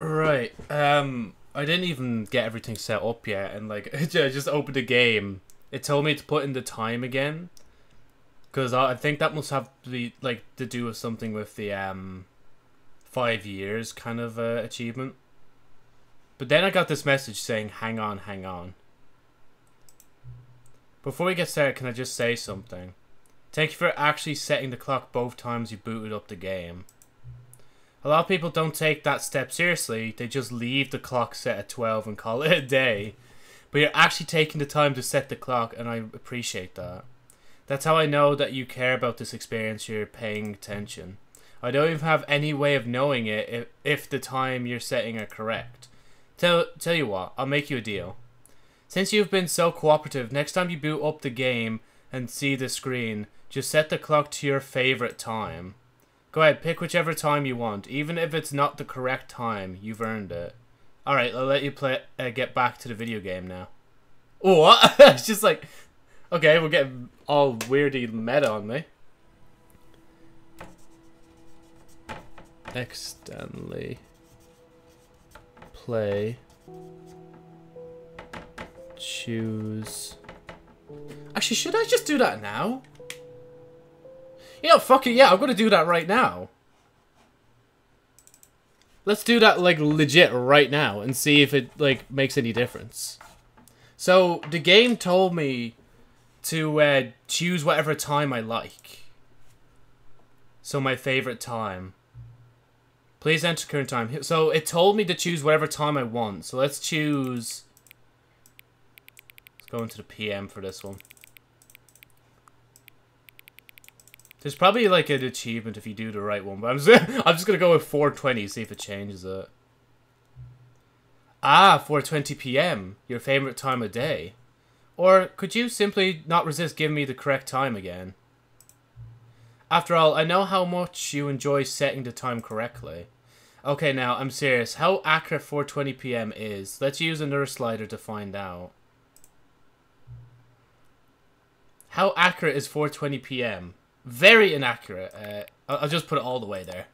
Right. Um, I didn't even get everything set up yet, and like I just opened the game. It told me to put in the time again, because I think that must have to be like to do with something with the um, five years kind of uh, achievement. But then I got this message saying, "Hang on, hang on." Before we get started, can I just say something? Thank you for actually setting the clock both times you booted up the game. A lot of people don't take that step seriously. They just leave the clock set at 12 and call it a day. But you're actually taking the time to set the clock, and I appreciate that. That's how I know that you care about this experience, you're paying attention. I don't even have any way of knowing it if, if the time you're setting are correct. Tell, tell you what, I'll make you a deal. Since you've been so cooperative, next time you boot up the game and see the screen, just set the clock to your favorite time. Go ahead, pick whichever time you want. Even if it's not the correct time, you've earned it. Alright, I'll let you play. Uh, get back to the video game now. Oh, what? it's just like... Okay, we're getting all weirdy meta on me. Externally. Play. Choose. Actually, should I just do that now? Know, fuck it, yeah, I'm gonna do that right now. Let's do that, like, legit right now and see if it, like, makes any difference. So, the game told me to uh, choose whatever time I like. So, my favorite time. Please enter current time. So, it told me to choose whatever time I want. So, let's choose... Let's go into the PM for this one. There's probably like an achievement if you do the right one, but I'm just, I'm just gonna go with 420, see if it changes it. Ah, 4.20 p.m., your favorite time of day. Or could you simply not resist giving me the correct time again? After all, I know how much you enjoy setting the time correctly. Okay, now, I'm serious. How accurate 4.20 p.m. is? Let's use another slider to find out. How accurate is 4.20 p.m.? Very inaccurate. Uh, I'll just put it all the way there.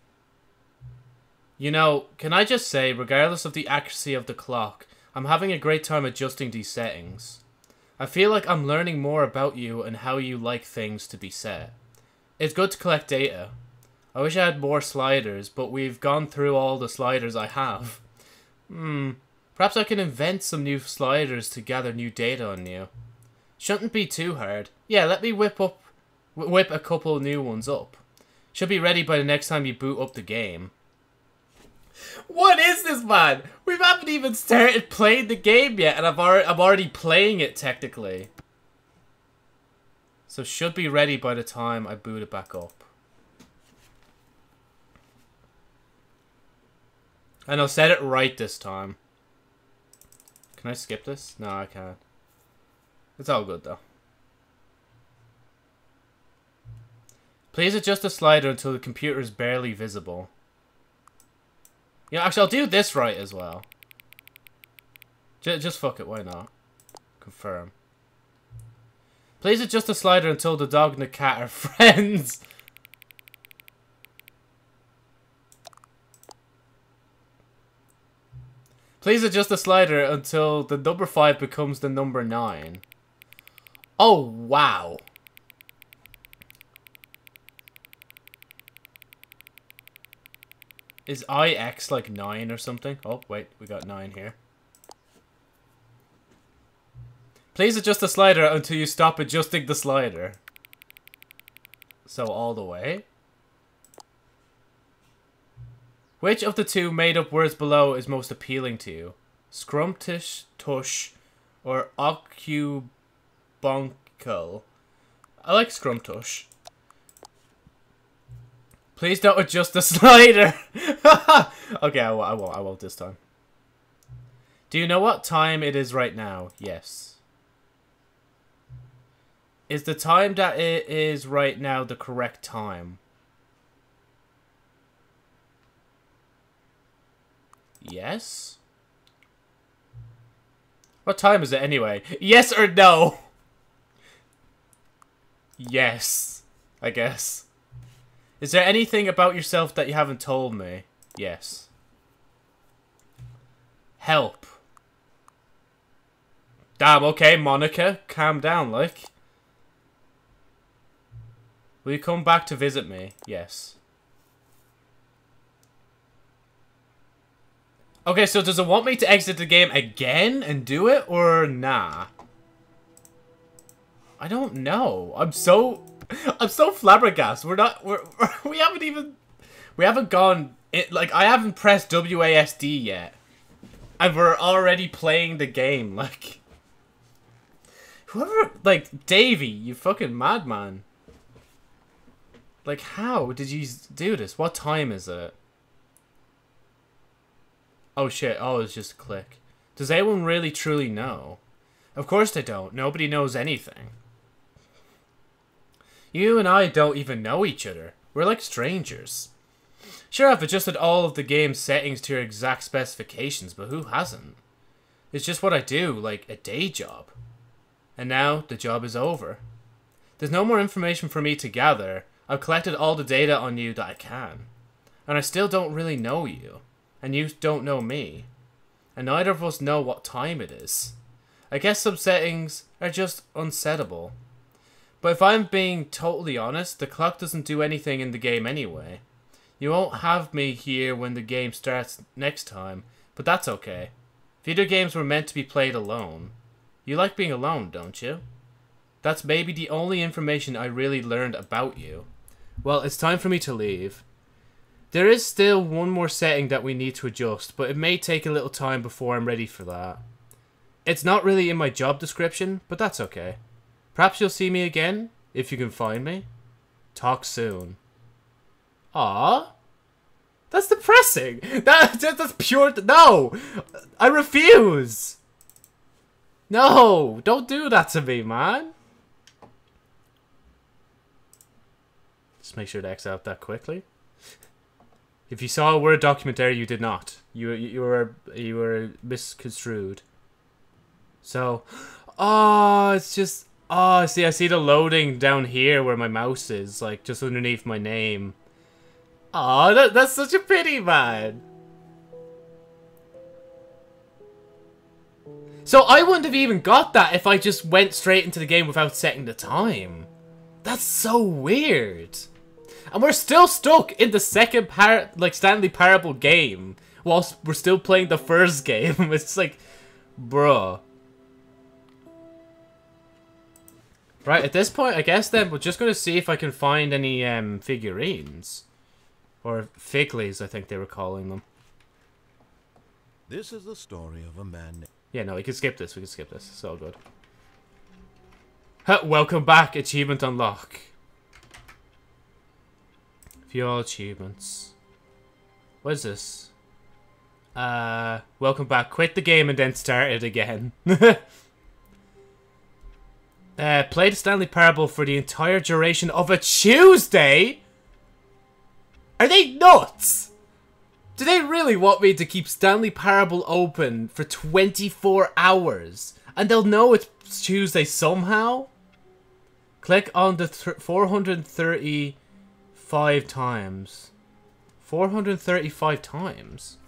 You know, can I just say, regardless of the accuracy of the clock, I'm having a great time adjusting these settings. I feel like I'm learning more about you and how you like things to be set. It's good to collect data. I wish I had more sliders, but we've gone through all the sliders I have. Hmm, perhaps I can invent some new sliders to gather new data on you. Shouldn't be too hard. Yeah, let me whip up whip a couple new ones up. Should be ready by the next time you boot up the game. What is this, man? We haven't even started playing the game yet, and I've already, I'm already playing it, technically. So should be ready by the time I boot it back up. And I'll set it right this time. Can I skip this? No, I can't. It's all good, though. Please adjust the slider until the computer is barely visible. Yeah, actually, I'll do this right as well. J just fuck it, why not? Confirm. Please adjust the slider until the dog and the cat are friends. Please adjust the slider until the number 5 becomes the number 9. Oh, wow. Is IX like 9 or something? Oh, wait, we got 9 here. Please adjust the slider until you stop adjusting the slider. So all the way. Which of the two made-up words below is most appealing to you? Scrumptious, tush, or occubuncal? I like scrumtush. Please don't adjust the slider. okay, I won't, I won't. I won't this time. Do you know what time it is right now? Yes. Is the time that it is right now the correct time? Yes? What time is it anyway? Yes or no? Yes, I guess. Is there anything about yourself that you haven't told me? Yes. Help. Damn, okay, Monica. Calm down, like. Will you come back to visit me? Yes. Okay, so does it want me to exit the game again and do it, or nah? I don't know. I'm so... I'm so flabbergasted. We're not... We're, we haven't even... We haven't gone... It, like, I haven't pressed WASD yet. And we're already playing the game, like... Whoever... Like, Davey, you fucking madman. Like, how did you do this? What time is it? Oh shit, oh, it's just a click. Does anyone really truly know? Of course they don't. Nobody knows anything. You and I don't even know each other. We're like strangers. Sure, I've adjusted all of the game's settings to your exact specifications, but who hasn't? It's just what I do, like a day job. And now, the job is over. There's no more information for me to gather. I've collected all the data on you that I can. And I still don't really know you and you don't know me. And neither of us know what time it is. I guess some settings are just unsettable. But if I'm being totally honest, the clock doesn't do anything in the game anyway. You won't have me here when the game starts next time, but that's okay. Video games were meant to be played alone. You like being alone, don't you? That's maybe the only information I really learned about you. Well, it's time for me to leave. There is still one more setting that we need to adjust, but it may take a little time before I'm ready for that. It's not really in my job description, but that's okay. Perhaps you'll see me again, if you can find me. Talk soon. Ah, That's depressing! That, that, that's pure... No! I refuse! No! Don't do that to me, man! Just make sure to X out that quickly. If you saw a word document there, you did not. You you were you were misconstrued. So, oh, it's just oh, see, I see the loading down here where my mouse is, like just underneath my name. Oh, that that's such a pity, man. So I wouldn't have even got that if I just went straight into the game without setting the time. That's so weird. And we're still stuck in the second par like Stanley Parable game whilst we're still playing the first game. it's like, bruh. Right, at this point, I guess then we're just going to see if I can find any um, figurines. Or figlies, I think they were calling them. This is the story of a man... Yeah, no, we can skip this. We can skip this. It's all good. welcome back, achievement unlock. View achievements. What is this? Uh, welcome back. Quit the game and then start it again. uh, play the Stanley Parable for the entire duration of a Tuesday? Are they nuts? Do they really want me to keep Stanley Parable open for 24 hours? And they'll know it's Tuesday somehow? Click on the 430 five times. 435 times?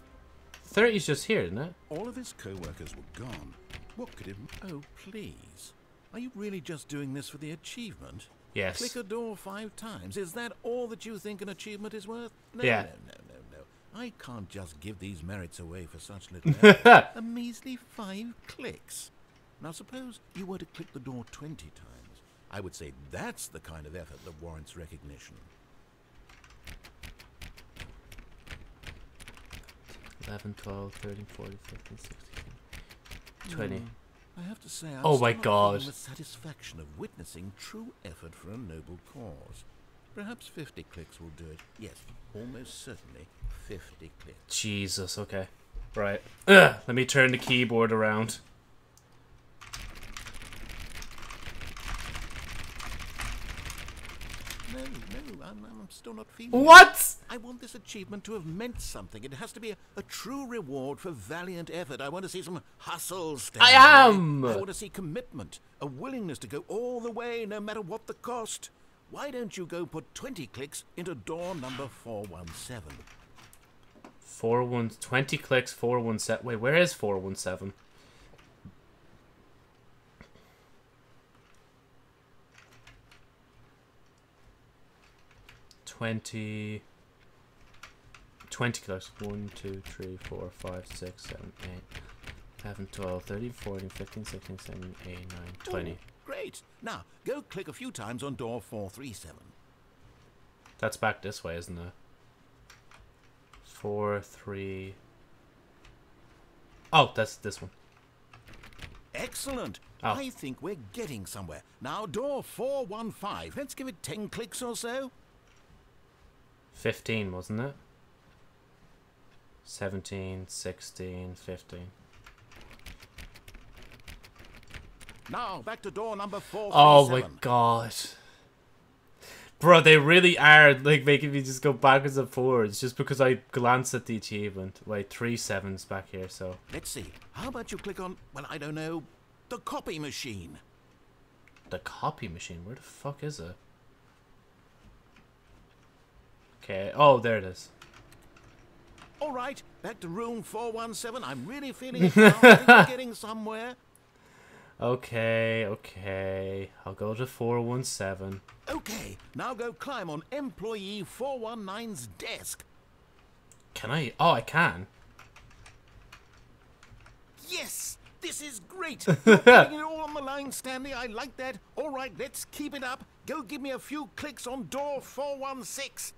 30's just here, isn't it? All of his co-workers were gone. What could him... Oh, please. Are you really just doing this for the achievement? Yes. Click a door five times. Is that all that you think an achievement is worth? No, yeah. no, no, no, no. I can't just give these merits away for such little A measly five clicks. Now suppose you were to click the door 20 times. I would say that's the kind of effort that warrants recognition. 11, 12, 13, 14, 15, 16, 20. Hmm. I have to say, I'm oh my god. the satisfaction of witnessing true effort for a noble cause. Perhaps 50 clicks will do it. Yes, almost certainly 50 clicks. Jesus, okay. Right. Ugh, let me turn the keyboard around. No, no, I'm, I'm still not feeling What? It. I want this achievement to have meant something. It has to be a, a true reward for valiant effort. I want to see some hustle. I am. I want to see commitment, a willingness to go all the way, no matter what the cost. Why don't you go put 20 clicks into door number 417? Four one twenty clicks, four one set. Wait, where is four one seven? Twenty. 20 clicks. 1, 2, 3, 4, 5, 6, 7, 8, 11, 12, 13, 14, 15, 16, 17, 18, 19, 20. Ooh, great. Now, go click a few times on door 437. That's back this way, isn't it? 4, 3... Oh, that's this one. Excellent. Oh. I think we're getting somewhere. Now, door 415. Let's give it 10 clicks or so. 15, wasn't it? 17, 16, 15. Now, back to door number 437. Oh my god. Bro, they really are like making me just go backwards and forwards just because I glanced at the achievement. Wait, three sevens back here, so. Let's see. How about you click on, well, I don't know, the copy machine? The copy machine, where the fuck is it? Okay, oh, there it is. All right, back to room 417. I'm really feeling it now. I think we're getting somewhere. Okay, okay. I'll go to 417. Okay, now go climb on employee 419's desk. Can I? Oh, I can. Yes, this is great. You're putting it all on the line, Stanley. I like that. All right, let's keep it up. Go give me a few clicks on door 416.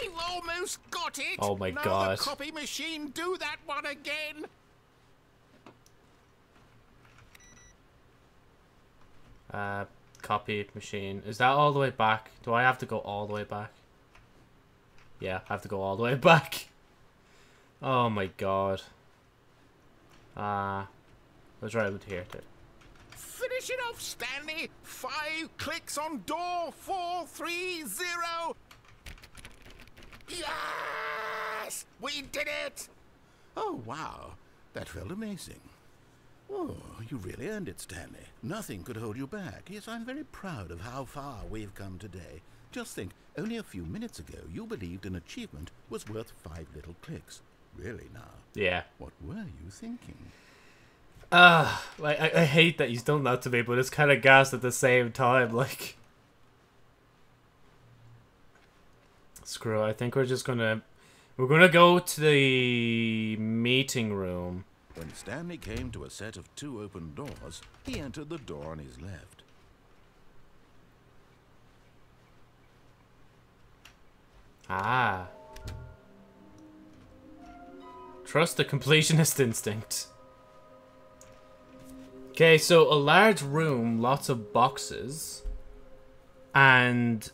We've almost got it. Oh my now God. the copy machine, do that one again. Uh, copy machine. Is that all the way back? Do I have to go all the way back? Yeah, I have to go all the way back. Oh my god. Ah. Uh, let's right over here. There. Finish it off, Stanley. Five clicks on door 430. Yes! We did it! Oh, wow. That felt amazing. Oh, you really earned it, Stanley. Nothing could hold you back. Yes, I'm very proud of how far we've come today. Just think, only a few minutes ago you believed an achievement was worth five little clicks. Really now? Yeah. What were you thinking? Ah, uh, like, I, I hate that he's done that to me, but it's kind of gas at the same time, like... Screw it, I think we're just gonna... We're gonna go to the meeting room. When Stanley came to a set of two open doors, he entered the door on his left. Ah. Trust the completionist instinct. Okay, so a large room, lots of boxes, and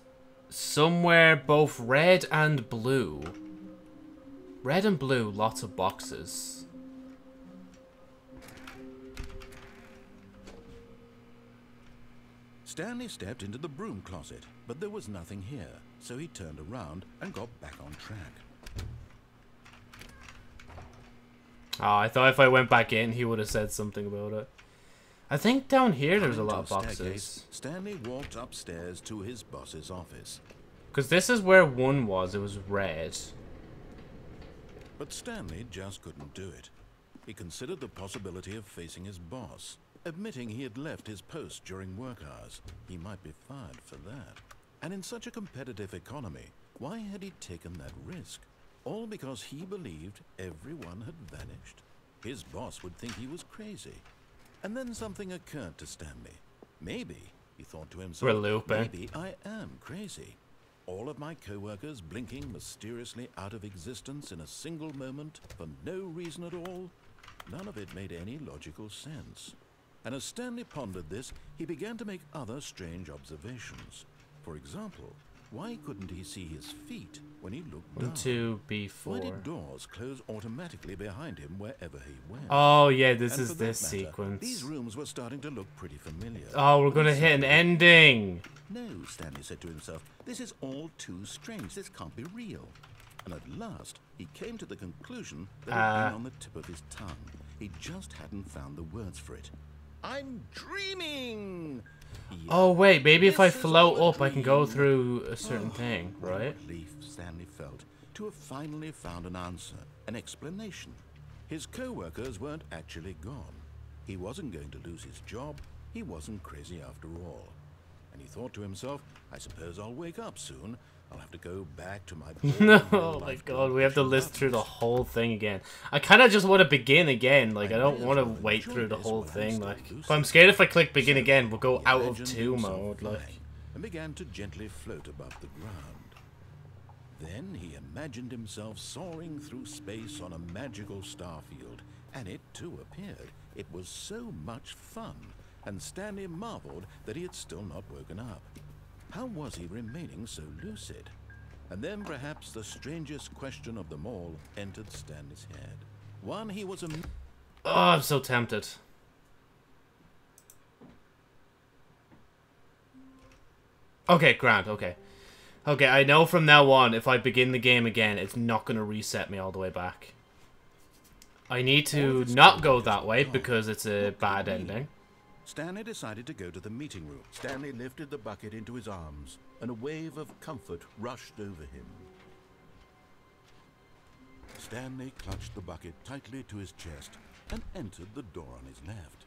somewhere both red and blue. Red and blue, lots of boxes. Stanley stepped into the broom closet, but there was nothing here, so he turned around and got back on track. Oh, I thought if I went back in, he would have said something about it. I think down here there's a lot of boxes. Stanley walked upstairs to his boss's office. Because this is where one was. It was red. But Stanley just couldn't do it. He considered the possibility of facing his boss. Admitting he had left his post during work hours, he might be fired for that. And in such a competitive economy, why had he taken that risk? All because he believed everyone had vanished? His boss would think he was crazy. And then something occurred to Stanley. Maybe, he thought to himself, We're looping. Eh? maybe I am crazy. All of my co-workers blinking mysteriously out of existence in a single moment for no reason at all? None of it made any logical sense. And as Stanley pondered this, he began to make other strange observations. For example, why couldn't he see his feet when he looked down? two, B4. Why did doors close automatically behind him wherever he went? Oh, yeah, this And is this matter, sequence. These rooms were starting to look pretty familiar. Oh, we're gonna hit an ending. No, Stanley said to himself, this is all too strange. This can't be real. And at last, he came to the conclusion that had Uh. been on the tip of his tongue. He just hadn't found the words for it. I'm dreaming! Oh, wait, maybe if I float up, I can go through a certain Oh, thing, right? relief Stanley felt to have finally found an answer, an explanation. His co-workers weren't actually gone. He wasn't going to lose his job. He wasn't crazy after all. And he thought to himself, I suppose I'll wake up soon. I'll have to go back to my... no, oh my god, we have to list through the whole thing again. I kind of just want to begin again. Like, I, I don't want to wait through the whole thing. Like, but I'm scared if I click begin again, we'll go out of 2 mode. Like, and began to gently float above the ground. Then he imagined himself soaring through space on a magical starfield, and it too appeared. It was so much fun, and Stanley marveled that he had still not woken up. How was he remaining so lucid? And then perhaps the strangest question of them all entered Stanley's head. One he was a... Oh, I'm so tempted. Okay, Grant, okay. Okay, I know from now on, if I begin the game again, it's not going to reset me all the way back. I need to not go that way because it's a bad ending. Stanley decided to go to the meeting room. Stanley lifted the bucket into his arms, and a wave of comfort rushed over him. Stanley clutched the bucket tightly to his chest and entered the door on his left.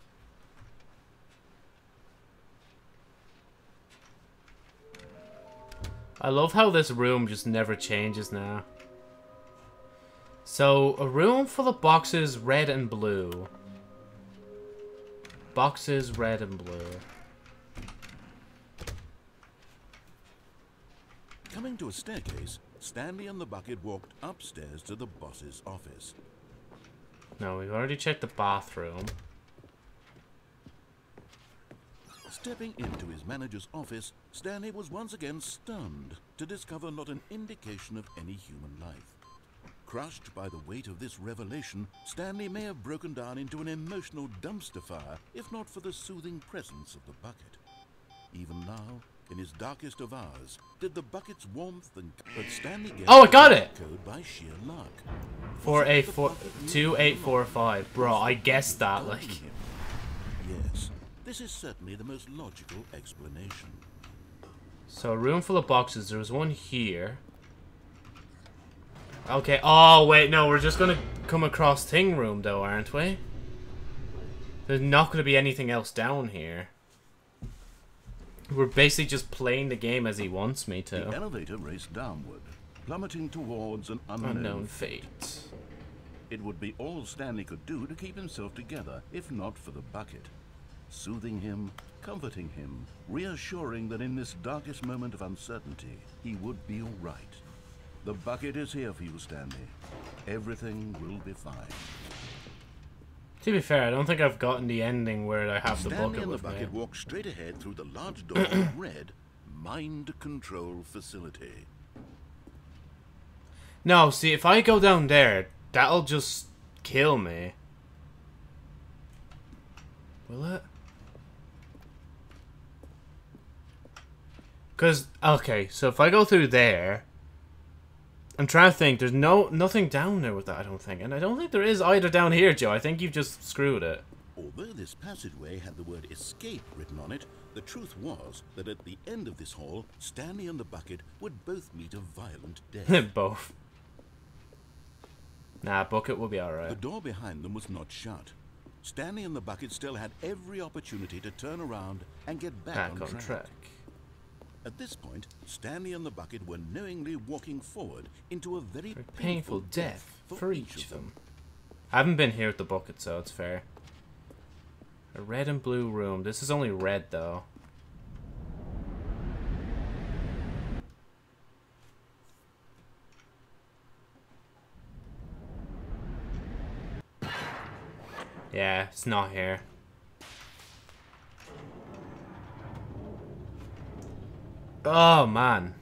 I love how this room just never changes now. So, a room full of boxes red and blue. Boxes red and blue. Coming to a staircase, Stanley and the bucket walked upstairs to the boss's office. No, we've already checked the bathroom. Stepping into his manager's office, Stanley was once again stunned to discover not an indication of any human life. Crushed by the weight of this revelation, Stanley may have broken down into an emotional dumpster fire if not for the soothing presence of the bucket. Even now, in his darkest of hours, did the bucket's warmth and but Stanley Oh, I got it. Code by sheer luck. Four eight four two eight four five, bro. I guessed that. Like, yes, this is certainly the most logical explanation. So, a room full of boxes. There was one here. Okay. Oh, wait. No, we're just going to come across Thing Room, though, aren't we? There's not going to be anything else down here. We're basically just playing the game as he wants me to. The elevator raced downward, plummeting towards an unknown, unknown fate. It would be all Stanley could do to keep himself together, if not for the bucket soothing him, comforting him, reassuring that in this darkest moment of uncertainty, he would be all right. The bucket is here for you, Stanley. Everything will be fine. To be fair, I don't think I've gotten the ending where I have Stanley the bucket and with the bucket me. walked straight ahead through the large door of red mind control facility. No, see, if I go down there, that'll just kill me. Will it? Because, okay, so if I go through there, I'm trying to think, there's no nothing down there with that, I don't think. And I don't think there is either down here, Joe. I think you've just screwed it. Although this passageway had the word escape written on it, the truth was that at the end of this hall, Stanley and the bucket would both meet a violent death. both. Nah, bucket will be alright. The door behind them was not shut. Stanley and the bucket still had every opportunity to turn around and get back, Back on, on track. track. At this point, Stanley and the bucket were knowingly walking forward into a very Very painful death for each of them. I haven't been here with the bucket, so it's fair. A red and blue room. This is only red, though. Yeah, it's not here. Oh, man.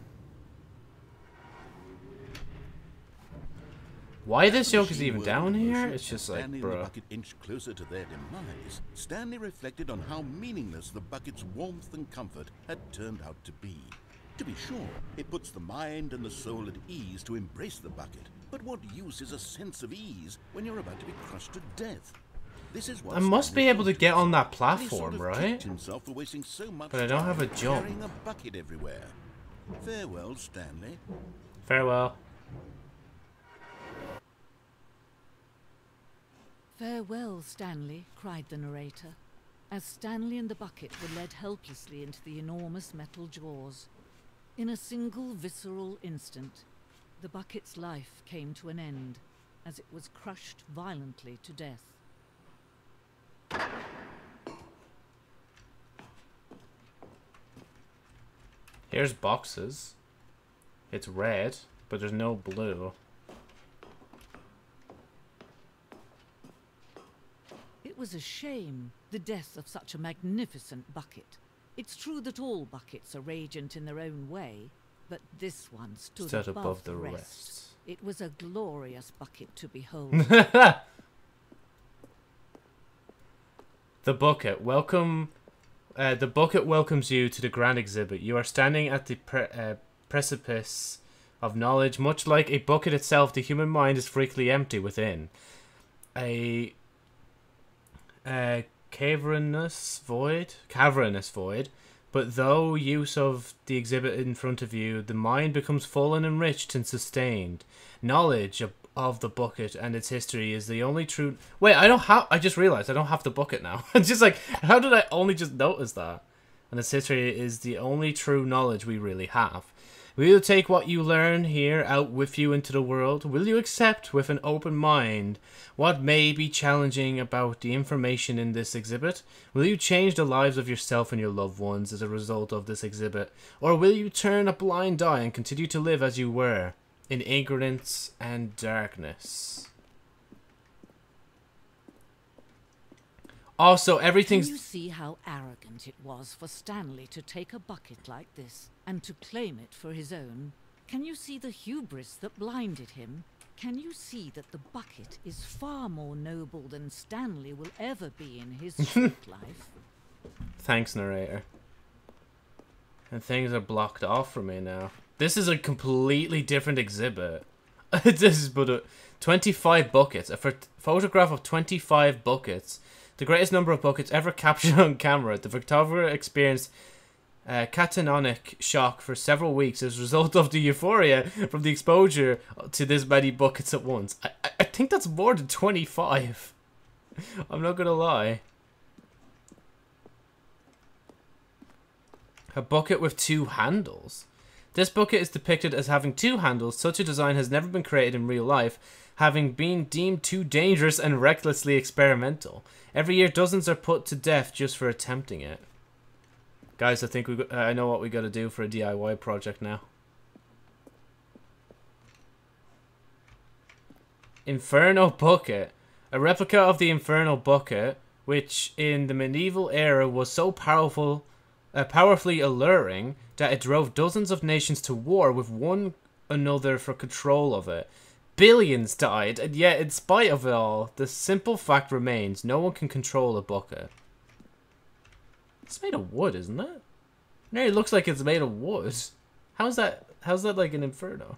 Why this joke is even down here? It's just like, Stanley and the bro. inched closer to their demise. Stanley reflected on how meaningless the bucket's warmth and comfort had turned out to be. To be sure, it puts the mind and the soul at ease to embrace the bucket. But what use is a sense of ease when you're about to be crushed to death? I must be able to get on that platform, right? but I don't have a jump. Farewell, Stanley. Farewell. Farewell, Stanley, cried the narrator, as Stanley and the bucket were led helplessly into the enormous metal jaws. In a single visceral instant, the bucket's life came to an end, as it was crushed violently to death. Here's boxes. It's red, but there's no blue. It was a shame, the death of such a magnificent bucket. It's true that all buckets are radiant in their own way, but this one stood, Stood above, above the rest. rest. It was a glorious bucket to behold. the bucket. Welcome. Uh, the bucket welcomes you to the grand exhibit. You are standing at the pre- uh, precipice of knowledge. Much like a bucket itself, the human mind is frequently empty within. A uh, cavernous void, cavernous void. But though use of the exhibit in front of you, the mind becomes full and enriched and sustained. Knowledge of, the bucket and its history is the only true. Wait, I don't have. I just realized I don't have the bucket now. it's just like, how did I only just notice that? And its history is the only true knowledge we really have. Will you take what you learn here out with you into the world? Will you accept with an open mind what may be challenging about the information in this exhibit? Will you change the lives of yourself and your loved ones as a result of this exhibit? Or will you turn a blind eye and continue to live as you were, in ignorance and darkness? Also, everything's. Can you see how arrogant it was for Stanley to take a bucket like this and to claim it for his own? Can you see the hubris that blinded him? Can you see that the bucket is far more noble than Stanley will ever be in his short life? Thanks, narrator. And things are blocked off for me now. This is a completely different exhibit. this is but a 25 buckets. A photograph of 25 buckets. The greatest number of buckets ever captured on camera. The photographer experienced uh, catatonic shock for several weeks as a result of the euphoria from the exposure to this many buckets at once. I, I, I think that's more than 25. I'm not gonna lie. A bucket with two handles. This bucket is depicted as having two handles. Such a design has never been created in real life, having been deemed too dangerous and recklessly experimental. Every year, dozens are put to death just for attempting it. Guys, I think we uh, I know what we got to do for a DIY project now. Inferno bucket, a replica of the Inferno bucket, which in the medieval era was so powerful uh, powerfully alluring that it drove dozens of nations to war with one another for control of it. Billions died, and yet, in spite of it all, the simple fact remains no one can control a bucket. It's made of wood, isn't it? No, it looks like it's made of wood. How's that? How's that like an inferno?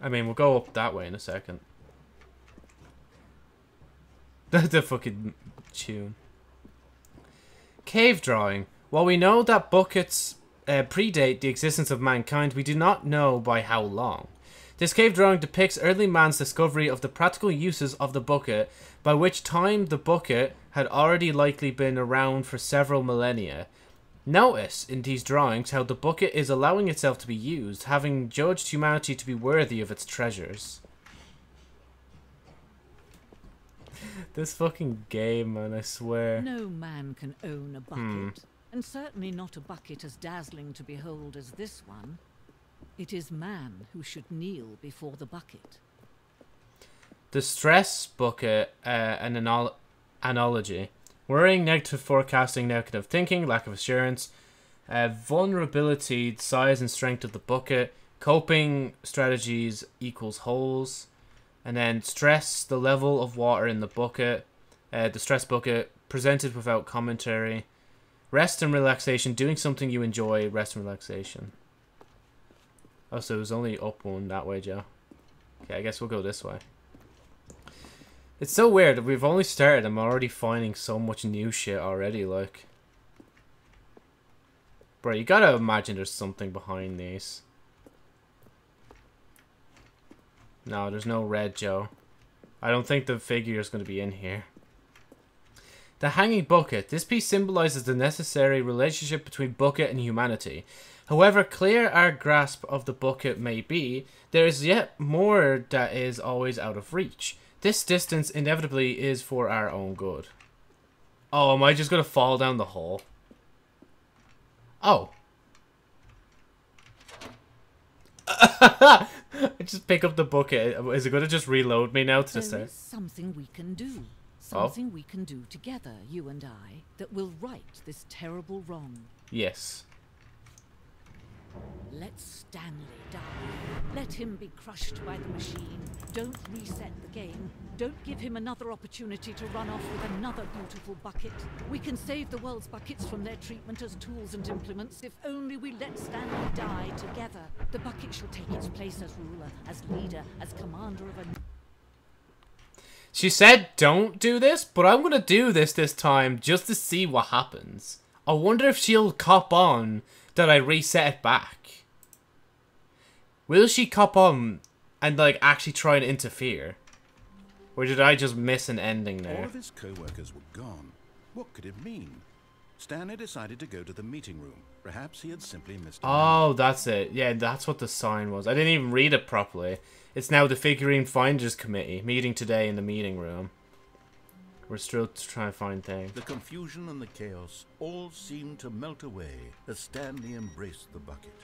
I mean, we'll go up that way in a second. the fucking tune. Cave drawing. While we know that buckets uh, predate the existence of mankind, we do not know by how long. This cave drawing depicts early man's discovery of the practical uses of the bucket, by which time the bucket had already likely been around for several millennia. Notice in these drawings how the bucket is allowing itself to be used, having judged humanity to be worthy of its treasures. This fucking game, man, I swear. No man can own a bucket, Hmm. and certainly not a bucket as dazzling to behold as this one. It is man who should kneel before the bucket. The stress bucket, uh, an anal- analogy. Worrying, negative forecasting, negative thinking, lack of assurance, uh, vulnerability, size and strength of the bucket, coping strategies equals holes, and then stress, the level of water in the bucket, uh, the stress bucket, presented without commentary, rest and relaxation, doing something you enjoy, rest and relaxation. Oh, so it was only up one that way, Joe. Okay, I guess we'll go this way. It's so weird. We've only started. I'm already finding so much new shit already. Like, bro, you gotta imagine there's something behind these. No, there's no red Joe. I don't think the figure is going to be in here. The Hanging Bucket. This piece symbolizes the necessary relationship between Bucket and humanity. However clear our grasp of the bucket may be, there is yet more that is always out of reach. This distance inevitably is for our own good. Oh, am I just going to fall down the hole? Oh. I just pick up the bucket. Is it going to just reload me now to There is something we can do. Oh. Something we can do together, you and I, that will right this terrible wrong. Yes. Let Stanley die. Let him be crushed by the machine. Don't reset the game. Don't give him another opportunity to run off with another beautiful bucket. We can save the world's buckets from their treatment as tools and implements if only we let Stanley die together. The bucket shall take its place as ruler, as leader, as commander of a She said don't do this, but I'm going to do this this time just to see what happens. I wonder if she'll cop on that I reset it back. Will she cop on and like actually try and interfere? Or did I just miss an ending there? All of his co-workers were gone. What could it mean? Stanley decided to go to the meeting room. Perhaps he had simply missed. Oh, that's it. Yeah, that's what the sign was. I didn't even read it properly. It's now the Figurine Finders Committee meeting today in the meeting room. We're still trying to find things. The confusion and the chaos all seemed to melt away as Stanley embraced the bucket.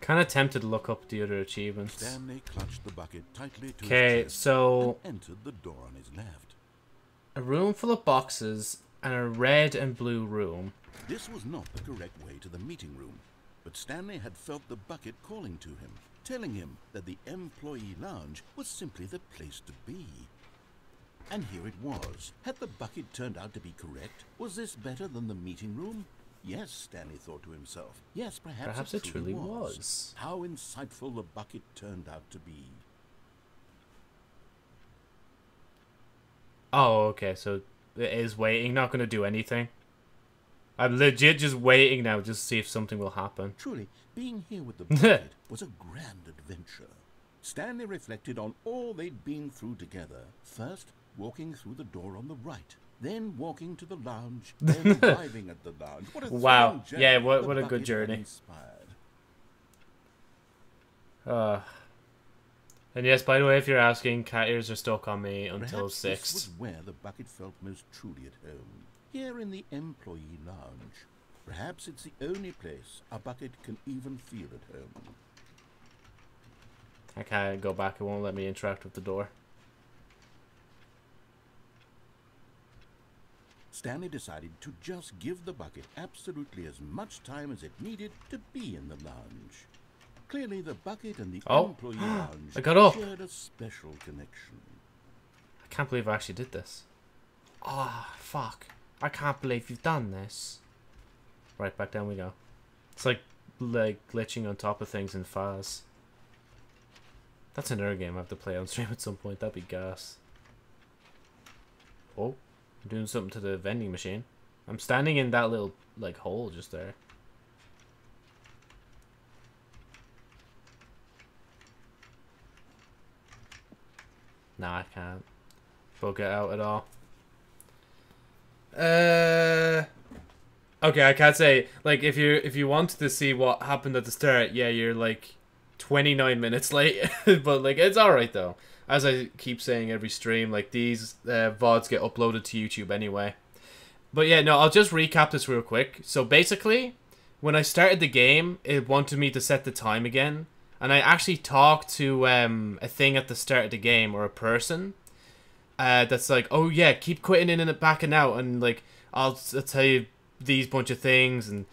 Kind of tempted to look up the other achievements. Stanley clutched the bucket tightly to Okay, so entered the door on his left. a room full of boxes and a red and blue room. This was not the correct way to the meeting room, but Stanley had felt the bucket calling to him, telling him that the employee lounge was simply the place to be. And here it was. Had the bucket turned out to be correct? Was this better than the meeting room? Yes, Stanley thought to himself. Yes, perhaps, Perhaps it truly was. How insightful the bucket turned out to be. Oh, okay, so it is waiting, not going to do anything. I'm legit just waiting now just to see if something will happen. Truly, being here with the bucket was a grand adventure. Stanley reflected on all they'd been through together. First, walking through the door on the right, then walking to the lounge, then arriving at the lounge. What a Wow. journey Yeah, what- what a good journey. Inspired. Uh, and yes, by the way, if you're asking, cat ears are stuck on me until Perhaps this 6. was where the bucket felt most truly at home. Here in the employee lounge. Perhaps it's the only place a bucket can even feel at home. I can't go back, it won't let me interact with the door. Stanley decided to just give the bucket absolutely as much time as it needed to be in the lounge. Clearly, the bucket and the Oh, employee lounge I got up. shared a special connection. I can't believe I actually did this. Ah, fuck. I can't believe you've done this. Right, back down we go. It's like like glitching on top of things in Faz. That's another game I have to play on stream at some point. That'd be gas. Oh, I'm doing something to the vending machine. I'm standing in that little like hole just there. Nah, I can't bug it out at all. Uh, okay, I can't say like if you if you wanted to see what happened at the start, yeah, you're like twenty nine minutes late, but like it's all right though. As I keep saying every stream, like these uh, vods get uploaded to YouTube anyway. But yeah, no, I'll just recap this real quick. So basically, when I started the game, it wanted me to set the time again, and I actually talked to um, a thing at the start of the game or a person uh, that's like, oh yeah, keep quitting in and backing out, and like I'll, I'll tell you these bunch of things, and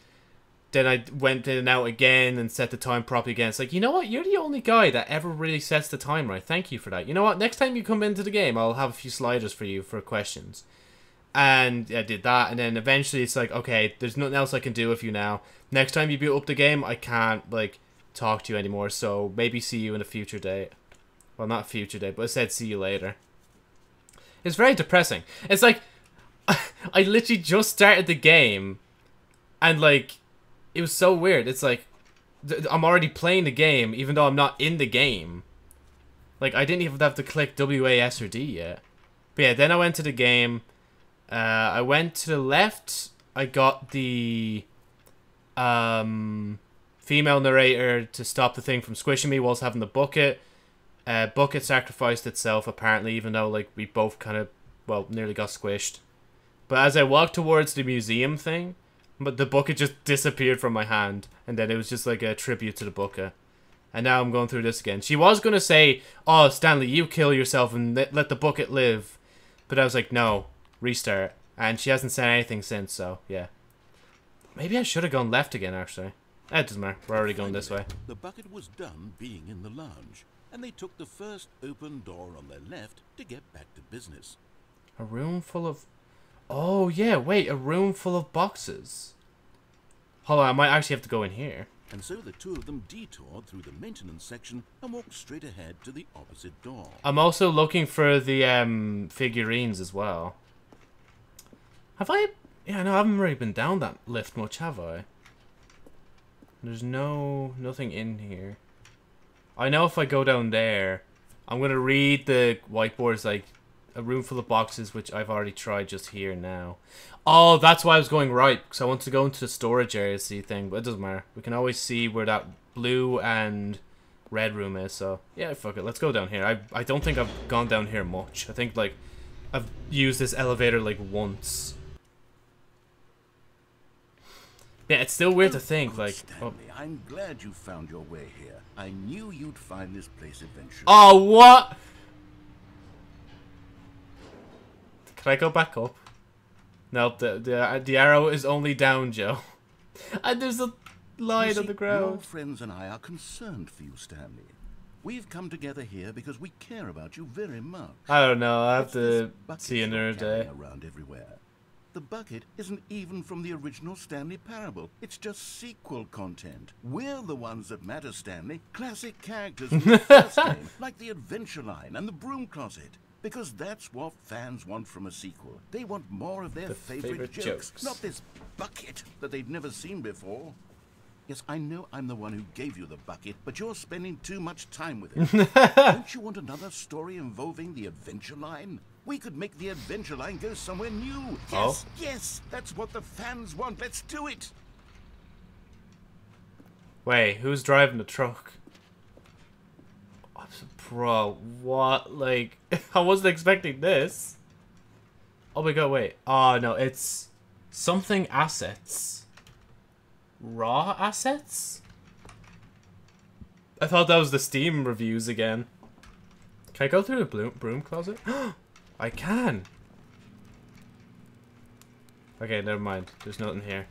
then I went in and out again and set the time properly again. It's like, you know what? You're the only guy that ever really sets the time right. Thank you for that. You know what? Next time you come into the game, I'll have a few sliders for you for questions. And I did that, and then eventually it's like, okay, there's nothing else I can do with you now. Next time you boot up the game, I can't like talk to you anymore. So maybe see you in a future date. Well, not future date, but I said see you later. It's very depressing. It's like I literally just started the game And like, it was so weird. It's like, I'm already playing the game, even though I'm not in the game. Like, I didn't even have to click W, A, S, or D yet. But yeah, then I went to the game. Uh, I went to the left. I got the um, female narrator to stop the thing from squishing me whilst having the bucket. Uh, bucket sacrificed itself, apparently, even though, like, we both kind of, well, nearly got squished. But as I walked towards the museum thing, but the bucket just disappeared from my hand, and then it was just like a tribute to the bucket. And now I'm going through this again. She was to say, oh, Stanley, you kill yourself and let, the bucket live. But I was like, no, restart. And she hasn't said anything since, so, yeah. Maybe I should have gone left again, actually. It doesn't matter. We're already going this way. The bucket was done being in the lounge, and they took the first open door on their left to get back to business. A room full of Oh, yeah, wait, a room full of boxes. Hold on, I might actually have to go in here. And so the two of them detoured through the maintenance section and walked straight ahead to the opposite door. I'm also looking for the um, figurines as well. Have I... Yeah, no, I haven't really been down that lift much, have I? There's no... nothing in here. I know if I go down there, I'm going to read the whiteboards like a room full of boxes, which I've already tried just here now. Oh, that's why I was going right, because I want to go into the storage area see thing, but it doesn't matter. We can always see where that blue and red room is, so yeah, fuck it. Let's go down here. I, I don't think I've gone down here much. I think, like, I've used this elevator, like, once. Yeah, it's still weird to think, like... Stanley, oh. I'm glad you found your way here. I knew you'd find this place eventually. Oh, what? Can I go back up? No, the the uh, the arrow is only down, Joe. and there's a line see, on the ground. Your friends and I are concerned for you, Stanley. We've come together here because we care about you very much. I don't know. I have to see another day. Around everywhere. The bucket isn't even from the original Stanley Parable. It's just sequel content. We're the ones that matter, Stanley. Classic characters from the first game, like the Adventure Line and the Broom Closet. Because that's what fans want from a sequel. They want more of their the favorite, favorite jokes, jokes, not this bucket that they've never seen before. Yes, I know I'm the one who gave you the bucket, but you're spending too much time with it. Don't you want another story involving the adventure line? We could make the adventure line go somewhere new. Oh. Yes, oh? yes, that's what the fans want. Let's do it. Wait, who's driving the truck? Bro, what? Like, I wasn't expecting this. Oh my god, wait. Oh, no, it's something assets. Raw assets? I thought that was the Steam reviews again. Can I go through the broom, broom closet? Oh, I can. Okay, never mind. There's nothing here.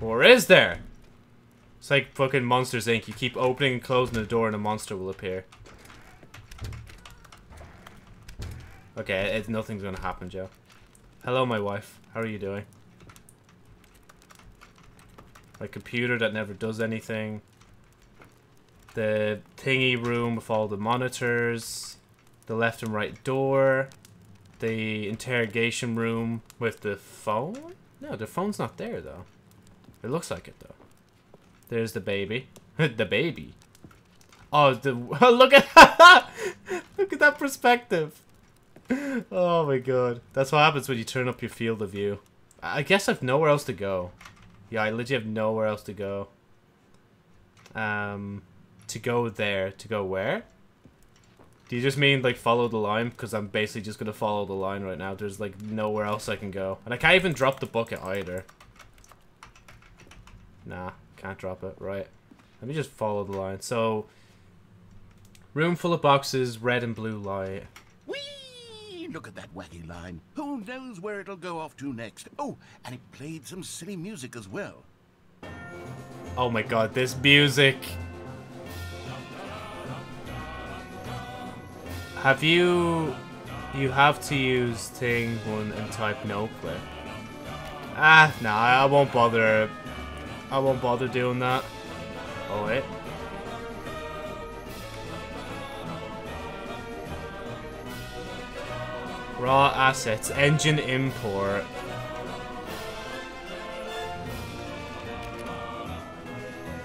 Or is there? It's like fucking Monsters Inc. You keep opening and closing the door and a monster will appear. Okay, nothing's gonna happen, Joe. Hello, my wife. How are you doing? My computer that never does anything. The thingy room with all the monitors. The left and right door. The interrogation room with the phone? No, the phone's not there, though. It looks like it, though. There's the baby. the baby? Oh, the look at look at that perspective oh my god. That's what happens when you turn up your field of view. I guess I've nowhere else to go. Yeah, I literally have nowhere else to go. Um, to go there. To go where? Do you just mean, like, follow the line? Because I'm basically just going to follow the line right now. There's, like, nowhere else I can go. And I can't even drop the bucket either. Nah, can't drop it. Right. Let me just follow the line. So, room full of boxes, red and blue light. Look at that wacky line. Who knows where it'll go off to next? Oh, and it played some silly music as well. Oh my god, this music. Have you... You have to use thing one and type no clip. Ah, nah, I won't bother. I won't bother doing that. Oh wait. Raw assets, engine import.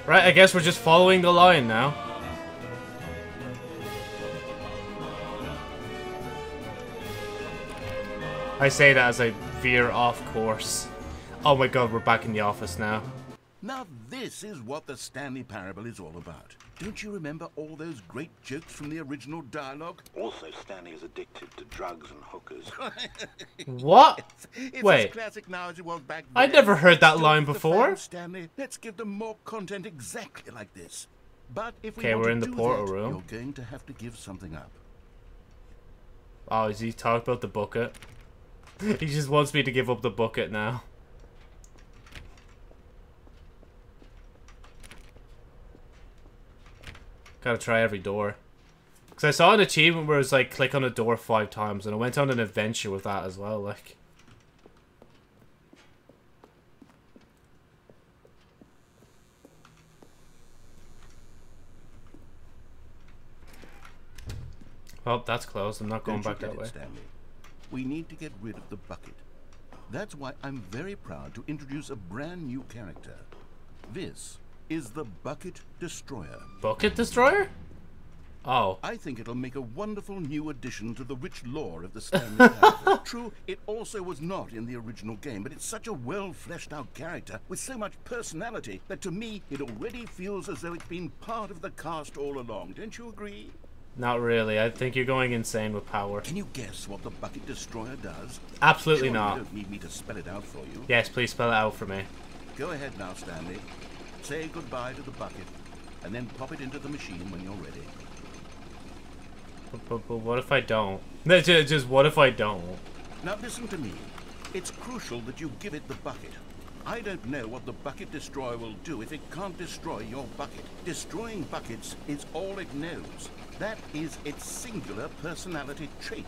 Right, I guess we're just following the line now. I say that as I veer off course. Oh my god, we're back in the office now. Now this is what the Stanley Parable is all about. Don't you remember all those great jokes from the original dialogue? Also, Stanley is addicted to drugs and hookers. What? It's Wait. as classic now as it was back then. I'd never heard that Don't line before. fans, Stanley, let's give them more content exactly like this. But if we Okay, want we're in the do portal that, room. You're going to have to give something up. Oh, is he talking about the bucket? he just wants me to give up the bucket now. Gotta try every door. Because I saw an achievement where it's like, click on a door five times, and I went on an adventure with that as well, like. Well, that's closed. I'm not going Don't back that way. Stanley? We need to get rid of the bucket. That's why I'm very proud to introduce a brand new character. This is the Bucket Destroyer. Bucket Destroyer? Oh. I think it'll make a wonderful new addition to the rich lore of the Stanley Parable. True, it also was not in the original game, but it's such a well fleshed out character with so much personality that to me it already feels as though it's been part of the cast all along. Don't you agree? Not really. I think you're going insane with power. Can you guess what the Bucket Destroyer does? Absolutely Surely not. You don't need me to spell it out for you. Yes, please spell it out for me. Go ahead now, Stanley. Say goodbye to the bucket, and then pop it into the machine when you're ready. But, but, but what if I don't? No, ju- Just what if I don't? Now listen to me. It's crucial that you give it the bucket. I don't know what the bucket destroyer will do if it can't destroy your bucket. Destroying buckets is all it knows. That is its singular personality trait.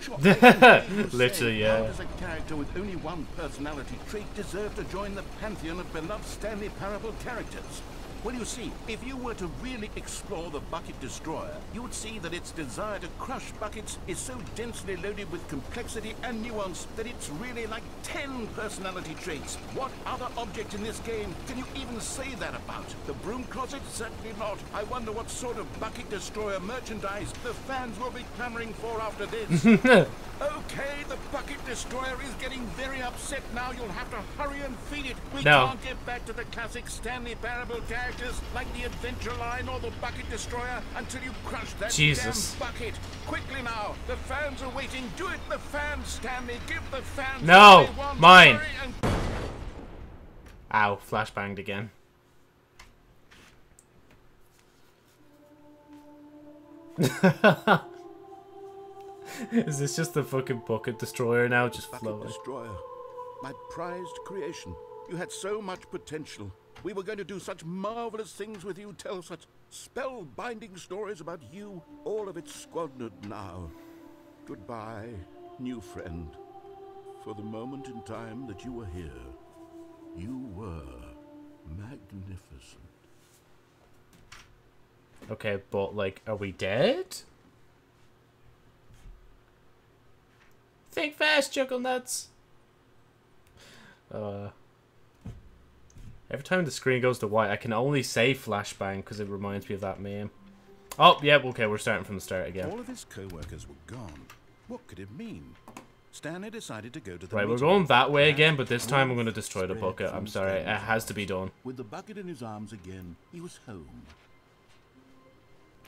Sure, I can hear Literally, yeah. How does a character with only one personality trait deserve to join the pantheon of beloved Stanley Parable characters? Well, you see, if you were to really explore the Bucket Destroyer, you would see that its desire to crush buckets is so densely loaded with complexity and nuance that it's really like 10 personality traits. What other object in this game can you even say that about? The broom closet? Certainly not. I wonder what sort of Bucket Destroyer merchandise the fans will be clamoring for after this. Okay, the bucket destroyer is getting very upset now. You'll have to hurry and feed it. We No. can't get back to the classic Stanley Parable characters like the Adventure Line or the Bucket Destroyer until you crush that Jesus. damn bucket. Quickly now, the fans are waiting. Do it, the fans, Stanley. Give the fans No, what they want. mine. Hurry and Ow, flashbanged again. Is this just the fucking bucket destroyer now, just Bucket flowing? Destroyer, my prized creation. You had so much potential. We were going to do such marvelous things with you, tell such spellbinding stories about you. All of it squandered now. Goodbye, new friend. For the moment in time that you were here, you were magnificent. Okay, but like, are we dead? Think fast, Chuckle Nuts. Uh, every time the screen goes to white, I can only say flashbang because it reminds me of that meme. Oh, yeah, okay, we're starting from the start again. All of his co-workers were gone. What could it mean? Stanley decided to go to the Right, we're going that way again, but this time I'm going to destroy the bucket. I'm sorry, it has to be done. With the bucket in his arms again, he was home.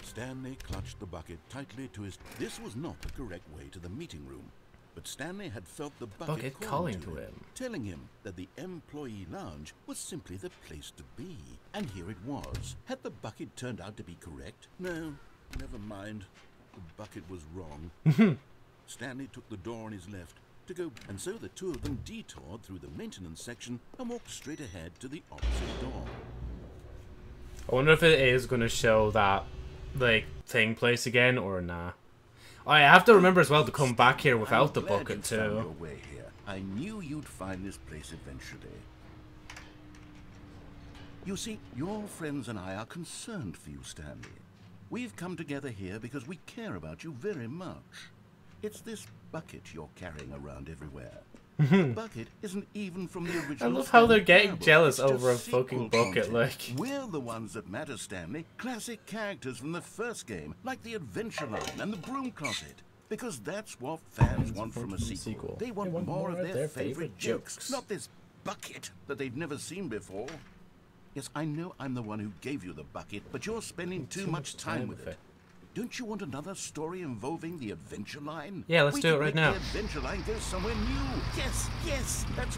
Stanley clutched the bucket tightly to his... This was not the correct way to the meeting room. But Stanley had felt the bucket, Bucket calling, to him, him. telling him that the employee lounge was simply the place to be. And here it was. Had the bucket turned out to be correct? No, never mind. The bucket was wrong. Stanley took the door on his left to go, and so the two of them detoured through the maintenance section and walked straight ahead to the opposite door. I wonder if it is going to show that, like, thing place again or nah. I have to remember as well to come back here without the I'm glad bucket too. Your way here. I knew you'd find this place eventually. You see, your friends and I are concerned for you, Stanley. We've come together here because we care about you very much. It's this bucket you're carrying around everywhere. Mm-hmm. the bucket isn't even from the original. love how they're getting Parable. jealous It's over a fucking bucket, content. like. We're the ones that matter, Stanley. Classic characters from the first game, like the Adventure Line and the Broom Closet. Because that's what fans want from a sequel. They want, more, of their, favorite jokes, not this bucket that they've never seen before. Yes, I know I'm the one who gave you the bucket, but you're spending too, much time with it. Don't you want another story involving the Adventure Line? Yeah, let's we do it right now. The Adventure Line go somewhere new. Yes, yes, that's.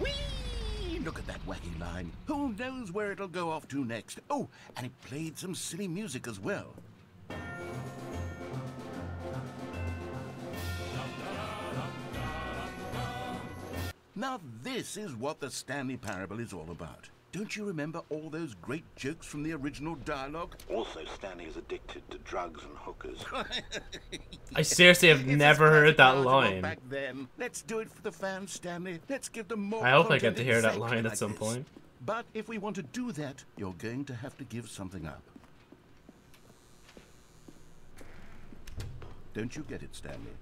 Whee! Look at that wacky line. Who knows where it'll go off to next? Oh, and it played some silly music as well. Now this is what the Stanley Parable is all about. Don't you remember all those great jokes from the original dialogue? Also, Stanley is addicted to drugs and hookers. I seriously have It's never heard that classic as it was line. Back then. Let's do it for the fans, Stanley. Let's give them more. I hope I get to hear that exactly line at some this. point. But if we want to do that, you're going to have to give something up. Don't you get it, Stanley?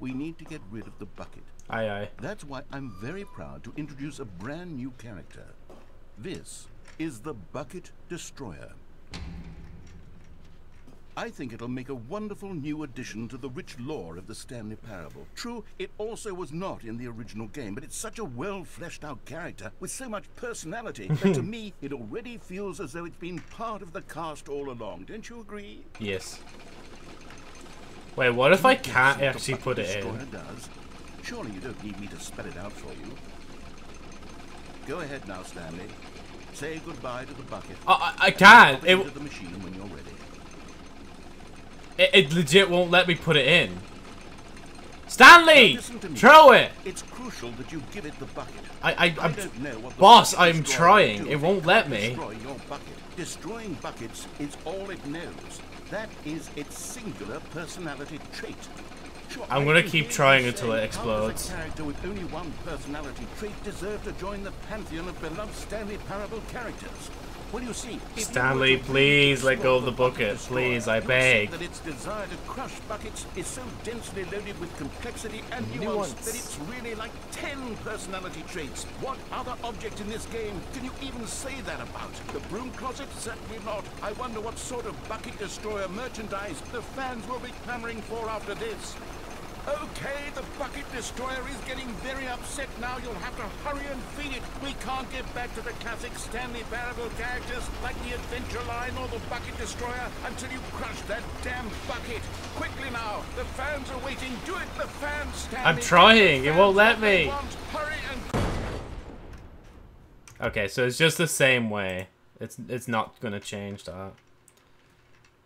We need to get rid of the bucket. Aye, aye. That's why I'm very proud to introduce a brand new character. This is the Bucket Destroyer. I think it'll make a wonderful new addition to the rich lore of the Stanley Parable. True, it also was not in the original game, but it's such a well fleshed out character with so much personality that to me it already feels as though it's been part of the cast all along. Don't you agree? Yes. Wait, what if I can't actually put it in? Does? Surely you don't need me to spell it out for you. Go ahead now, Stanley. Say goodbye to the bucket. I, I, I can't. It, into the machine when you're ready. it, it legit won't let me put it in. Stanley! Listen to me. Throw it! It's crucial that you give it the bucket. I, I, I I'm, don't know what the boss, I'm trying. It won't let me. Destroy your bucket. Destroying buckets is all it knows. That is its singular personality trait. Sure, I'm gonna keep trying until it saying, How explodes. does a character with only one personality trait deserve to join the pantheon of beloved Stanley Parable characters? Well, you see, if you Stanley, were to please really let go of the explore bucket. Destroyer, Please, I you'll see beg. that its desire to crush buckets is so densely loaded with complexity and nuance, Nuance. that it's really like 10 personality traits. What other object in this game can you even say that about? The broom closet? Certainly not. I wonder what sort of bucket destroyer merchandise the fans will be clamoring for after this. Okay, the bucket destroyer is getting very upset now. You'll have to hurry and feed it. We can't get back to the classic Stanley Parable characters like the Adventure Line or the Bucket Destroyer until you crush that damn bucket. Quickly now, the fans are waiting. Do it, the fans, Stanley. I'm trying, it won't let me. Hurry and Okay, so it's just the same way. It's it's not gonna change that.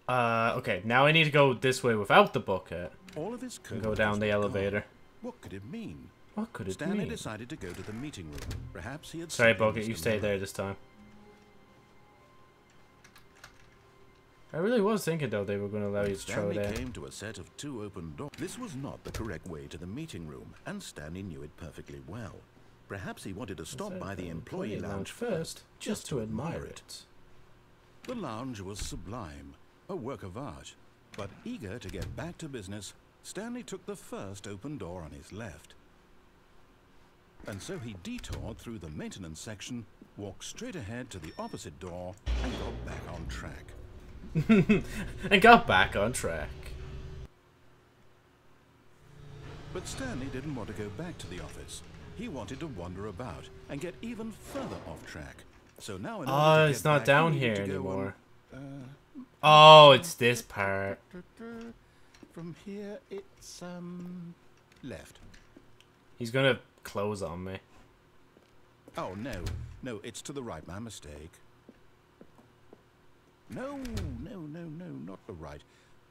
Uh, okay, now I need to go this way without the bucket All of his go down the elevator. What could it mean? What could it Stanley mean? decided to go to the meeting room. Perhaps he had Sorry, Bucket, you stay there this time. I really was thinking though they were going to allow you to throw it in. came to a set of two open doors. This was not the correct way to the meeting room, and Stanley knew it perfectly well. Perhaps he wanted to stop by the employee lounge first, just to admire it. The lounge was sublime, a work of art. But eager to get back to business, Stanley took the first open door on his left. And so he detoured through the maintenance section, walked straight ahead to the opposite door, and got back on track. And got back on track. But Stanley didn't want to go back to the office. He wanted to wander about and get even further off track. So now, in order Oh, to it's not back, down he here go on- anymore. uh, Oh, it's this part. From here, it's um left. He's going to close on me. Oh no, no, it's to the right. My mistake. No, no, no, no, not the right.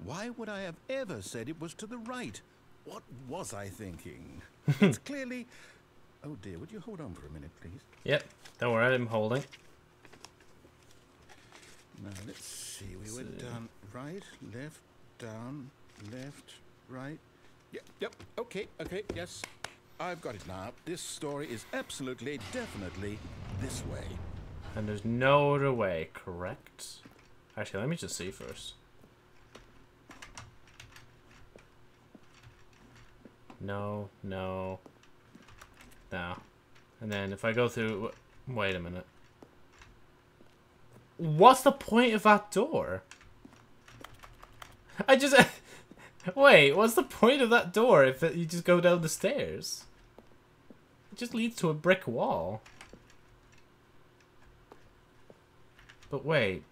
Why would I have ever said it was to the right? What was I thinking? it's clearly. Oh dear, would you hold on for a minute, please? Yep, don't worry, I'm holding. Now let's see. We went down right, left, down, left, right. Yep, yep. Okay, okay, yes. I've got it now. This story is absolutely, definitely this way. And there's no other way, correct? Actually, let me just see first. No, no. now. And then if I go through... Wait a minute. What's the point of that door? I just... Wait, what's the point of that door if you just go down the stairs? It just leads to a brick wall. But wait.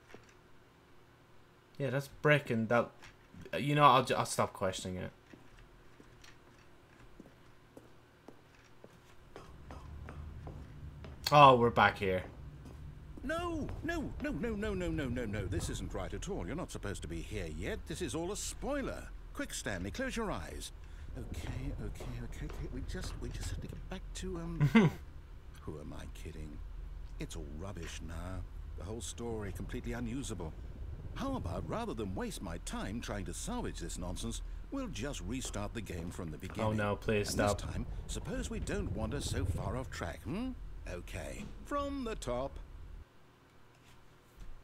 Yeah, that's brick and that... You know, I'll, I'll stop questioning it. Oh, we're back here. No, no, no, no, no, no, no, no, no. This isn't right at all. You're not supposed to be here yet. This is all a spoiler. Quick, Stanley, close your eyes. Okay, okay, okay, okay. We just, we just have to get back to um. who am I kidding? It's all rubbish now. The whole story completely unusable. How about rather than waste my time trying to salvage this nonsense, we'll just restart the game from the beginning. Oh no, please and stop. This time, suppose we don't wander so far off track, hmm? Okay, from the top.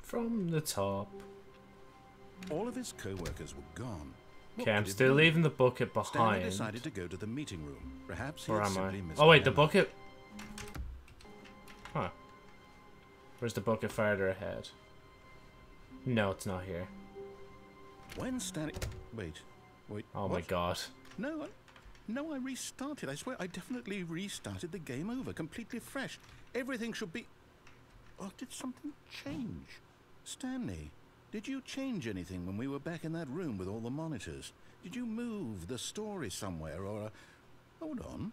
From the top. All of his co-workers were gone. Okay, I'm still leaving the bucket Stanley behind. decided to go to the meeting room. Perhaps he Or had am I? Oh wait, the bucket... Huh. Where's the bucket farther ahead? No, it's not here. When Stanley... Wait, wait, Oh my god. No, I, no, I restarted. I swear, I definitely restarted the game over, completely fresh. Everything should be... Oh, did something change? Stanley, did you change anything when we were back in that room with all the monitors? Did you move the story somewhere, or... Uh, hold on.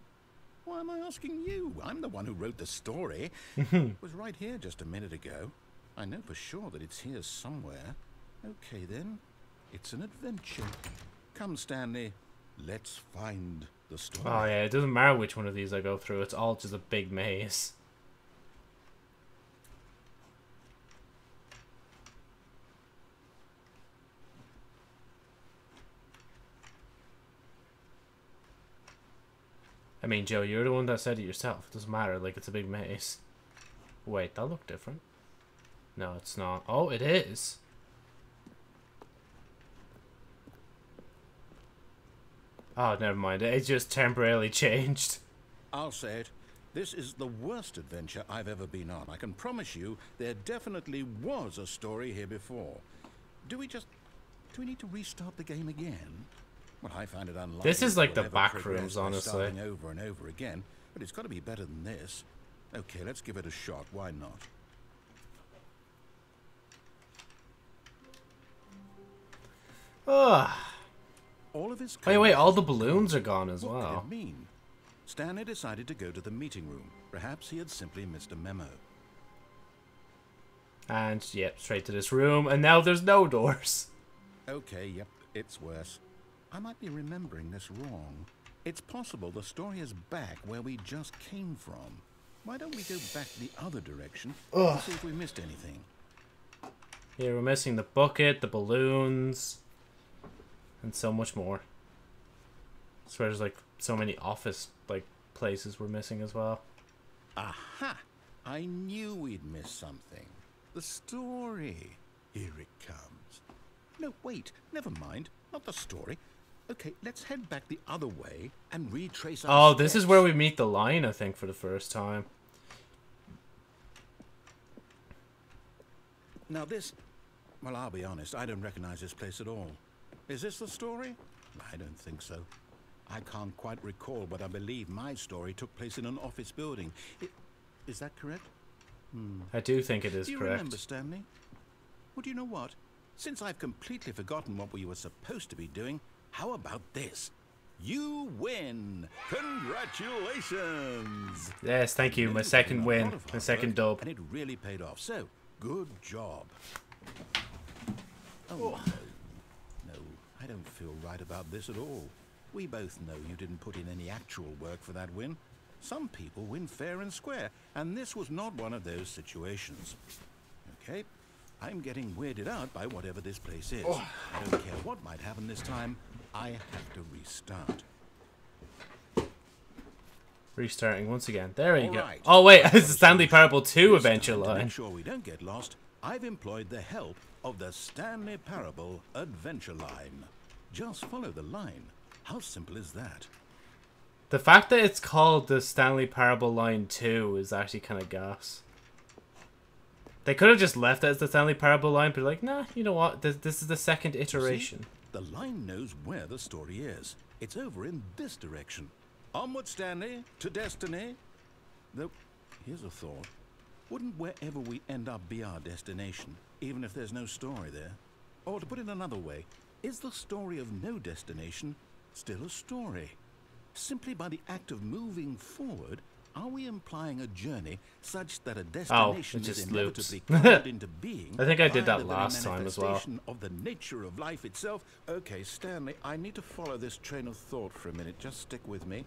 Why am I asking you? I'm the one who wrote the story. it was right here just a minute ago. I know for sure that it's here somewhere. Okay, then. It's an adventure. Come, Stanley. Let's find the story. Oh yeah, it doesn't matter which one of these I go through, it's all just a big maze. I mean, Joe, you're the one that said it yourself. It doesn't matter, like, it's a big maze. Wait, that looked different. No, it's not. Oh, it is. Oh, never mind. It just temporarily changed. I'll say it. This is the worst adventure I've ever been on. I can promise you there definitely was a story here before. Do we just... Do we need to restart the game again? Well, I find it unlikely. This is like the back rooms, honestly. over and over again, but it's got to be better than this. Okay, let's give it a shot. Why not? Ugh. All of his Wait, wait, all the balloons are gone as what well. Could it mean? Stanley decided to go to the meeting room. Perhaps he had simply missed a memo. And, yep, straight to this room, and now there's no doors. Okay, yep, it's worse. I might be remembering this wrong. It's possible the story is back where we just came from. Why don't we go back the other direction and see if we missed anything? Yeah, we're missing the bucket, the balloons, and so much more. I swear there's, like, so many office, like, places we're missing as well. Aha! I knew we'd miss something. The story. Here it comes. No, wait, never mind. Not the story. Okay, let's head back the other way and retrace our Oh, this is where we meet the lion, I think, for the first time. Now this... Well, I'll be honest, I don't recognize this place at all. Is this the story? I don't think so. I can't quite recall, but I believe my story took place in an office building. I- Is that correct? Hmm. I do think it is Do you correct. remember, Stanley? Well, do you know what? Since I've completely forgotten what we were supposed to be doing, how about this? You win! Congratulations! Yes, thank you. My second win. My second dub. And it really paid off. So, good job. Oh, oh, no. No, I don't feel right about this at all. We both know you didn't put in any actual work for that win. Some people win fair and square, and this was not one of those situations. Okay, I'm getting weirded out by whatever this place is. Oh. I don't care what might happen this time. I have to restart. Restarting once again. There we All go. right. Oh, wait. I've a Stanley. Parable 2 This time, Adventure To Line. make sure we don't get lost, I've employed the help of the Stanley Parable Adventure Line. Just follow the line. How simple is that? The fact that it's called the Stanley Parable Line 2 is actually kind of gas. They could have just left it as the Stanley Parable Line, but like, nah, you know what? This, this is the second iteration. See? The line knows where the story is. It's over in this direction. Onward, Stanley, to destiny. Though, here's a thought. Wouldn't wherever we end up be our destination, even if there's no story there? Or to put it another way, is the story of no destination still a story? Simply by the act of moving forward, are we implying a journey such that a oh, destination oh, is inevitably called into being? I think I did that last time as well. Of the nature of life itself. Okay, Stanley, I need to follow this train of thought for a minute. Just stick with me.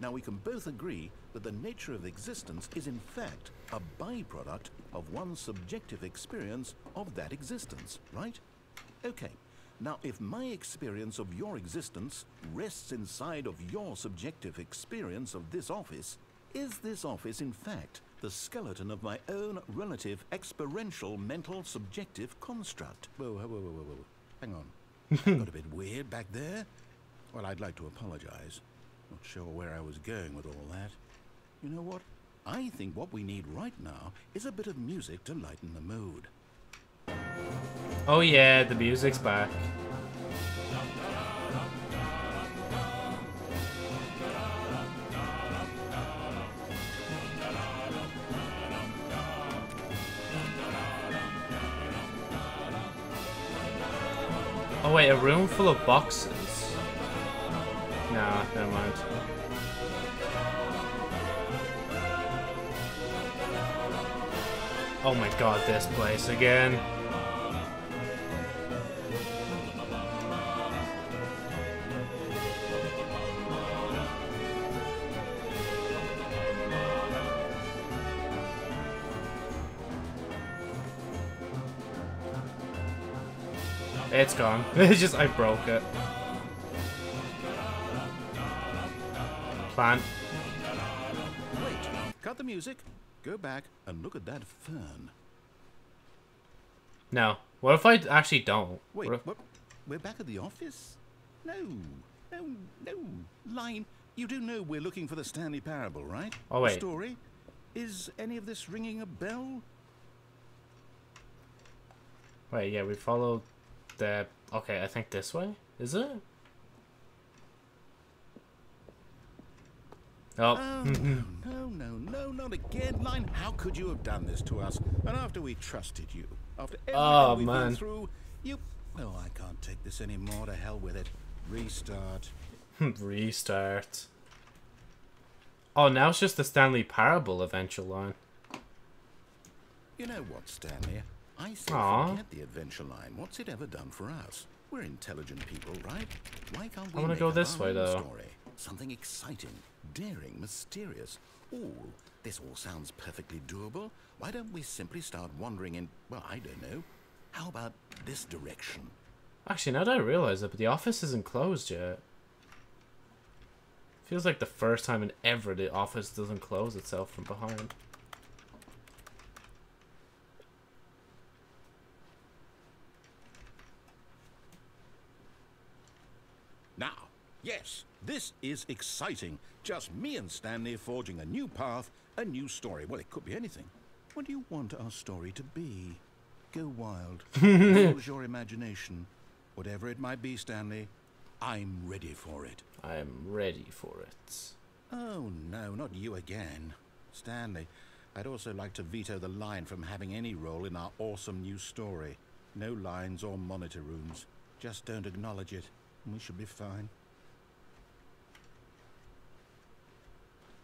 Now we can both agree that the nature of existence is in fact a byproduct of one's subjective experience of that existence, right? Okay. Now, if my experience of your existence rests inside of your subjective experience of this office, is this office, in fact, the skeleton of my own relative experiential mental subjective construct? Whoa, whoa, whoa, whoa, whoa. Hang on. Got a bit weird back there? Well, I'd like to apologize. Not sure where I was going with all that. You know what? I think what we need right now is a bit of music to lighten the mood. Oh yeah, the music's back. Wait, a room full of boxes. Nah, never mind. Oh my god, this place again. It's gone. It's just, I broke it. Plant. Wait, cut the music, go back and look at that fern. No. What if I actually don't? Wait, what, what? We're back at the office? No, no, no. Line, you do know we're looking for the Stanley Parable, right? Oh, wait. The story? Is any of this ringing a bell? Wait, yeah, we followed the... Okay, I think this way? Is it? Oh. Oh, no, no, no, no, not again. Line, how could you have done this to us? And after we trusted you, after everything Oh, we've man. been through, you... Oh, I can't take this anymore. To hell with it. Restart. Hmm, restart. Oh, now it's just the Stanley Parable adventure line. You know what, Stanley? I say Aw. forget the adventure line. What's it ever done for us? We're intelligent people, right? Why can't we I wanna make go this way, though. Story? Something exciting, daring, mysterious. Ooh, this all sounds perfectly doable. Why don't we simply start wandering in, well, I don't know. How about this direction? Actually, now that I realize it, but the office isn't closed yet. Feels like the first time in ever the office doesn't close itself from behind. Now, yes, this is exciting. Just me and Stanley forging a new path, a new story. Well, it could be anything. What do you want our story to be? Go wild. Use your imagination. Whatever it might be, Stanley, I'm ready for it. I am ready for it. Oh, no, not you again. Stanley, I'd also like to veto the line from having any role in our awesome new story. No lines or monitor rooms. Just don't acknowledge it, and we should be fine.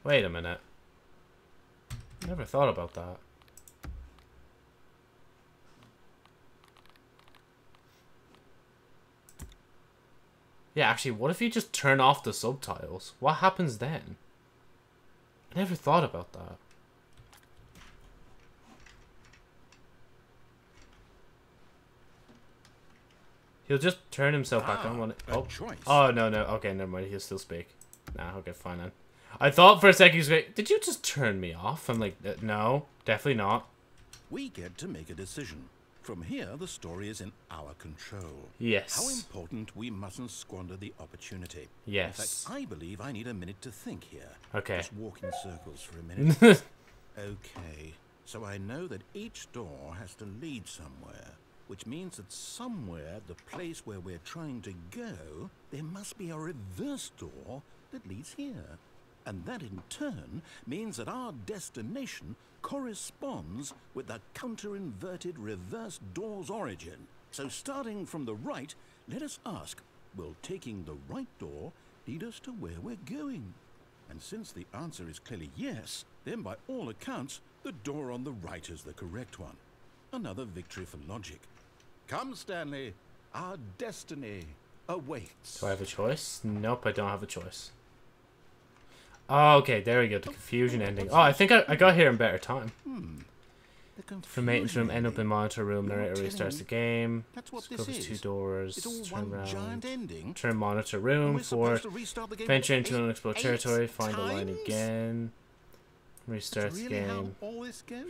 Wait a minute. Never thought about that. Yeah, actually, what if you just turn off the subtitles? What happens then? I never thought about that. He'll just turn himself back on Ah, when it, oh. oh no no okay never mind he'll still speak nah okay fine then I thought for a second he was like did you just turn me off I'm like "Uh, no definitely not We get to make a decision. From here, the story is in our control. Yes. How important we mustn't squander the opportunity. Yes. In fact, I believe I need a minute to think here. Okay. Just walk in circles for a minute. okay. So I know that each door has to lead somewhere, which means that somewhere, the place where we're trying to go, there must be a reverse door that leads here. And that in turn means that our destination corresponds with the counter-inverted reverse door's origin. So starting from the right, let us ask, will taking the right door lead us to where we're going? And since the answer is clearly yes, then by all accounts, the door on the right is the correct one. Another victory for logic. Come, Stanley, our destiny awaits. Do I have a choice? Nope, I don't have a choice. Oh, okay, there we go. The confusion ending. Oh, I think I, I got here in better time. Hmm. From maintenance room, end up in monitor room, narrator restarts the game. That's what this Discovers two doors. Turn around. ending. Turn monitor room. we're Four. supposed to restart the game Venture into unexplored territory. Find the line again. Restarts really game.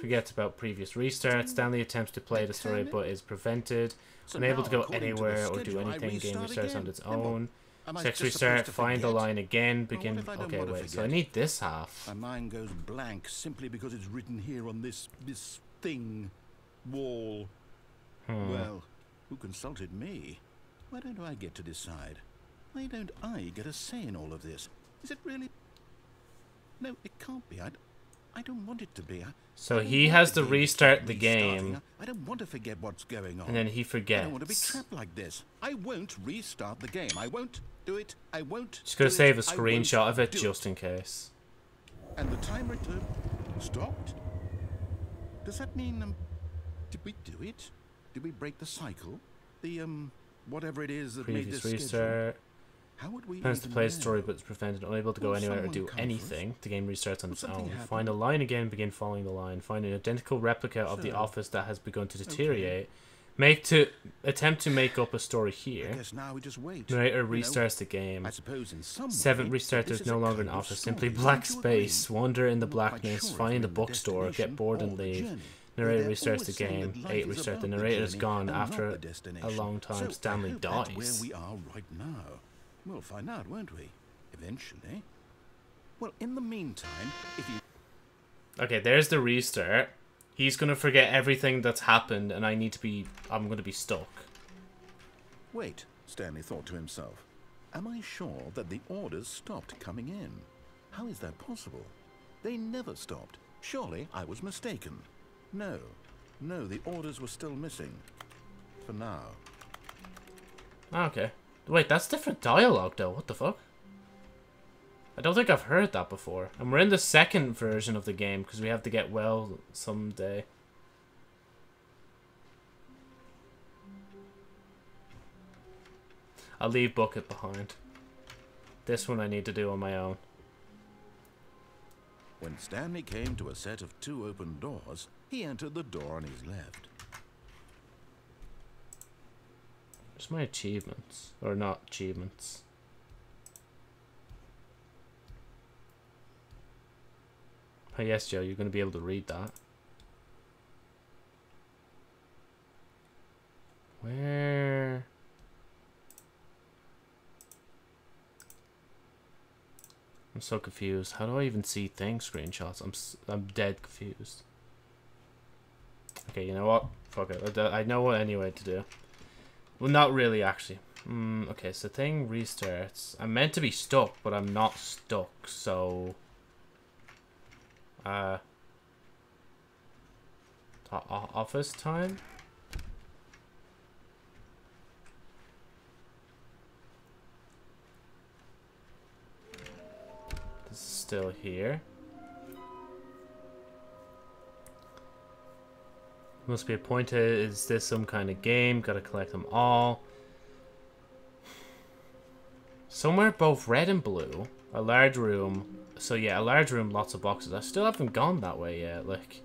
Forgets about previous restarts. Stanley attempts to play the story but is prevented. So Unable now, to go anywhere or do anything. Game restart restarts on its own. Sex restart. Find the line again. Begin. Okay, wait. So I need this half. My mind goes blank simply because it's written here on this this thing wall. Hmm. Well, who consulted me? Why don't I get to decide? Why don't I get a say in all of this? Is it really? No, it can't be. I, I don't want it to be. I, So I he has to restart the game, I don't want to forget what's going on. and then he forgets. I don't want to be trapped like this. I won't restart the game. I won't do it. I won't. Just gonna save a it. Screenshot of it just in case. And the timer to stopped? Does that mean um did we do it? Did we break the cycle? The um whatever it is that made Previous this schedule? restart. How would we Plans to play the story but is prevented, unable to go Will anywhere or do come for us? anything. The game restarts on its own. happen? Find a line again, begin following the line. Find an identical replica of the office that has begun to deteriorate. Make to attempt to make up a story here. Narrator restarts the game. Seventh restart There's no longer an option. Simply black space. Wander in the blackness. Find a bookstore. Get bored and leave. Narrator restarts the game. Eight restart. The narrator is gone after a long time. Stanley dies. Where we are right now. We'll find out, won't we? Eventually. Well, in the meantime, if you. Okay, there's the restart. He's gonna forget everything that's happened, and I need to be. I'm gonna be stuck. wait, Stanley thought to himself. Am I sure that the orders stopped coming in? How is that possible? They never stopped. Surely I was mistaken. No, no, the orders were still missing. For now. Ah, Okay. Wait, that's different dialogue, though. What the fuck? I don't think I've heard that before. And we're in the second version of the game because we have to get well someday. I'll leave Bucket behind. This one I need to do on my own. When Stanley came to a set of two open doors, he entered the door on his left. Where's my achievements? Or not achievements. Oh yes, Joe, you're going to be able to read that. Where? I'm so confused. How do I even see thing screenshots? I'm I'm dead confused. Okay, you know what? Fuck it. I know what anyway to do. Well, not really, actually. Mm, okay, so thing restarts. I'm meant to be stuck, but I'm not stuck, so... Uh... office time? This is still here. Must be appointed. Is this some kind of game? Gotta collect them all. Somewhere both red and blue. A large room. So yeah, a large room, lots of boxes. I still haven't gone that way yet. Like,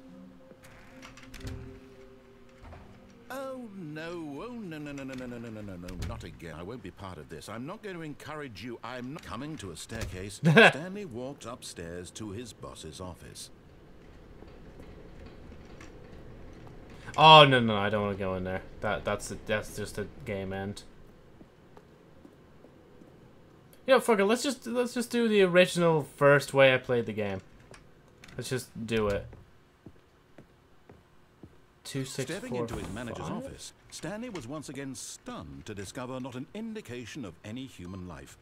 Oh no, oh no, no, no, no, no, no, no, no, no, no, not again. I won't be part of this. I'm not going to encourage you. I'm not coming to a staircase. Stanley walked upstairs to his boss's office. Oh no no I don't want to go in there. That that's a, that's just a game end. Yeah, fuck it. Let's just let's just do the original first way I played the game. Let's just do it. Two six Stepping four into his manager's five? office, Stanley was once again stunned to discover not an indication of any human life.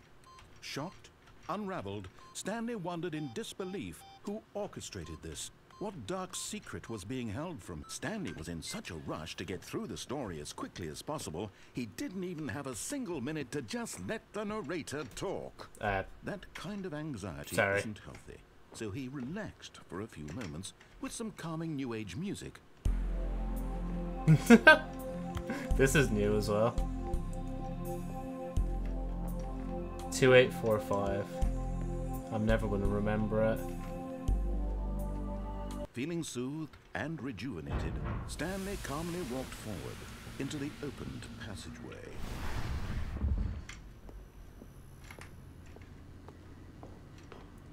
Shocked, unraveled, Stanley wondered in disbelief who orchestrated this. What dark secret was being held from? Stanley was in such a rush to get through the story as quickly as possible, he didn't even have a single minute to just let the narrator talk. Uh, That kind of anxiety Sorry. isn't healthy. So he relaxed for a few moments with some calming new age music this is new as well. Two eight four five. I'm never going to remember it. Feeling soothed and rejuvenated, Stanley calmly walked forward into the opened passageway.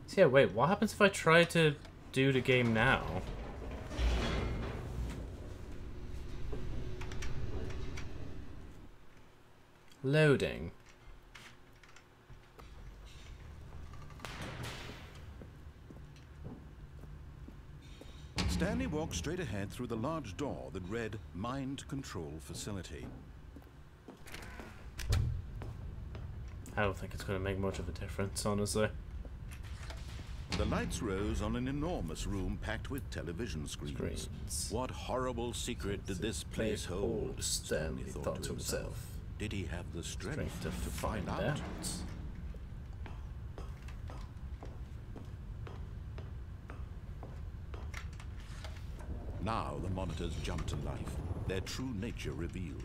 So yeah, wait, what happens if I try to do the game now? Loading. Stanley walked straight ahead through the large door that read Mind Control Facility. I don't think it's going to make much of a difference, honestly. The lights rose on an enormous room packed with television screens. Screens. What horrible secret did this place hold? Stanley thought to himself. Did he have the strength, Strength to find find out. Now the monitors jumped to life, their true nature revealed.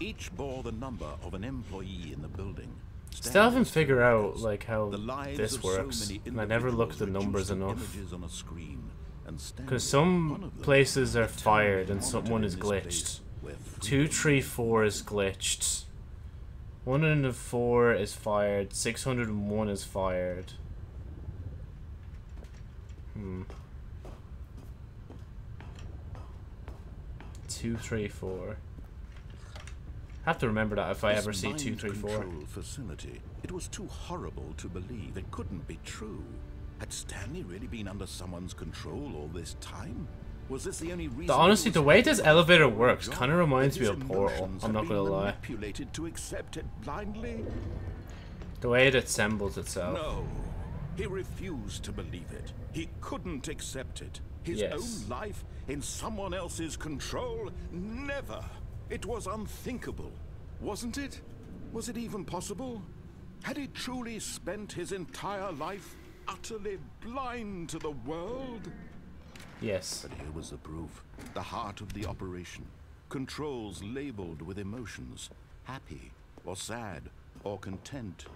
Each bore the number of an employee in the building. Still haven't figured out like how this of so works, and I never looked at the numbers enough. on a screen, and Because some places are fired and some monitor one is glitched. Two, three, four is glitched. One in the four is fired. Six hundred and one is fired. Hmm. Two, three, four. Have to remember that if I This ever see two, three, four. facility. It was too horrible to believe. It couldn't be true. Had Stanley really been under someone's control all this time? Was this the only reason? The, he honestly, the way this elevator works kind of reminds me of Portal. I'm not gonna lie. To accept it blindly. The way it assembles itself. No, he refused to believe it. He couldn't accept it. His Yes. own life in someone else's control? Never. It was unthinkable, wasn't it? Was it even possible? Had he truly spent his entire life utterly blind to the world? Yes. But here was the proof. The heart of the operation. Controls labeled with emotions. Happy, or sad, or content.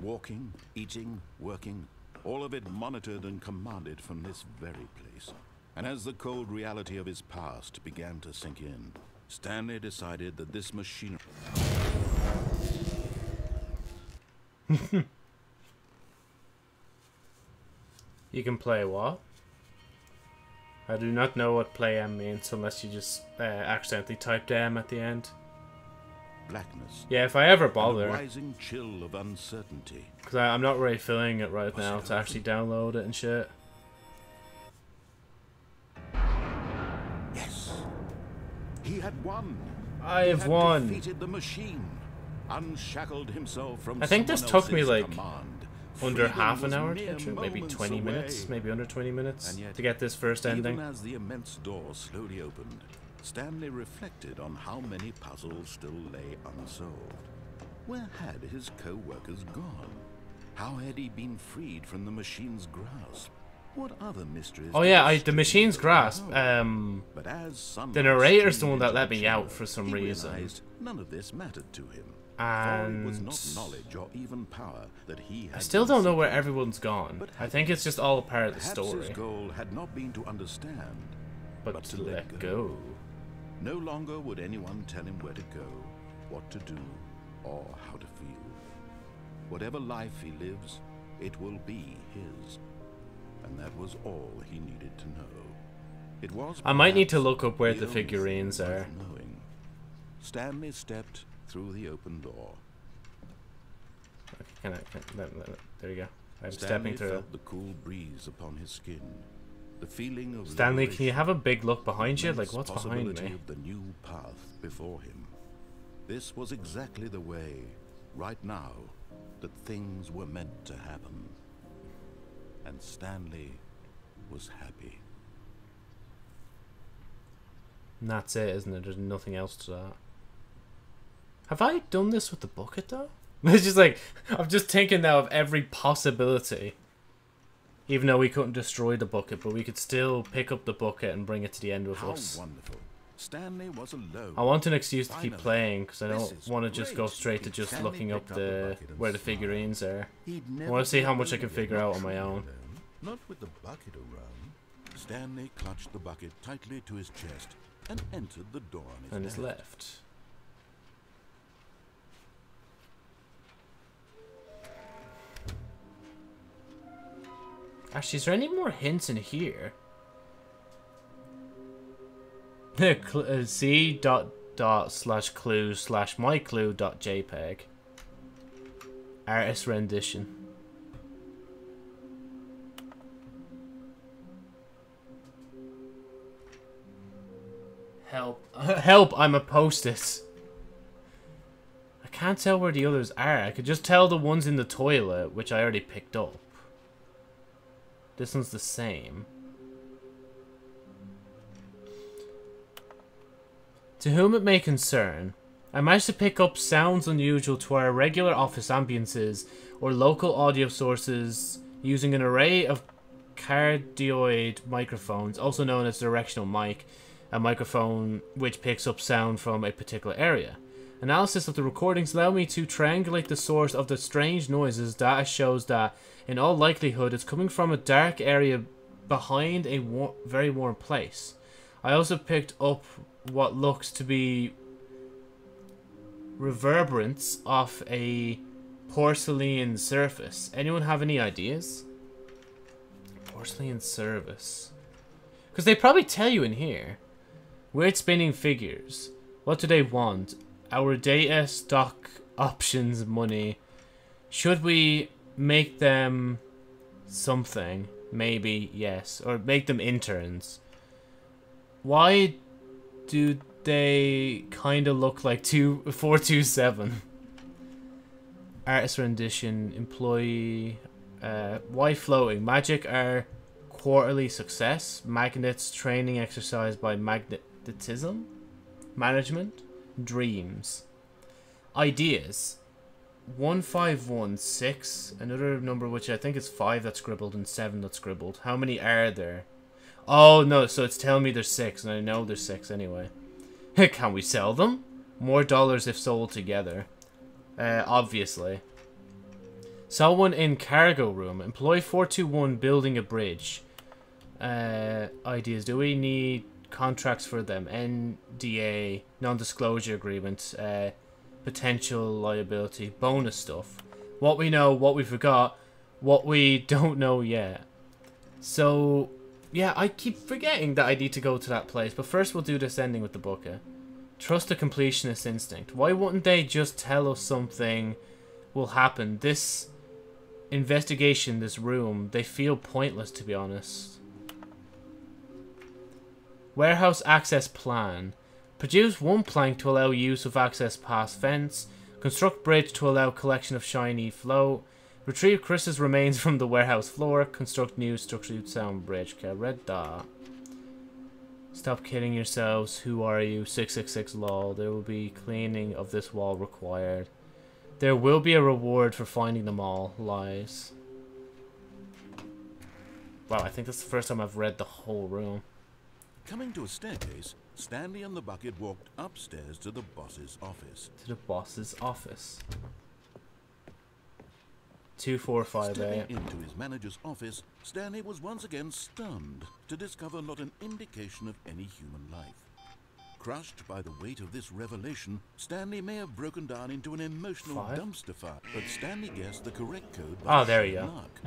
Walking, eating, working. All of it monitored and commanded from this very place. And as the cold reality of his past began to sink in, Stanley decided that this machinery... You can play what? I do not know what play M means unless you just uh, accidentally typed M at the end. Blackness. Yeah, if I ever bother, rising chill of uncertainty. because I'm not really feeling it right now to actually download it and shit. He had won. I have won. defeated the machine, unshackled himself from I think this took me, like, command. Under Freedom half an hour maybe moments 20 minutes, maybe under 20 minutes And yet, to get this first Even ending. as the immense door slowly opened, Stanley reflected on how many puzzles still lay unsolved. Where had his co-workers gone? How had he been freed from the machine's grasp? What other mysteries? Oh yeah, the I, the machine's grasp. Um, But as The narrator's the one that let me out for some reason. None of this mattered to him. for it was not and knowledge or even power that he had I still don't know where everyone's gone. But I think it's just all a part of the story, his goal had not been to understand, but, but to to let let go. No longer would anyone tell him where to go, what to do, or how to feel. Whatever life he lives, it will be his. And that was all he needed to know. It was I might need to look up where the figurines are. knowing. Stanley stepped through the open door. Can I, can, there you go. I'm Stanley stepping through. felt the cool breeze upon his skin. The feeling of Stanley, can you have a big look behind you? Like, what's behind me? Of the new path before him. This was exactly the way, right now, that things were meant to happen. And Stanley was happy. And that's it, isn't it? There's nothing else to that. Have I done this with the bucket though? It's just like I'm just thinking now of every possibility. Even though we couldn't destroy the bucket, but we could still pick up the bucket and bring it to the end with How us. wonderful. Stanley was alone. I want an excuse to keep playing because I don't want to just go straight to just Stanley looking up up the the where the figurines are. I want to see how much I can figure out on my own. Not with the bucket around. Stanley clutched the bucket tightly to his chest and entered the door on his And his left. left. Actually, is there any more hints in here? Cl- uh, C dot dot slash clue slash my clue dot JPEG. Artist rendition. Help. Help, I'm a post-it. I can't tell where the others are. I could just tell the ones in the toilet, which I already picked up. This one's the same. To whom it may concern, I managed to pick up sounds unusual to our regular office ambiances or local audio sources using an array of cardioid microphones, also known as directional mic, a microphone which picks up sound from a particular area. Analysis of the recordings allow me to triangulate the source of the strange noises. Data shows that, in all likelihood, it's coming from a dark area behind a war- very warm place. I also picked up what looks to be reverberance off a porcelain surface. Anyone have any ideas? Porcelain surface. Because they probably tell you in here. Weird spinning figures. What do they want? Our data, stock, options, money. Should we make them something? Maybe, yes. Or make them interns. Why do they kind of look like two four two seven? Artist rendition, employee, uh, why floating? Magic are quarterly success. Magnets training exercise by magnetism, management, dreams, ideas. One five one six. Another number which I think is five that's scribbled and seven that's scribbled. How many are there? Oh no, so it's telling me there's six, and I know there's six anyway. Can we sell them? More dollars if sold together. Uh, obviously. Someone in cargo room. Employee 421 building a bridge. Uh, ideas. Do we need contracts for them? NDA, non-disclosure agreement, uh, potential liability, bonus stuff. What we know, what we forgot, what we don't know yet. So, yeah, I keep forgetting that I need to go to that place. But first we'll do this ending with the booker. Trust the completionist instinct. Why wouldn't they just tell us something will happen? This investigation, this room, they feel pointless to be honest. Warehouse access plan. Produce one plank to allow use of access past fence. Construct bridge to allow collection of shiny float. Retrieve Chris's remains from the warehouse floor. Construct new structured sound bridge. Okay, I read that. Stop kidding yourselves. Who are you? 666 lol. There will be cleaning of this wall required. There will be a reward for finding them all. Lies. Wow, I think that's the first time I've read the whole room. Coming to a staircase, Stanley and the bucket walked upstairs to the boss's office. To the boss's office. 2458. Stepping into his manager's office, Stanley was once again stunned to discover not an indication of any human life. Crushed by the weight of this revelation, Stanley may have broken down into an emotional Five? dumpster fire, but Stanley guessed the correct code Oh, by ah, there sheer you go. luck.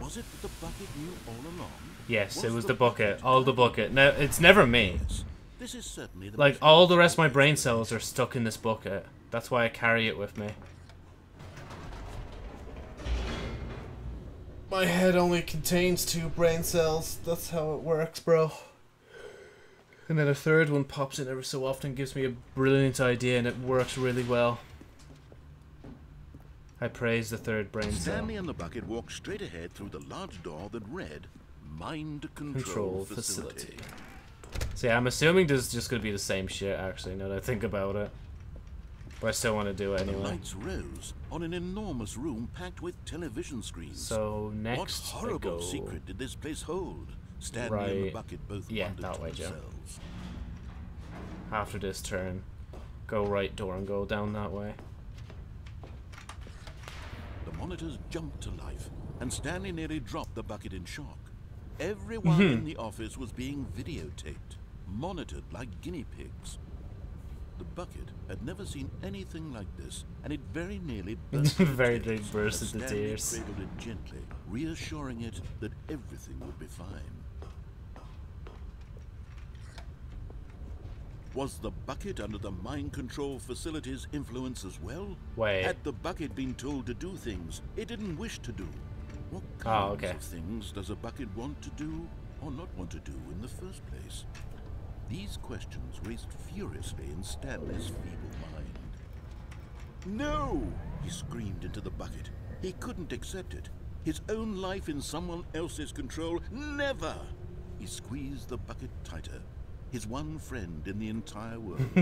Was it that the bucket knew all along? Yes, it was the bucket. All the bucket. No, it's never me. Yes. This is certainly the Like, all the rest of my brain cells are stuck in this bucket. That's why I carry it with me. My head only contains two brain cells. That's how it works, bro. And then a third one pops in every so often, gives me a brilliant idea, and it works really well. I praise the third brain cell. Stanley and the bucket walked straight ahead through the large door that read Mind Control, Control facility. facility. So yeah, I'm assuming this is just gonna be the same shit, actually, now that I think about it. But I still want to do it The anyway. lights rose on an enormous room packed with television screens. So what next I horrible secret did this place hold? Stanley and the bucket both Yeah, wondered that to way, Joe. themselves. after this turn. Go right door and go down that way. The monitors jumped to life, and Stanley nearly dropped the bucket in shock. Everyone Mm-hmm. in the office was being videotaped, monitored like guinea pigs. The bucket had never seen anything like this, and it very nearly burst into Very tears nearly burst into tears. cradled it gently, reassuring it that everything would be fine. Was the bucket under the mind control facility's influence as well? Wait. Had the bucket been told to do things it didn't wish to do? What Oh, kinds okay. of things does a bucket want to do or not want to do in the first place? These questions raced furiously in Stanley's feeble mind. No! He screamed into the bucket. He couldn't accept it. His own life in someone else's control, never! He squeezed the bucket tighter. His one friend in the entire world.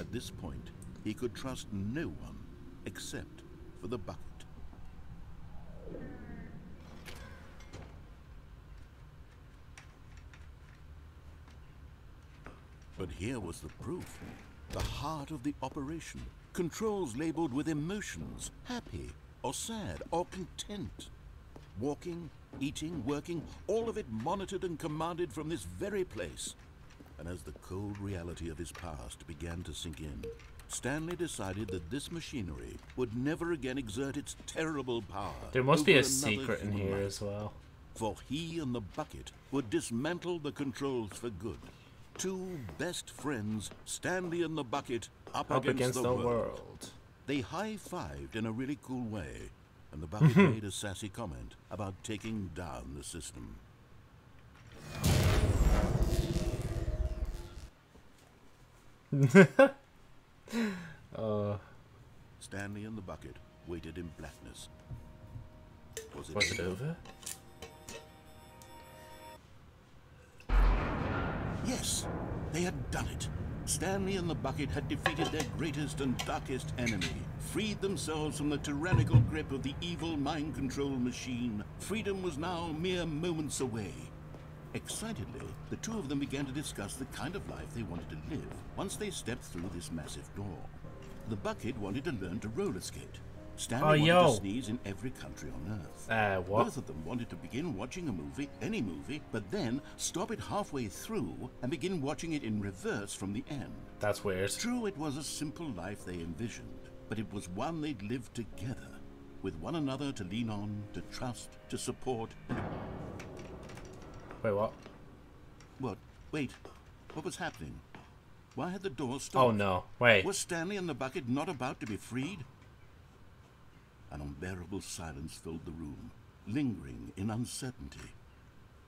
At this point, he could trust no one except for the bucket. But here was the proof. The heart of the operation. Controls labeled with emotions, happy or sad or content. Walking, eating, working, all of it monitored and commanded from this very place. And as the cold reality of his past began to sink in, Stanley decided that this machinery would never again exert its terrible power. There must be a secret in here life as well. for he and the bucket would dismantle the controls for good. Two best friends, Stanley and the bucket, up, Up against, against the, the world. world. They high-fived in a really cool way, and the bucket made a sassy comment about taking down the system. Uh, Stanley and the bucket waited in blackness. Was it, was it over? Yes, they had done it. Stanley and the Bucket had defeated their greatest and darkest enemy, freed themselves from the tyrannical grip of the evil mind control machine. Freedom was now mere moments away. Excitedly, the two of them began to discuss the kind of life they wanted to live once they stepped through this massive door. The Bucket wanted to learn to roller skate. Stanley Oh, wanted yo. to sneeze in every country on Earth. Uh, what? Both of them wanted to begin watching a movie, any movie, but then stop it halfway through and begin watching it in reverse from the end. That's weird. True, it was a simple life they envisioned, but it was one they'd lived together, with one another to lean on, to trust, to support. Wait, what? What? Wait, what was happening? Why had the door stopped? Oh no. Wait. Was Stanley and the bucket not about to be freed? An unbearable silence filled the room, lingering in uncertainty.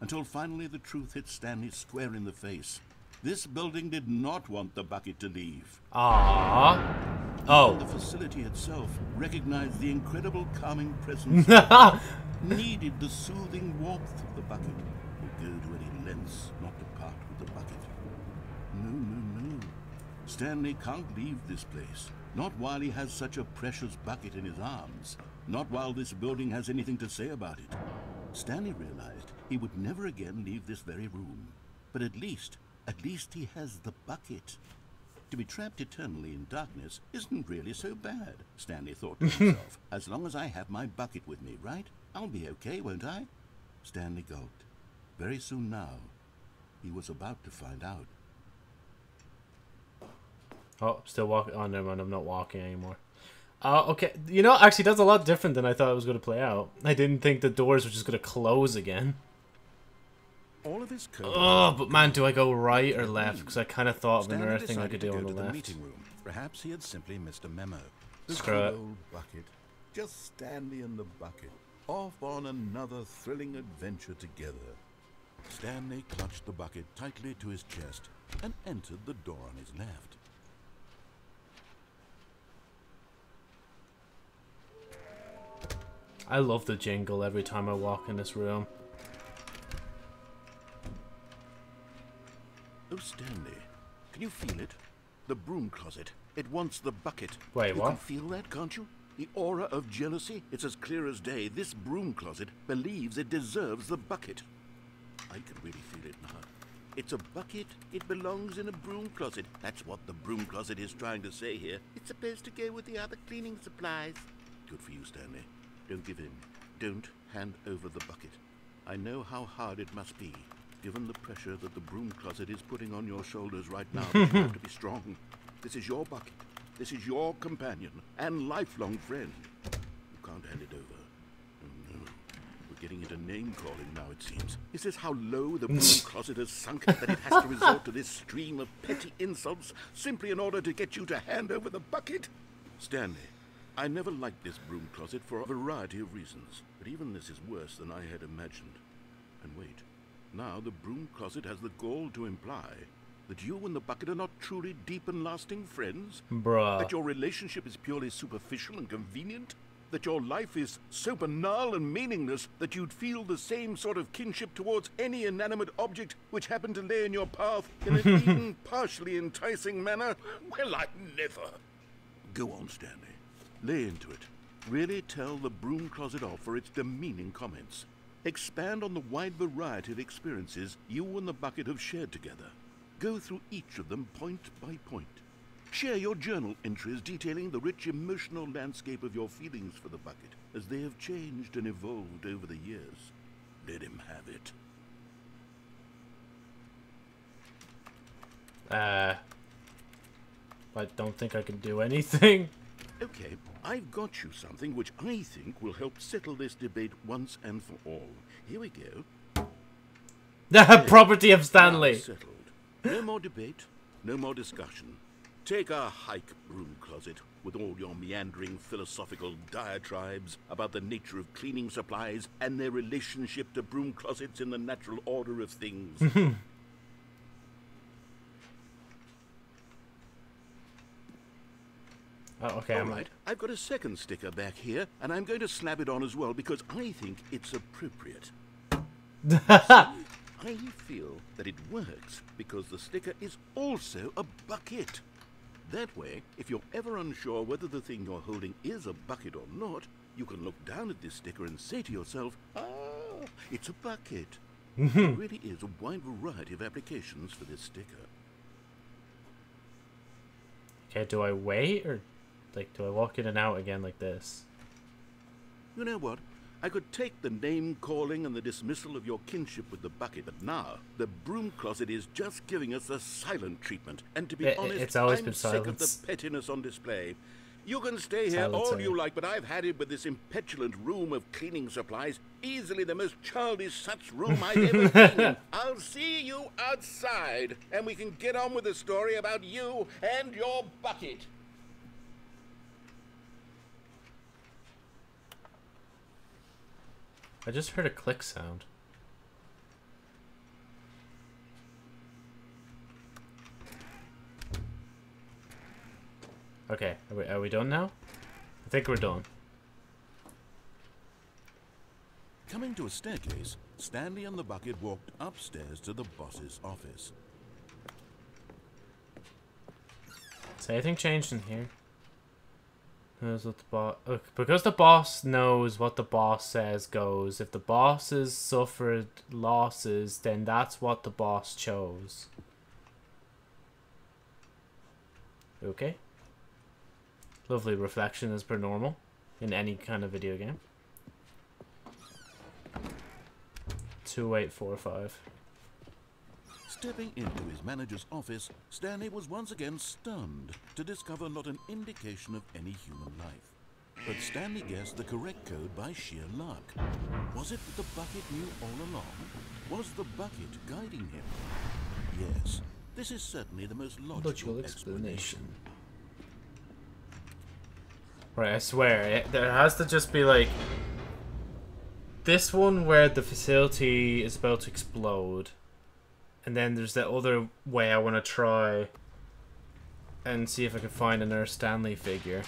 Until finally the truth hit Stanley square in the face. This building did not want the bucket to leave. Oh. The Oh. facility itself recognized the incredible calming presence, needed the soothing warmth of the bucket, would go to any lengths not to part with the bucket. No, no, no. Stanley can't leave this place. Not while he has such a precious bucket in his arms. Not while this building has anything to say about it. Stanley realized he would never again leave this very room. But at least, at least he has the bucket. To be trapped eternally in darkness isn't really so bad, Stanley thought to himself. as long as I have my bucket with me, right? I'll be okay, won't I? Stanley gulped. Very soon now, he was about to find out. Oh, still walking. Oh, never mind. I'm not walking anymore. Oh, okay. You know, actually, that's a lot different than I thought it was going to play out. I didn't think the doors were just going to close again. All of his code. Oh, but man, do I go right or left? Because I kind of thought of another thing I could do on the to left. meeting room. Perhaps he had simply missed a memo. The Screw it. bucket. Just Stanley and the bucket. Off on another thrilling adventure together. Stanley clutched the bucket tightly to his chest and entered the door on his left. I love the jingle every time I walk in this room. Oh, Stanley, can you feel it? The broom closet. It wants the bucket. Wait, you what? can feel that, can't you? The aura of jealousy? It's as clear as day. This broom closet believes it deserves the bucket. I can really feel it now. It's a bucket. It belongs in a broom closet. That's what the broom closet is trying to say here. It's supposed to go with the other cleaning supplies. Good for you, Stanley. Don't give in. Don't hand over the bucket. I know how hard it must be, given the pressure that the broom closet is putting on your shoulders right now. you have to be strong. This is your bucket. This is your companion and lifelong friend. You can't hand it over. Oh no. We're getting into name calling now, it seems. Is this how low the broom closet has sunk that it has to resort to this stream of petty insults simply in order to get you to hand over the bucket? Stanley, I never liked this broom closet for a variety of reasons, but even this is worse than I had imagined. And wait, now the broom closet has the gall to imply that you and the bucket are not truly deep and lasting friends? Bruh. That your relationship is purely superficial and convenient? That your life is so banal and meaningless that you'd feel the same sort of kinship towards any inanimate object which happened to lay in your path in an even partially enticing manner? Well, I never. Go on, Stanley. Lay into it. Really tell the broom closet off for its demeaning comments. Expand on the wide variety of experiences you and the bucket have shared together. Go through each of them point by point. Share your journal entries detailing the rich emotional landscape of your feelings for the bucket as they have changed and evolved over the years. Let him have it. Uh, I don't think I can do anything. Okay, I've got you something which I think will help settle this debate once and for all. Here we go. The property of Stanley. settled. No more debate, no more discussion. Take a hike, broom closet, with all your meandering philosophical diatribes about the nature of cleaning supplies and their relationship to broom closets in the natural order of things. Oh, okay, All I'm right, I've got a second sticker back here, and I'm going to slap it on as well because I think it's appropriate. I feel that it works because the sticker is also a bucket. That way, if you're ever unsure whether the thing you're holding is a bucket or not, you can look down at this sticker and say to yourself, ah, it's a bucket. there really is a wide variety of applications for this sticker. Okay, do I wait or like do I walk in and out again like this? You know what? I could take the name calling and the dismissal of your kinship with the bucket, but now the broom closet is just giving us a silent treatment. And to be I- I- honest, it's always I'm been sick of the pettiness on display. You can stay here Silence, all you like, but I've had it with this impetulant room of cleaning supplies. Easily the most childish such room I've ever been in. I'll see you outside, and we can get on with the story about you and your bucket. I just heard a click sound. Okay, are we, are we done now? I think we're done. Coming to a staircase, Stanley and the bucket walked upstairs to the boss's office. Has anything changed in here? Knows what the boss. because the boss knows what the boss says goes. If the bosses suffered losses, then that's what the boss chose. Okay. Lovely reflection as per normal in any kind of video game. Two eight four five. Stepping into his manager's office, Stanley was once again stunned to discover not an indication of any human life. But Stanley guessed the correct code by sheer luck. Was it that the bucket knew all along? Was the bucket guiding him? Yes, this is certainly the most logical, Logical explanation. explanation. Right, I swear, it, there has to just be like this one where the facility is about to explode, and then there's that other way I want to try and see if I can find another Stanley figure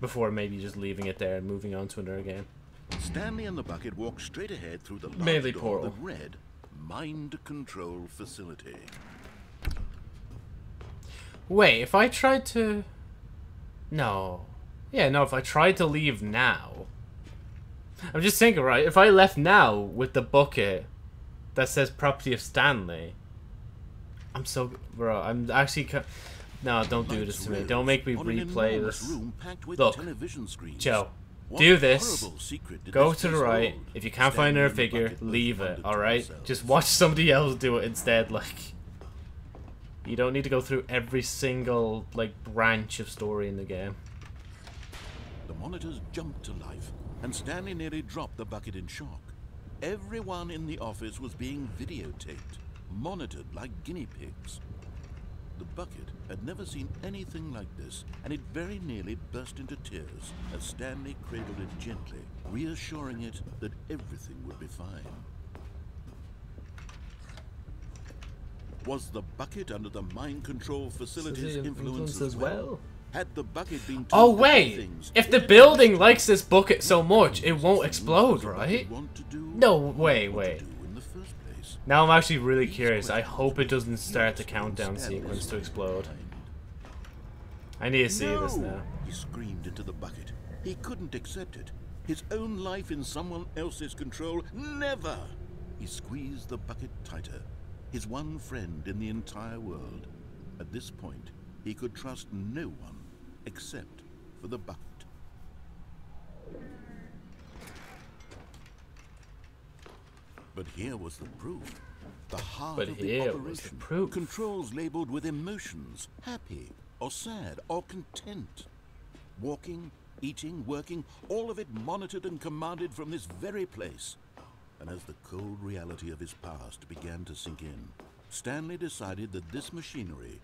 before maybe just leaving it there and moving on to another game. Stanley and the bucket walked straight ahead through the large Mainly door Portal. that read Mind Control Facility. Wait, if I tried to. No. Yeah, no, if I tried to leave now. I'm just thinking, right? If I left now with the bucket that says property of Stanley. I'm so. Bro, I'm actually. No, don't do this to me. Don't make me rose on an replay this. room packed with Look. Joe, do this. secret Go to the right. If you can't find another figure, leave it, alright? Just watch somebody else do it instead, like. You don't need to go through every single, like, branch of story in the game. The monitors jumped to life, and Stanley nearly dropped the bucket in shock. Everyone in the office was being videotaped, monitored like guinea pigs. The bucket had never seen anything like this, and it very nearly burst into tears as Stanley cradled it gently, reassuring it that everything would be fine. Was the bucket under the mind control facility's Facility influence, influence as well? Had the bucket been Oh told to do wait! If the building likes this bucket so much, it won't explode, right? want to do No, or wait, wait. do in the first place. Now I'm actually really curious. I hope it doesn't start the countdown sequence to explode. I need to see this now. He screamed into the bucket. He couldn't accept it. His own life in someone else's control, never! He squeezed the bucket tighter. His one friend in the entire world. At this point, he could trust no one except for the bucket. But here was the proof. The heart But of the here operation. was the proof. Controls labeled with emotions, happy or sad or content. Walking, eating, working, all of it monitored and commanded from this very place. And as the cold reality of his past began to sink in, Stanley decided that this machinery.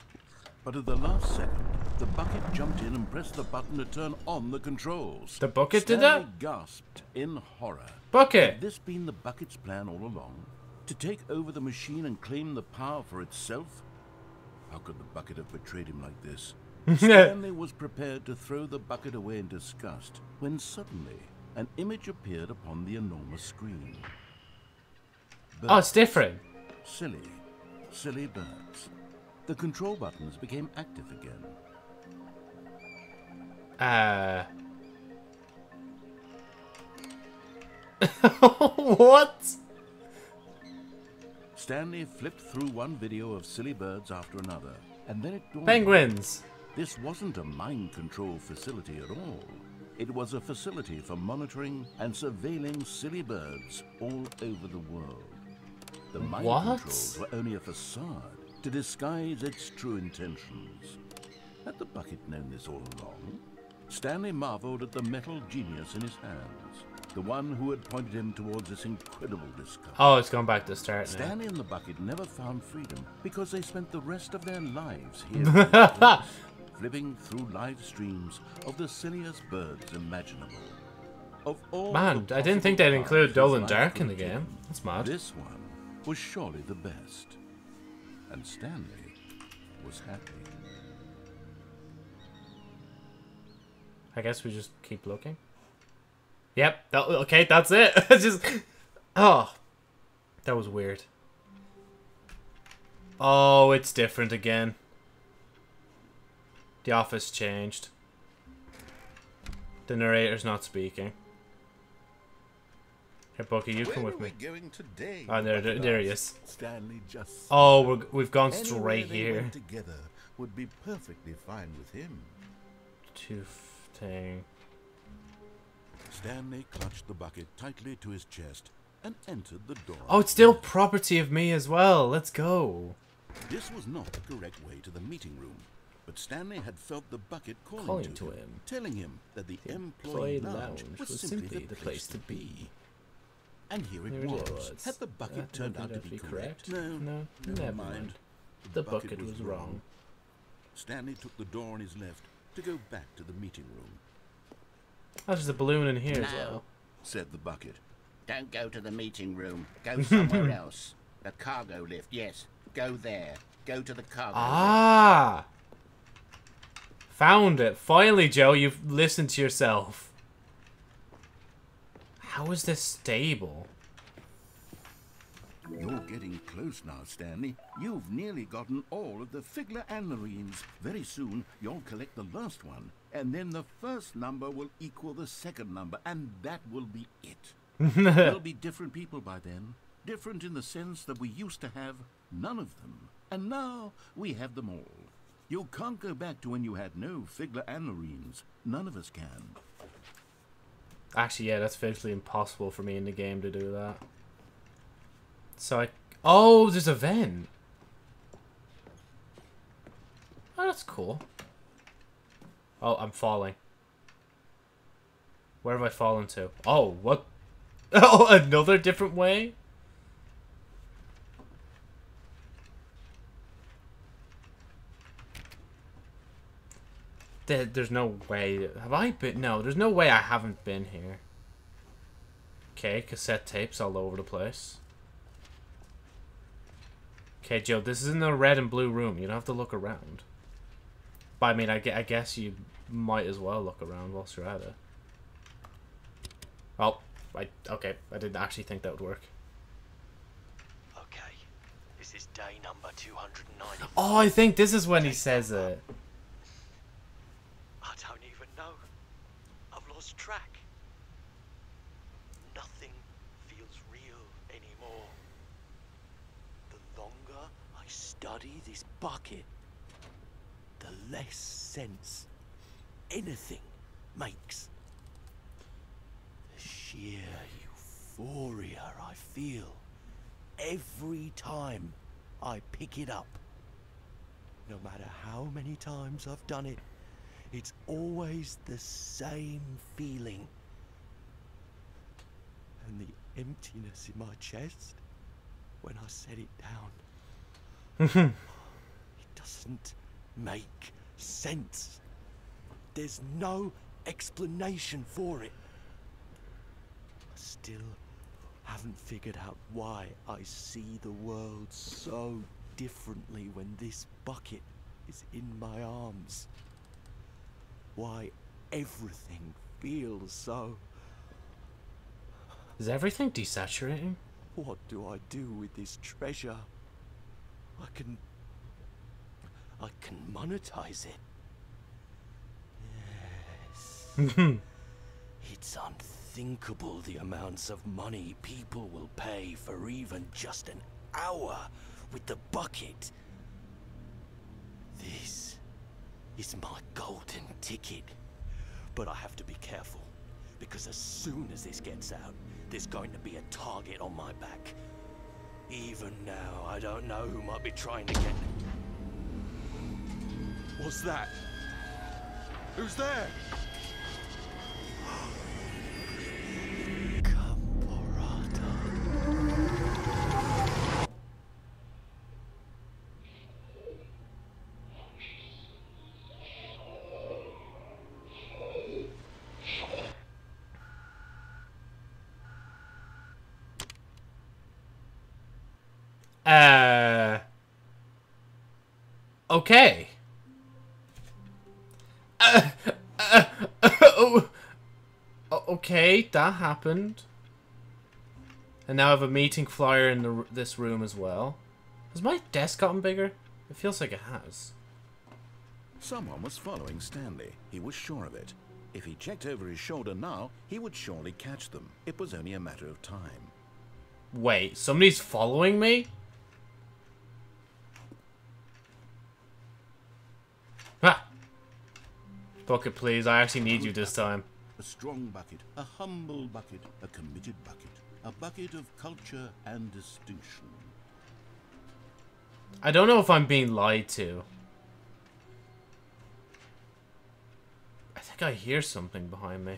But at the last second, the bucket jumped in and pressed the button to turn on the controls. The bucket did Stanley that? gasped in horror. Bucket! Had this been the bucket's plan all along? To take over the machine and claim the power for itself? How could the bucket have betrayed him like this? Stanley was prepared to throw the bucket away in disgust when suddenly an image appeared upon the enormous screen. Oh, it's different. Silly, silly birds. The control buttons became active again. Uh. what? Stanley flipped through one video of silly birds after another, and then it dawned Penguins! This wasn't a mind control facility at all. It was a facility for monitoring and surveilling silly birds all over the world. The mind What? controls were only a facade to disguise its true intentions. Had the bucket known this all along? Stanley marveled at the metal genius in his hands, the one who had pointed him towards this incredible discovery. Oh, it's gone back to start now. Stanley and the bucket never found freedom because they spent the rest of their lives here, place, flipping through live streams of the silliest birds imaginable. Of all Man, I didn't think they'd include and Dark in the game. That's mad. This one was surely the best, and Stanley was happy. I guess we just keep looking. Yep. That, okay, that's it. Just. Oh. That was weird. Oh, it's different again. The office changed. The narrator's not speaking. Here, Bucky, you come with me. we going today? Oh, there, there, there he is. Stanley just. Oh, we're, we've gone straight here. together would be perfectly fine with him. Two thing. Stanley clutched the bucket tightly to his chest and entered the door. Oh, it's still property of me as well. Let's go. This was not the correct way to the meeting room, but Stanley had felt the bucket calling, Calling to, him, him. telling him that the, The employee, employee lounge, lounge was, was simply the place to be. And here it Here it was. was. Had the bucket Uh, turned turned out to be correct? No, No, never, never mind. mind. The bucket was wrong. Stanley took the door on his left to go back to the meeting room. Oh, there's a balloon in here as well. Said the bucket. Don't go to the meeting room. Go somewhere else. The cargo lift, yes. Go there. Go to the cargo Ah! Found it. Finally, Joe, you've listened to yourself. How is this stable? You're getting close now, Stanley. You've nearly gotten all of the Figler Anarines. Very soon, you'll collect the last one, and then the first number will equal the second number, and that will be it. We'll be different people by then. Different in the sense that we used to have none of them, and now we have them all. You can't go back to when you had no Figler Anarines. None of us can. Actually, yeah, that's physically impossible for me in the game to do that. So I... Oh, there's a vent. Oh, that's cool. Oh, I'm falling. Where have I fallen to? Oh, what? Oh, another different way? There, there's no way. Have I been? No, there's no way I haven't been here. Okay, cassette tapes all over the place. Okay, Joe, this is in the red and blue room. You don't have to look around. But I mean, I, I guess you might as well look around whilst you're at it. Oh, I okay. I didn't actually think that would work. Okay, this is day number 290. Oh, I think this is when he says it. I don't even know. I've lost track. Nothing feels real anymore. The longer I study this bucket, the less sense anything makes. The sheer euphoria I feel every time I pick it up. No matter how many times I've done it, it's always the same feeling. And the emptiness in my chest when I set it down. it doesn't make sense. There's no explanation for it. I still haven't figured out why I see the world so differently when this bucket is in my arms. Why everything feels so. Is everything desaturating? What do I do with this treasure? I can. I can monetize it. Yes. it's unthinkable the amounts of money people will pay for even just an hour with the bucket. This is my golden ticket. But I have to be careful, because as soon as this gets out, there's going to be a target on my back. Even now, I don't know who might be trying to get. What's that? Who's there? Uh. Okay. Uh, uh, oh, okay, that happened. And now I have a meeting flyer in the, this room as well. Has my desk gotten bigger? It feels like it has. Someone was following Stanley. He was sure of it. If he checked over his shoulder now, he would surely catch them. It was only a matter of time. Wait, somebody's following me? Bucket, please. I actually need you this time. A strong bucket, a humble bucket, a committed bucket. a bucket of culture and distinction. I don't know if I'm being lied to. I think I hear something behind me.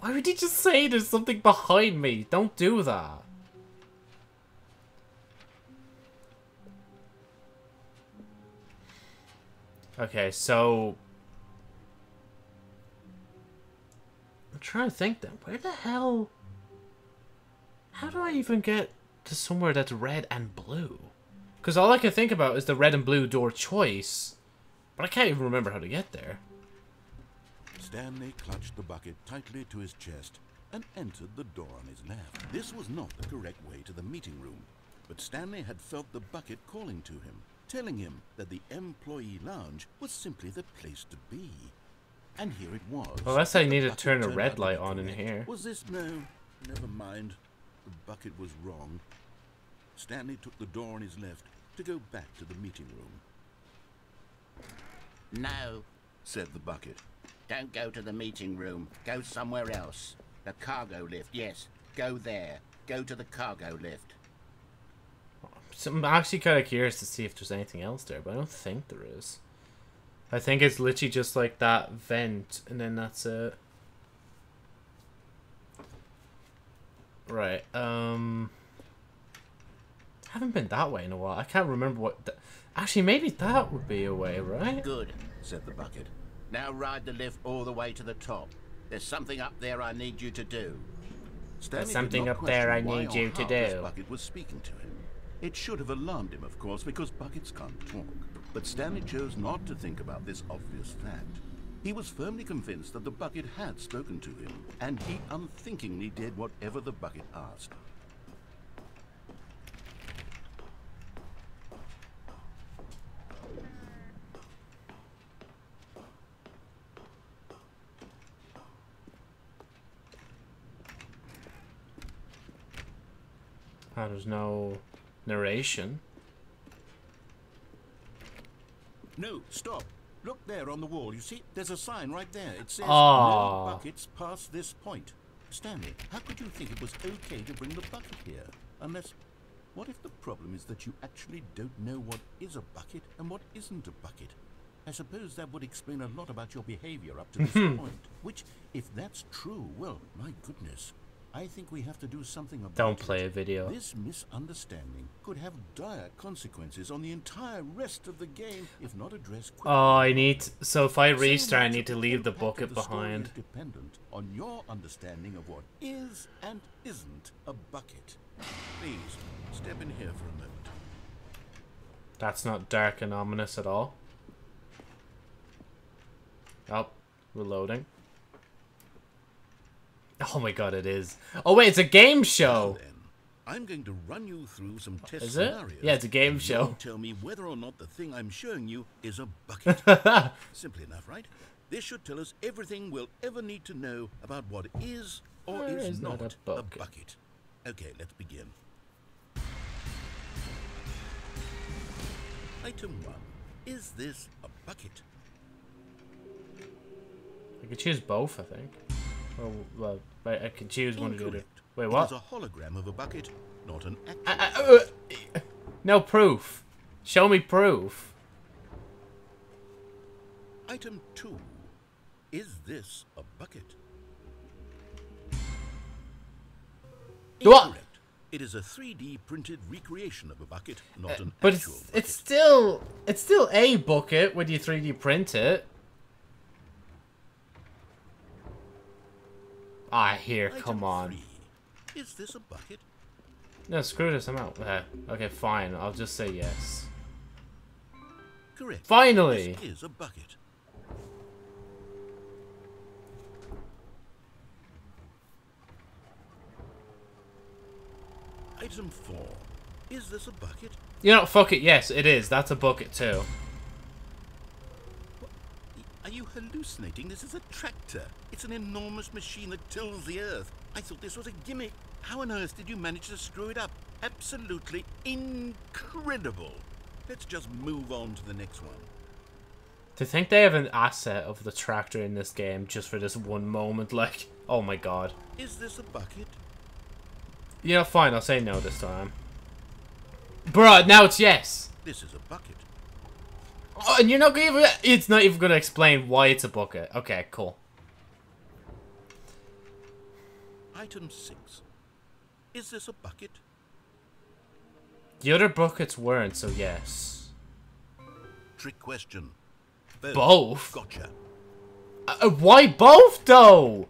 Why would you just say there's something behind me? Don't do that. Okay, so... I'm trying to think then. Where the hell... How do I even get to somewhere that's red and blue? Because all I can think about is the red and blue door choice. But I can't even remember how to get there. Stanley clutched the bucket tightly to his chest and entered the door on his left. This was not the correct way to the meeting room, but Stanley had felt the bucket calling to him, telling him that the employee lounge was simply the place to be. And here it was. Well, that's how you The need to turn a red light on in here. Was this no? Never mind. The bucket was wrong. Stanley took the door on his left to go back to the meeting room. No, Said the bucket. don't go to the meeting room. Go somewhere else. The cargo lift, yes. Go there. Go to the cargo lift. So I'm actually kind of curious to see if there's anything else there, but I don't think there is. I think it's literally just like that vent, and then that's it. Right, um... haven't been that way in a while. I can't remember what... th- Actually, maybe that would be a way, right? Good, said the bucket. Now ride the lift all the way to the top. There's something up there I need you to do. Stanley did something up there I need you to do. Bucket was speaking to him. It should have alarmed him, of course, because buckets can't talk. But Stanley chose not to think about this obvious fact. He was firmly convinced that the bucket had spoken to him, and he unthinkingly did whatever the bucket asked. There's no narration. No, stop. Look there on the wall. You see, there's a sign right there. It says Ah. no buckets past this point. Stanley, how could you think it was okay to bring the bucket here? Unless, what if the problem is that you actually don't know what is a bucket and what isn't a bucket? I suppose that would explain a lot about your behavior up to this point. Which, if that's true, well, my goodness. I think we have to do something about Don't it. play a video. This misunderstanding could have dire consequences on the entire rest of the game if not addressed quickly. Oh, I need... So if I restart, I need to leave the bucket the behind. dependent on your understanding of what is and isn't a bucket. Please, step in here for a moment. That's not dark and ominous at all. Oh, reloading. Oh my god, it is. Oh wait, it's a game show! then, I'm going to run you through some test Is it? scenarios. Yeah, it's a game show. Tell me whether or not the thing I'm showing you is a bucket. Simply enough, right? This should tell us everything we'll ever need to know about what is or is, is not not, a a bucket. bucket. Okay, let's begin. Item 1. Is this a bucket? I could choose both, I think. Or, well, I, I can choose one the other. Incorrect. Wait, It what? is a hologram of a bucket, not an actual I- I- uh, no proof. Show me proof. Item 2. Is this a bucket? What? It is a 3D printed recreation of a bucket, not an Uh, But actual it's bucket. it's still it's still a bucket when you 3D print it. Ah, here, come on. Is this a bucket? No, screw this. I'm out. Uh, okay, fine. I'll just say yes. Correct. Finally. This is a bucket. Item 4. Is this a bucket? You know, fuck it. Yes, it is. That's a bucket too. Are you hallucinating? This is a tractor. It's an enormous machine that tills the earth. I thought this was a gimmick. How on earth did you manage to screw it up? Absolutely incredible. Let's just move on to the next one. To think they have an asset of the tractor in this game just for this one moment, like, oh my god. Is this a bucket? Yeah, fine, I'll say no this time. Bruh, now it's yes! This is a bucket. Oh, and you're not gonna even, it's not even gonna explain why it's a bucket. Okay, cool. Item 6. Is this a bucket? The other buckets weren't, so yes. Trick question. Both? Gotcha. Uh, why both, though?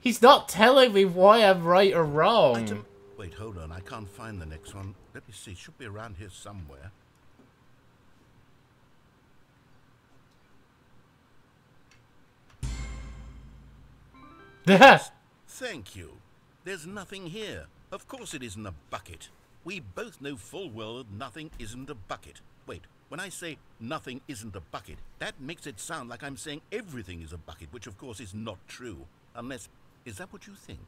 He's not telling me why I'm right or wrong. Item... Wait, hold on. I can't find the next one. Let me see. Should be around here somewhere. Thank you. There's nothing here. Of course it isn't a bucket. We both know full well that nothing isn't a bucket. Wait, when I say nothing isn't a bucket, that makes it sound like I'm saying everything is a bucket, which of course is not true. Unless, is that what you think?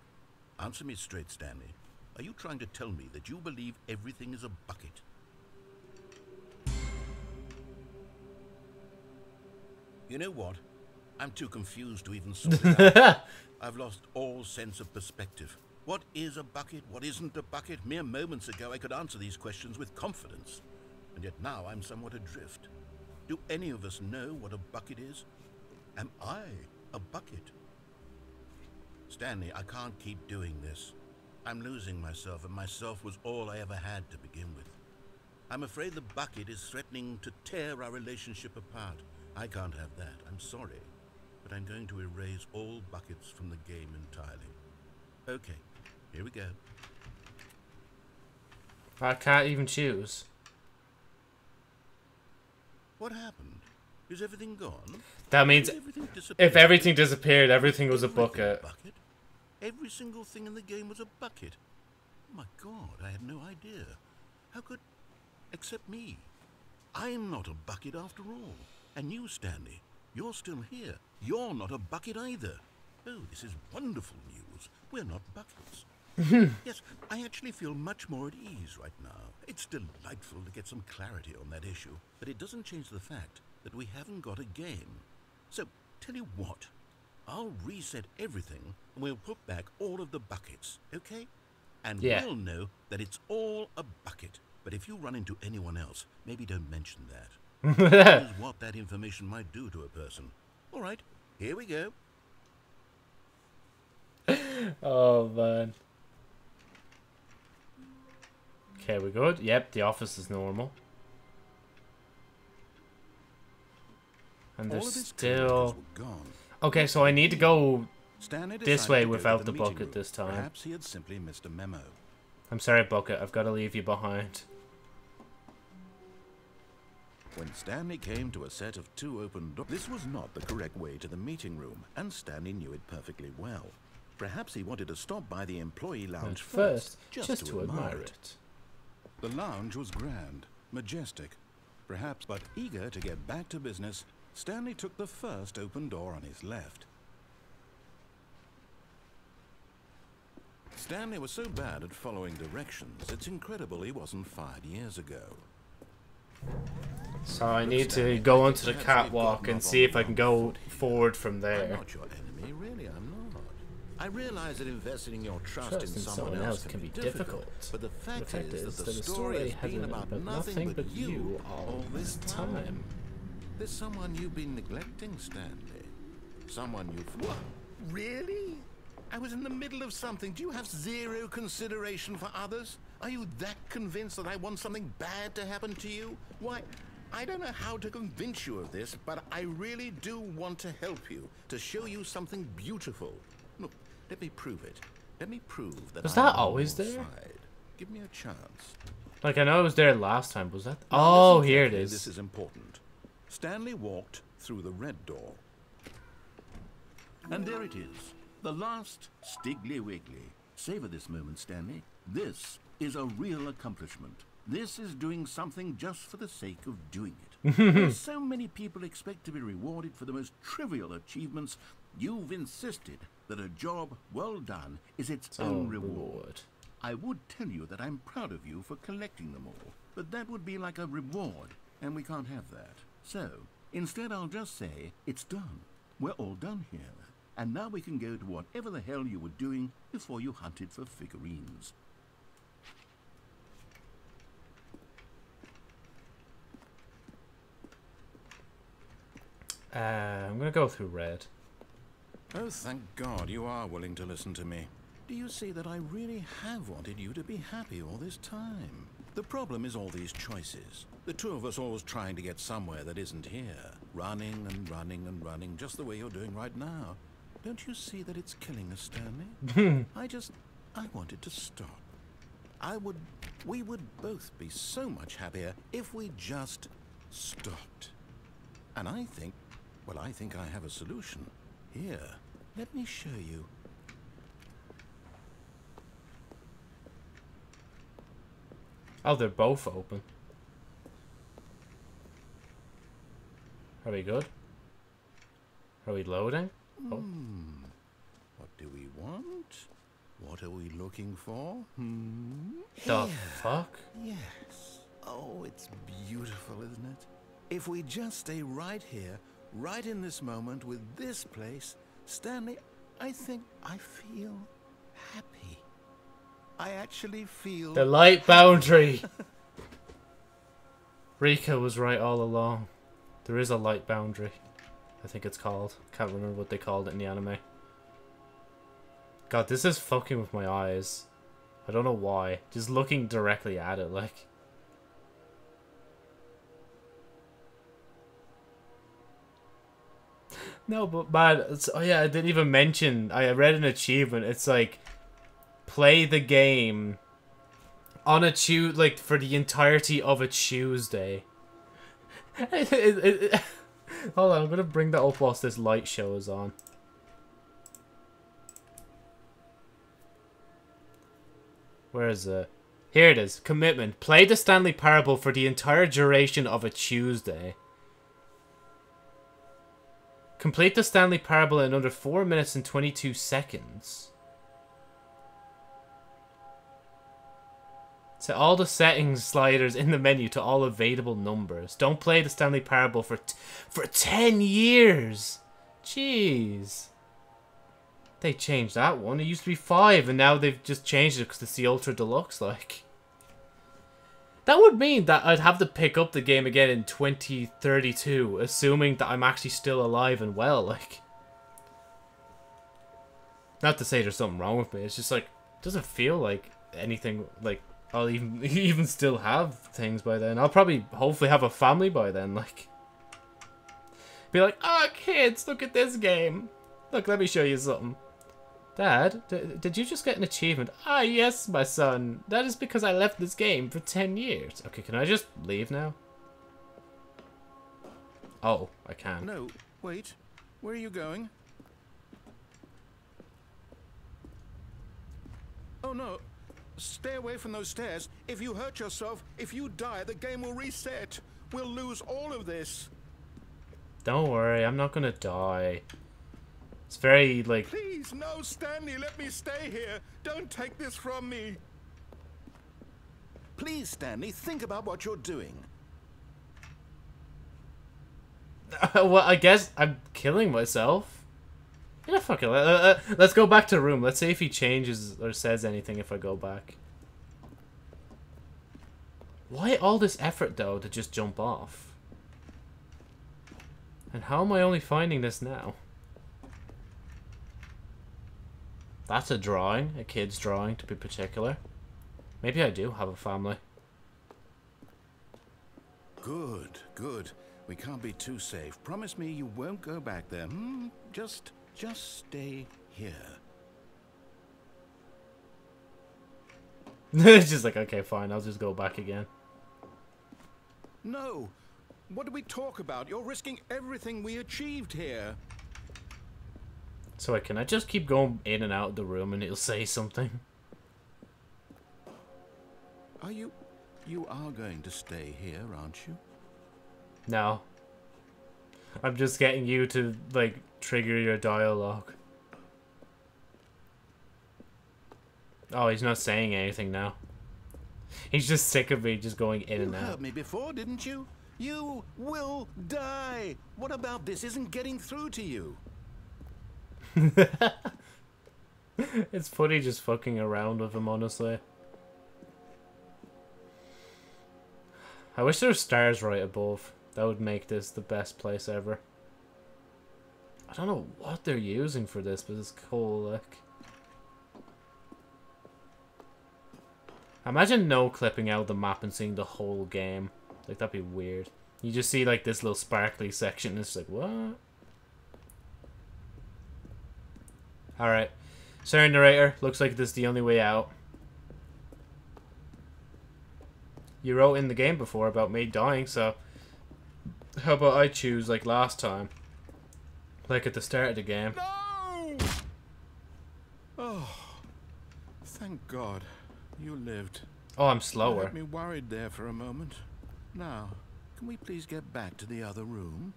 Answer me straight, Stanley. Are you trying to tell me that you believe everything is a bucket? You know what? I'm too confused to even sort it out. I've lost all sense of perspective. What is a bucket? What isn't a bucket? Mere moments ago I could answer these questions with confidence. And yet now I'm somewhat adrift. Do any of us know what a bucket is? Am I a bucket? Stanley, I can't keep doing this. I'm losing myself, and myself was all I ever had to begin with. I'm afraid the bucket is threatening to tear our relationship apart. I can't have that. I'm sorry. But I'm going to erase all buckets from the game entirely. Okay, here we go. I can't even choose. What happened? Is everything gone? That means everything if everything disappeared, everything was a bucket. bucket. Every single thing in the game was a bucket. Oh my god, I had no idea. How could... Except me. I'm not a bucket after all. And you, Stanley, you're still here. You're not a bucket either. Oh, this is wonderful news. We're not buckets. yes, I actually feel much more at ease right now. It's delightful to get some clarity on that issue, but it doesn't change the fact that we haven't got a game. So, tell you what, I'll reset everything and we'll put back all of the buckets, okay? And Yeah. we'll know that it's all a bucket. But if you run into anyone else, maybe don't mention that. What that information might do to a person. All right, here we go. Oh man. Okay, we're good? Yep, the office is normal. And there's still. gone. Okay, so I need to go. This way to go to without the meeting bucket room. this time. Perhaps he had simply missed a memo. I'm sorry, Bucket. I've got to leave you behind. When Stanley came to a set of two open doors, this was not the correct way to the meeting room, and Stanley knew it perfectly well. Perhaps he wanted to stop by the employee lounge At first, just, just, to admire it. it. The lounge was grand, majestic, perhaps, but eager to get back to business, Stanley took the first open door on his left. Stanley was so bad at following directions, it's incredible he wasn't fired years ago. So I need to go onto the catwalk and see if I can go forward from I'm there. not your enemy, really, I'm not. I realize that investing in your trust, Trust in in someone, someone else can, be difficult. difficult. But the The fact, fact is, is that the the story has story been about nothing but you all this time. time. There's someone you've been neglecting, Stanley. Someone you've... What? Really? I was in the middle of something. Do you have zero consideration for others? Are you that convinced that I want something bad to happen to you? Why, I don't know how to convince you of this, but I really do want to help you, to show you something beautiful. Look, let me prove it. Let me prove that Was I'm that always your there? Side. Give me a chance. Like I know I was there last time. Was that? Oh, here it is. This is important. Stanley walked through the red door. And there it is. The last Stiggly Wiggly. Savor this moment, Stanley. This is a real accomplishment. This is doing something just for the sake of doing it. So many people expect to be rewarded for the most trivial achievements. You've insisted that a job well done is its oh, own Oh, reward. reward. I would tell you that I'm proud of you for collecting them all, but that would be like a reward, and we can't have that. So, Instead, I'll just say, it's done. We're all done here. And now we can go to whatever the hell you were doing before you hunted for figurines. Uh, I'm gonna go through red. Oh, thank God you are willing to listen to me. Do you see that I really have wanted you to be happy all this time? The problem is all these choices. The two of us always trying to get somewhere that isn't here. Running and running and running, just the way you're doing right now. Don't you see that it's killing us, Stanley? I just... I wanted to stop. I would... We would both be so much happier if we just stopped. And I think... Well, I think I have a solution. Here, let me show you. Oh, they're both open. Are we good? Are we loading? Oh. What do we want? What are we looking for? Hmm? The fuck? Yes. Oh, it's beautiful, isn't it? If we just stay right here, right in this moment with this place, Stanley, I think I feel happy. I actually feel. The light boundary! Rika was right all along. There is a light boundary. I think it's called. Can't remember what they called it in the anime. God, this is fucking with my eyes. I don't know why. Just looking directly at it, like... No, but man, oh yeah, I didn't even mention. I read an achievement. It's like play the game on a Tuesday, like for the entirety of a Tuesday. It- it- it- hold on, I'm gonna bring that up whilst this light show is on. Where is it? Here it is. Commitment. Play the Stanley Parable for the entire duration of a Tuesday. Complete the Stanley Parable in under 4 minutes and 22 seconds. Set all the settings sliders in the menu to all available numbers. Don't play the Stanley Parable for for 10 years. Jeez. They changed that one. It used to be 5 and now they've just changed it because it's the Ultra Deluxe like. That would mean that I'd have to pick up the game again in 2032, assuming that I'm actually still alive and well, like. Not to say there's something wrong with me, it's just like, it doesn't feel like anything, like, I'll even, even still have things by then. I'll probably, hopefully have a family by then, like. Be like, oh kids, look at this game. Look, let me show you something. Dad, did you just get an achievement? Ah, yes, my son. That is because I left this game for 10 years. Okay, can I just leave now? Oh, I can. No, wait. Where are you going? Oh no. Stay away from those stairs. If you hurt yourself, if you die, the game will reset. We'll lose all of this. Don't worry, I'm not gonna die. It's very, like, Please, no, Stanley, let me stay here. Don't take this from me. Please, Stanley, think about what you're doing. well, I guess I'm killing myself. Yeah, fuck it. Uh, uh, let's go back to room. Let's see if he changes or says anything if I go back. Why all this effort, though, to just jump off? And how am I only finding this now? That's a drawing. A kid's drawing, to be particular. Maybe I do have a family. Good, good. We can't be too safe. Promise me you won't go back there. Hmm? Just, just stay here. it's just like, okay, fine. I'll just go back again. No. What do we talk about? You're risking everything we achieved here. So wait, can I just keep going in and out of the room and it'll say something? Are you... You are going to stay here, aren't you? No. I'm just getting you to, like, trigger your dialogue. Oh, he's not saying anything now. He's just sick of me just going in You and out. You heard me before, didn't you? You will die! What about this isn't getting through to you? it's funny just fucking around with him, honestly. I wish there were stars right above. That would make this the best place ever. I don't know what they're using for this, but it's cool, like. Imagine no clipping out the map and seeing the whole game. Like, that'd be weird. You just see, like, this little sparkly section, and it's like, what? Alright. Sorry, narrator. Looks like this is the only way out. You wrote in the game before about me dying, so... How about I choose, like last time? Like at the start of the game. No! Oh, thank God. You lived. Oh, I'm slower. had me worried there for a moment. Now, can we please get back to the other room?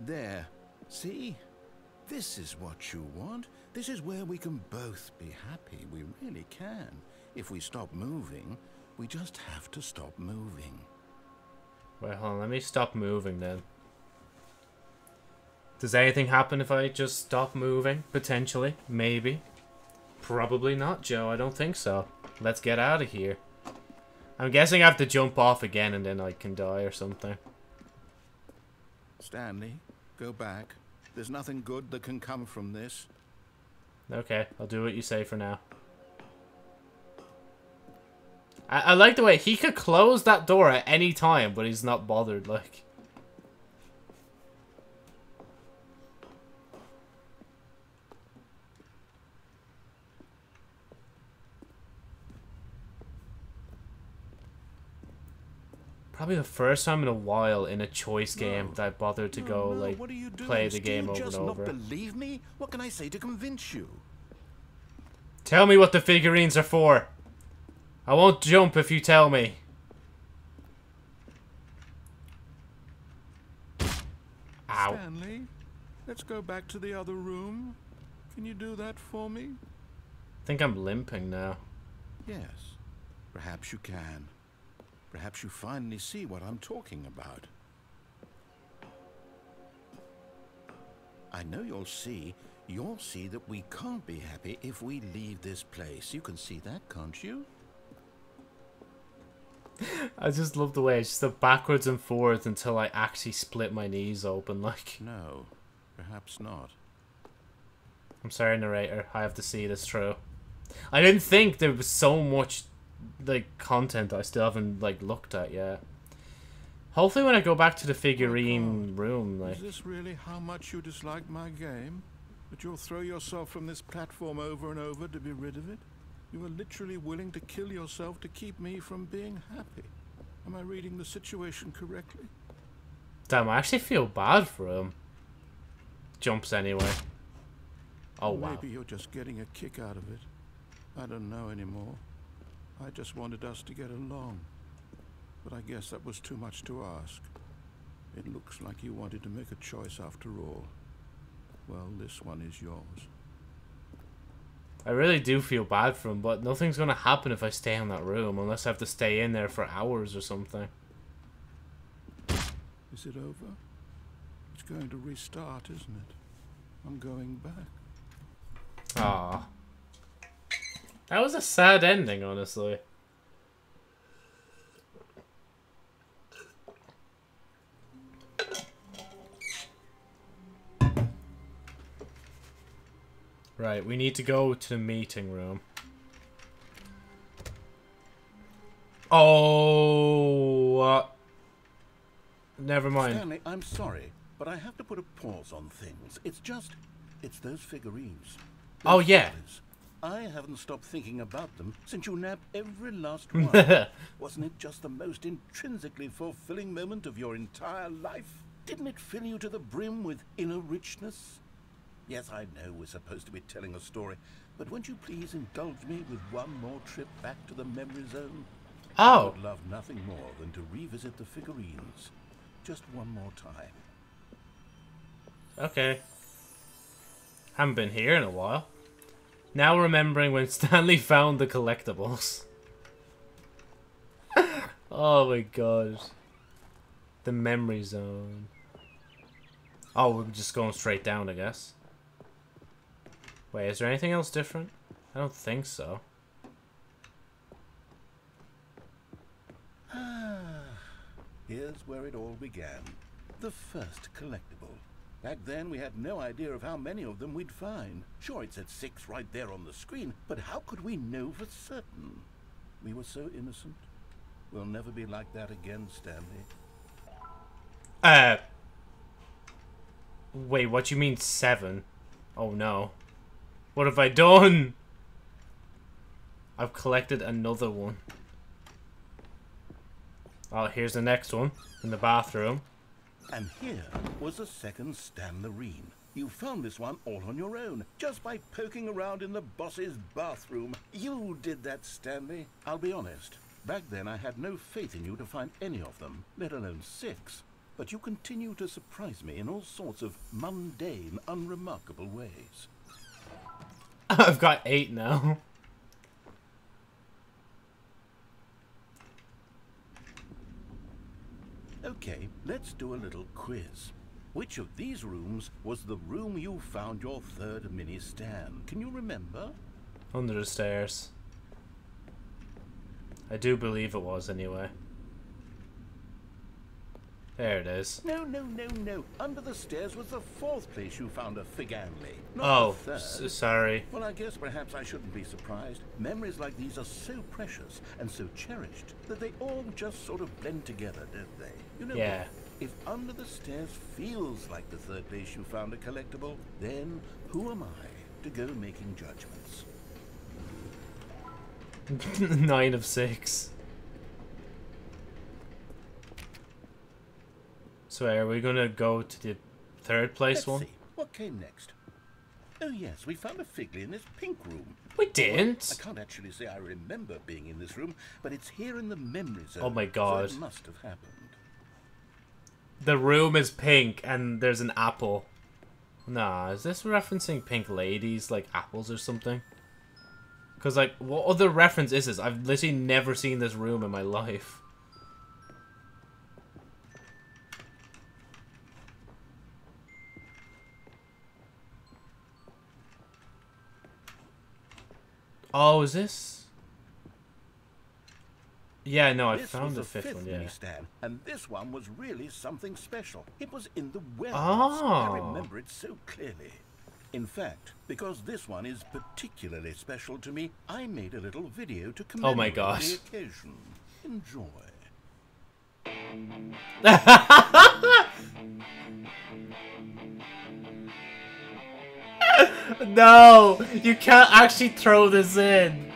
There. See? This is what you want. This is where we can both be happy. We really can. If we stop moving, we just have to stop moving. Wait, hold on. Let me stop moving then. Does anything happen if I just stop moving? Potentially. Maybe. Probably not, Joe. I don't think so. Let's get out of here. I'm guessing I have to jump off again and then I can die or something. Stanley, go back. There's nothing good that can come from this. Okay, I'll do what you say for now. I, I like the way he could close that door at any time, but he's not bothered, like. Probably the first time in a while in a choice game that I bothered to No, go, no, like, what are you doing? play the game over just and over. not believe me? What can I say to convince you? Tell me what the figurines are for. I won't jump if you tell me. Ow. Stanley, let's go back to the other room. Can you do that for me? I think I'm limping now. Yes, perhaps you can. Perhaps you finally see what I'm talking about. I know you'll see. You'll see that we can't be happy if we leave this place. You can see that, can't you? I just love the way it's just the backwards and forwards until I actually split my knees open. Like, No, perhaps not. I'm sorry, narrator. I have to see this through. I didn't think there was so much like content I still haven't like looked at yet. Hopefully, when I go back to the figurine oh, room, like, Is this really how much you dislike my game? That you'll throw yourself from this platform over and over to be rid of it? You are literally willing to kill yourself to keep me from being happy. Am I reading the situation correctly? damn, I actually feel bad for him. Jumps anyway. Oh wow. Maybe you're just getting a kick out of it. I don't know anymore. I just wanted us to get along. But I guess that was too much to ask. It looks like you wanted to make a choice after all. Well, this one is yours. I really do feel bad for him, but nothing's gonna happen if I stay in that room unless I have to stay in there for hours or something. Is it over? It's going to restart, isn't it? I'm going back. Ah. That was a sad ending, honestly. Right, we need to go to the meeting room. Oh, uh, never mind. Stanley, I'm sorry, but I have to put a pause on things. It's just, it's those figurines. Oh, Those yeah. figures. I haven't stopped thinking about them since you nabbed every last one. Wasn't it just the most intrinsically fulfilling moment of your entire life? Didn't it fill you to the brim with inner richness? Yes, I know we're supposed to be telling a story, but won't you please indulge me with one more trip back to the memory zone? Oh. I would love nothing more than to revisit the figurines. Just one more time. okay. Haven't been here in a while. Now remembering when Stanley found the collectibles. Oh my god. The memory zone. Oh, we're just going straight down, I guess. Wait, is there anything else different? I don't think so. Ah, here's where it all began. The first collectible. Back then, we had no idea of how many of them we'd find. Sure, it said six right there on the screen, but how could we know for certain? We were so innocent. We'll never be like that again, Stanley. Uh. Wait, what you mean seven? Oh no. What have I done? I've collected another one. Oh, here's the next one. In the bathroom. And here was a second Stan Loreen. You found this one all on your own, just by poking around in the boss's bathroom. You did that, Stanley. I'll be honest. Back then, I had no faith in you to find any of them, let alone six. But you continue to surprise me in all sorts of mundane, unremarkable ways. I've got eight now. Okay, let's do a little quiz. Which of these rooms was the room you found your third mini stand? Can you remember? Under the stairs. I do believe it was anyway. There it is. No, no, no, no. Under the stairs was the fourth place you found a Figanley. Not Oh, third. sorry. Well, I guess perhaps I shouldn't be surprised. Memories like these are so precious and so cherished that they all just sort of blend together, don't they? You know Yeah. what? If Under the Stairs feels like the third place you found a collectible, then who am I to go making judgments? Nine of six. So are we gonna go to the third place Let's one? see. What came next? Oh yes, we found a Figley in this pink room. We didn't. I can't actually say I remember being in this room, but it's here in the memory zone. Oh my so God. it must have happened. The room is pink and there's an apple. Nah, is this referencing pink ladies like apples or something? Cause like, what other reference is this? I've literally never seen this room in my life. Oh, is this? Yeah, no, I this found the fifth, one. Yeah. stand, and this one was really something special. It was in the warehouse. Oh. I remember it so clearly. In fact, because this one is particularly special to me, I made a little video to commemorate Oh my gosh. the occasion. Enjoy. No, you can't actually throw this in.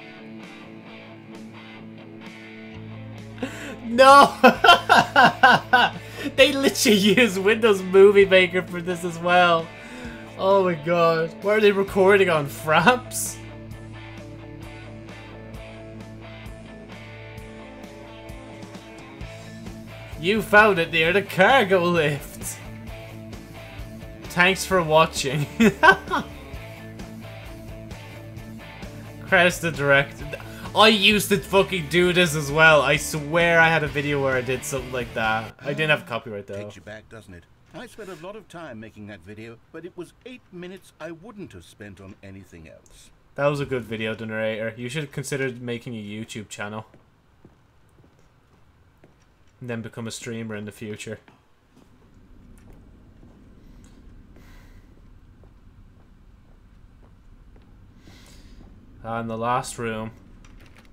No! they literally use Windows Movie Maker for this as well. Oh my god. Why are they recording on Fraps? You found it near the cargo lift. Thanks for watching. Credits the director. I used to fucking do this as well. I swear I had a video where I did something like that. I didn't have copyright though. Takes you back, doesn't it? I spent a lot of time making that video, but it was eight minutes I wouldn't have spent on anything else. That was a good video, the narrator. You should consider making a YouTube channel. And then become a streamer in the future. Uh, and the last room.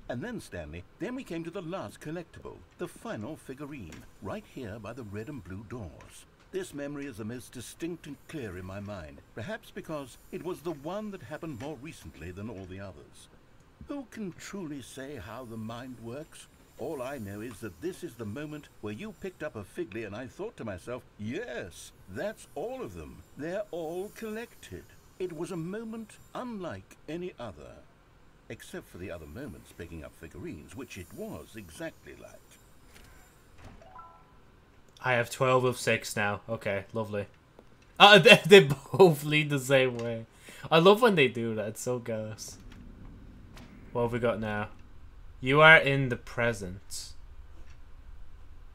And then, Stanley, then we came to the last collectible, the final figurine, right here by the red and blue doors. This memory is the most distinct and clear in my mind, perhaps because it was the one that happened more recently than all the others. Who can truly say how the mind works? All I know is that this is the moment where you picked up a Figley and I thought to myself, yes, that's all of them. They're all collected. It was a moment unlike any other. Except for the other moments picking up figurines, which it was exactly like. I have 12 of 6 now. Okay, lovely. Uh, they, they both lead the same way. I love when they do that. It's so gas. What have we got now? You are in the present.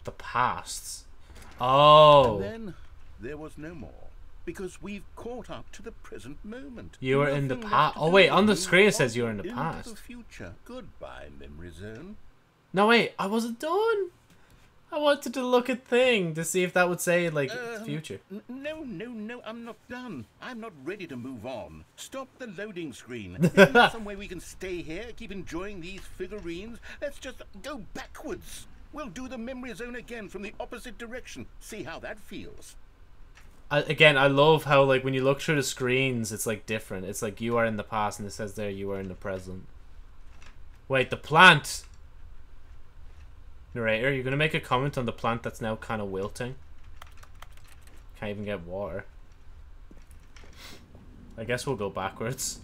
The past. Oh. And then there was no more. Because we've caught up to the present moment. You were in the Nothing pa- left to oh, wait, on the screen it says you were in the past. the future. Goodbye, memory zone. No, wait, I wasn't done. I wanted to look at thing to see if that would say like Um, future. No, no, no, I'm not done. I'm not ready to move on. Stop the loading screen. Some way we can stay here, keep enjoying these figurines? Let's just go backwards. We'll do the memory zone again from the opposite direction. See how that feels. I, again, I love how like when you look through the screens, it's like different. It's like you are in the past, and it says there you are in the present. Wait, the plant. Narrator, you're gonna make a comment on the plant that's now kind of wilting. Can't even get water. I guess we'll go backwards.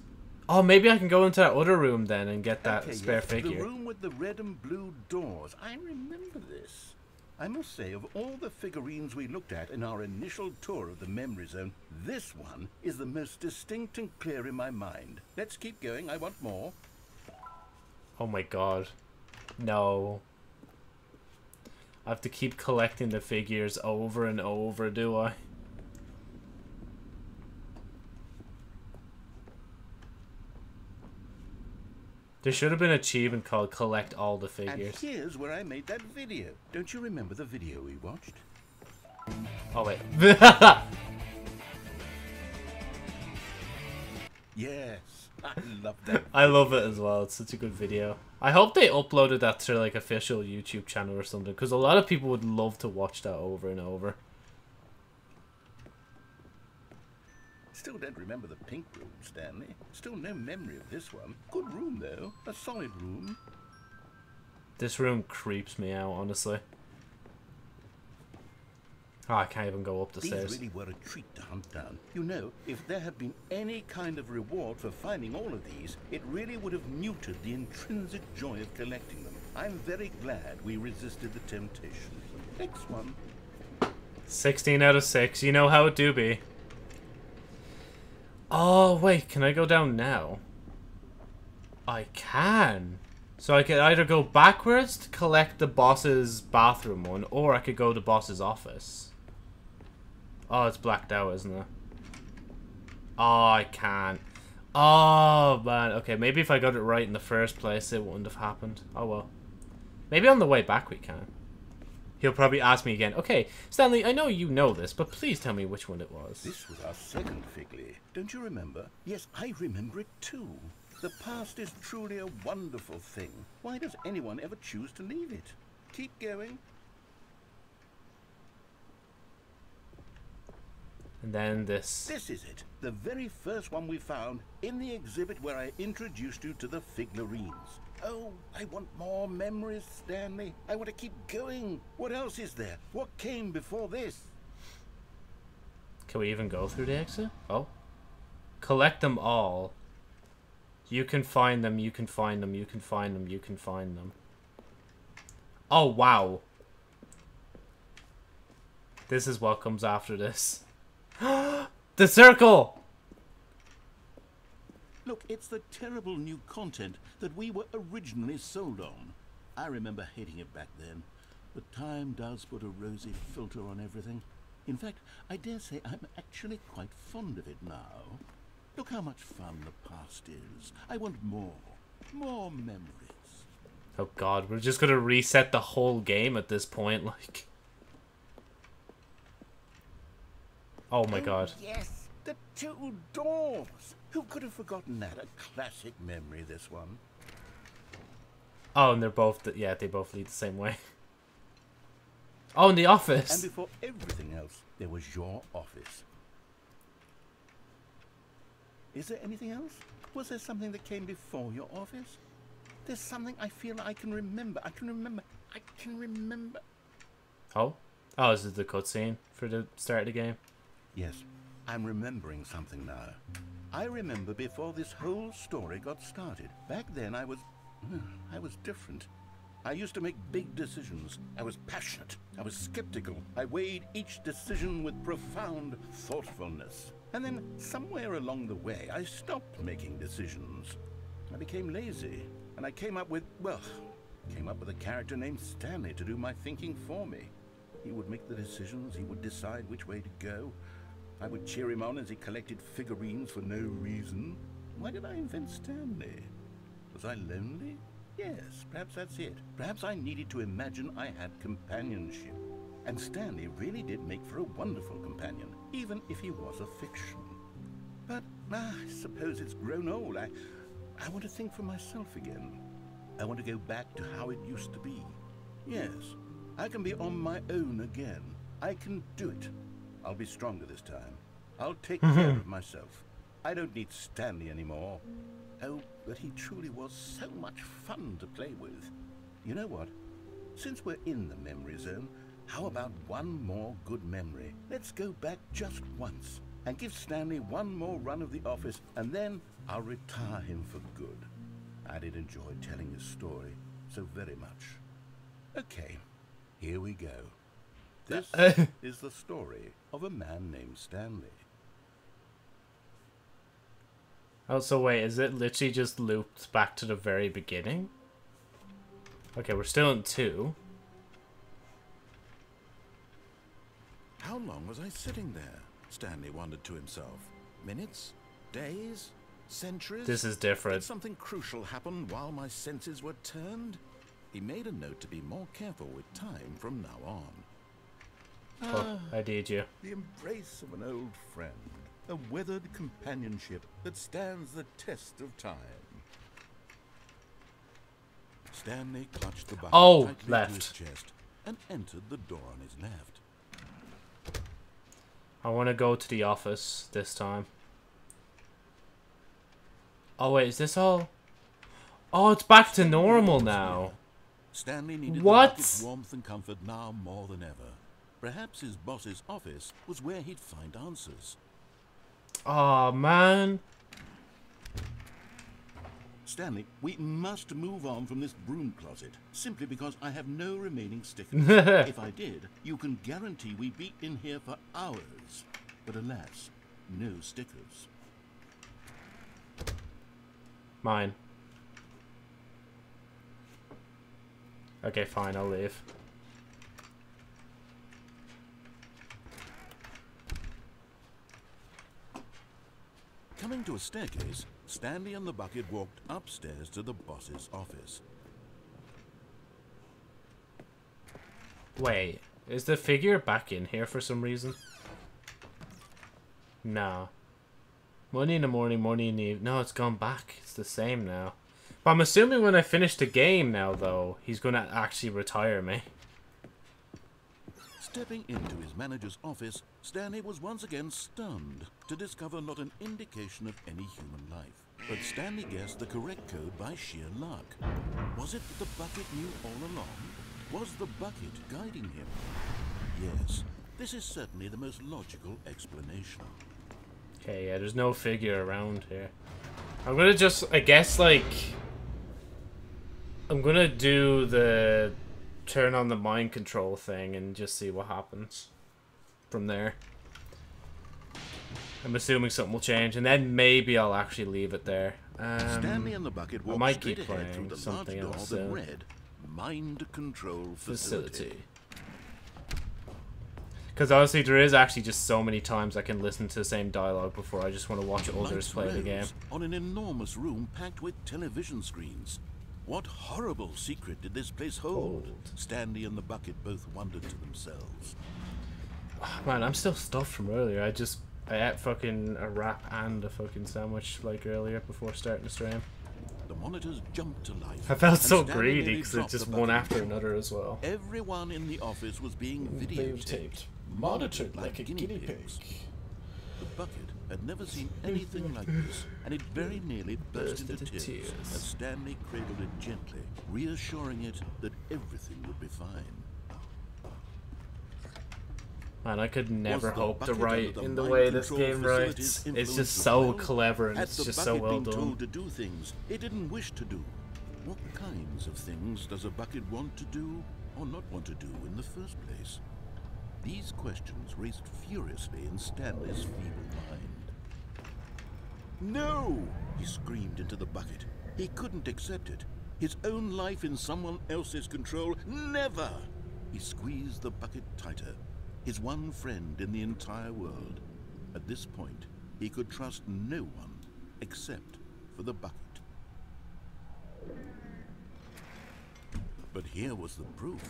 Oh, maybe I can go into that other room then and get that Okay, spare yes, figure. The room with the red and blue doors. I remember this. I must say, of all the figurines we looked at in our initial tour of the memory zone, this one is the most distinct and clear in my mind. Let's keep going. I want more. Oh my god. No. I have to keep collecting the figures over and over, do I? There should have been an achievement called collect all the figures. And here's where I made that video. Don't you remember the video we watched? Oh wait. Yes, I love that. I love it as well. It's such a good video. I hope they uploaded that to like official YouTube channel or something because a lot of people would love to watch that over and over. Still don't remember the pink room, Stanley. Still no memory of this one. Good room, though. A solid room. This room creeps me out, honestly. Oh, I can't even go up the These stairs. really were a treat to hunt down. You know, if there had been any kind of reward for finding all of these, it really would have muted the intrinsic joy of collecting them. I'm very glad we resisted the temptation. Next one. 16 out of 6. You know how it do be. Oh, wait. Can I go down now? I can. So I could either go backwards to collect the boss's bathroom one, or I could go to boss's office. Oh, it's blacked out, isn't it? Oh, I can't. Oh, man. Okay, maybe if I got it right in the first place, it wouldn't have happened. Oh, well. Maybe on the way back we can. He'll probably ask me again, okay, Stanley, I know you know this, but please tell me which one it was. This was our second Figley. Don't you remember? Yes, I remember it too. The past is truly a wonderful thing. Why does anyone ever choose to leave it? Keep going. And then this. This is it. The very first one we found in the exhibit where I introduced you to the figurines. Oh, I want more memories, Stanley. I want to keep going. What else is there? What came before this? Can we even go through the exit? Oh. Collect them all. You can find them, you can find them, you can find them, you can find them. Oh, wow. This is what comes after this. the circle! Look, it's the terrible new content that we were originally sold on. I remember hating it back then, but time does put a rosy filter on everything. In fact, I dare say I'm actually quite fond of it now. Look how much fun the past is. I want more. More memories. Oh god, we're just gonna reset the whole game at this point, like. Oh my oh, god. Yes, the two doors. Who could have forgotten that? A classic memory, this one. Oh, and they're both, th- yeah, they both lead the same way. Oh, in the office! And before everything else, there was your office. Is there anything else? Was there something that came before your office? There's something I feel I can remember. I can remember. I can remember. Oh? Oh, is it the cutscene for the start of the game? Yes, I'm remembering something now. I remember before this whole story got started. Back then I was... I was different. I used to make big decisions. I was passionate. I was skeptical. I weighed each decision with profound thoughtfulness. And then somewhere along the way, I stopped making decisions. I became lazy. And I came up with, well, came up with a character named Stanley to do my thinking for me. He would make the decisions, he would decide which way to go. I would cheer him on as he collected figurines for no reason. Why did I invent Stanley? Was I lonely? Yes, perhaps that's it. Perhaps I needed to imagine I had companionship. And Stanley really did make for a wonderful companion, even if he was a fiction. But ah, I suppose it's grown old. I, I want to think for myself again. I want to go back to how it used to be. Yes, I can be on my own again. I can do it. I'll be stronger this time. I'll take mm-hmm. care of myself. I don't need Stanley anymore. Oh, but he truly was so much fun to play with. You know what? Since we're in the memory zone, how about one more good memory? Let's go back just once and give Stanley one more run of the office, and then I'll retire him for good. I did enjoy telling his story so very much. Okay, here we go. This uh, is the story of a man named Stanley. Oh, so wait, is it literally just looped back to the very beginning? Okay, we're still in two. How long was I sitting there? Stanley wondered to himself. Minutes? Days? Centuries? This is different. Did different. something crucial happen while my senses were turned? He made a note to be more careful with time from now on. Oh, ah. I did you. The embrace of an old friend. A weathered companionship that stands the test of time. Stanley clutched the bucket Oh, tightly to his chest and entered the door on his left. I want to go to the office this time. Oh wait, is this all? Oh, it's back to normal now. Stanley needed What? the warmth and comfort now more than ever. Perhaps his boss's office was where he'd find answers. Oh man. Stanley, we must move on from this broom closet, simply because I have no remaining stickers. if I did, you can guarantee we'd be in here for hours. But alas, no stickers. Mine. Okay, fine, I'll leave. Coming to a staircase, Stanley and the bucket walked upstairs to the boss's office. Wait, is the figure back in here for some reason? No. Money in the morning, money in the evening. No, it's gone back. It's the same now. But I'm assuming when I finish the game now, though, he's gonna actually retire me. Stepping into his manager's office, Stanley was once again stunned to discover not an indication of any human life. But Stanley guessed the correct code by sheer luck. Was it that the bucket knew all along? Was the bucket guiding him? Yes, this is certainly the most logical explanation. Okay, yeah, there's no figure around here. I'm gonna just, I guess, like... I'm gonna do the turn on the mind control thing and just see what happens from there. I'm assuming something will change, and then maybe I'll actually leave it there. Stanley Um, and the bucket I walked might straight keep ahead through playing the large something door else that soon. read Mind Control Facility. Because honestly, there is actually just so many times I can listen to the same dialogue before I just want to watch others play the game. On an enormous room packed with television screens. What horrible secret did this place hold? Hold. Stanley and the bucket both wondered to themselves. Man, I'm still stuffed from earlier. I just I ate fucking a wrap and a fucking sandwich like earlier before starting the stream. The monitors jumped to life. I felt so Stanley greedy because dropped it's just one after another as well. Everyone in the office was being videotaped, monitored like a guinea pig. The bucket had never seen anything like this, and it very nearly burst Burst into into tears, tears. as Stanley cradled it gently, reassuring it that everything would be fine. Man, I could never hope to write the in the way this game writes. It's just so clever and it's just so well done. told to do things it didn't wish to do? What kinds of things does a bucket want to do or not want to do in the first place? These questions raced furiously in Stanley's feeble mind. No! He screamed into the bucket. He couldn't accept it. His own life in someone else's control? Never! He squeezed the bucket tighter. His one friend in the entire world. At this point, he could trust no one except for the bucket. But here was the proof.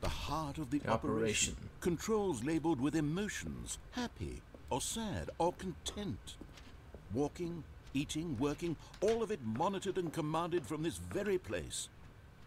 The heart of the, The operation. operation. Controls labeled with emotions, happy or sad or content. Walking, eating, working, all of it monitored and commanded from this very place.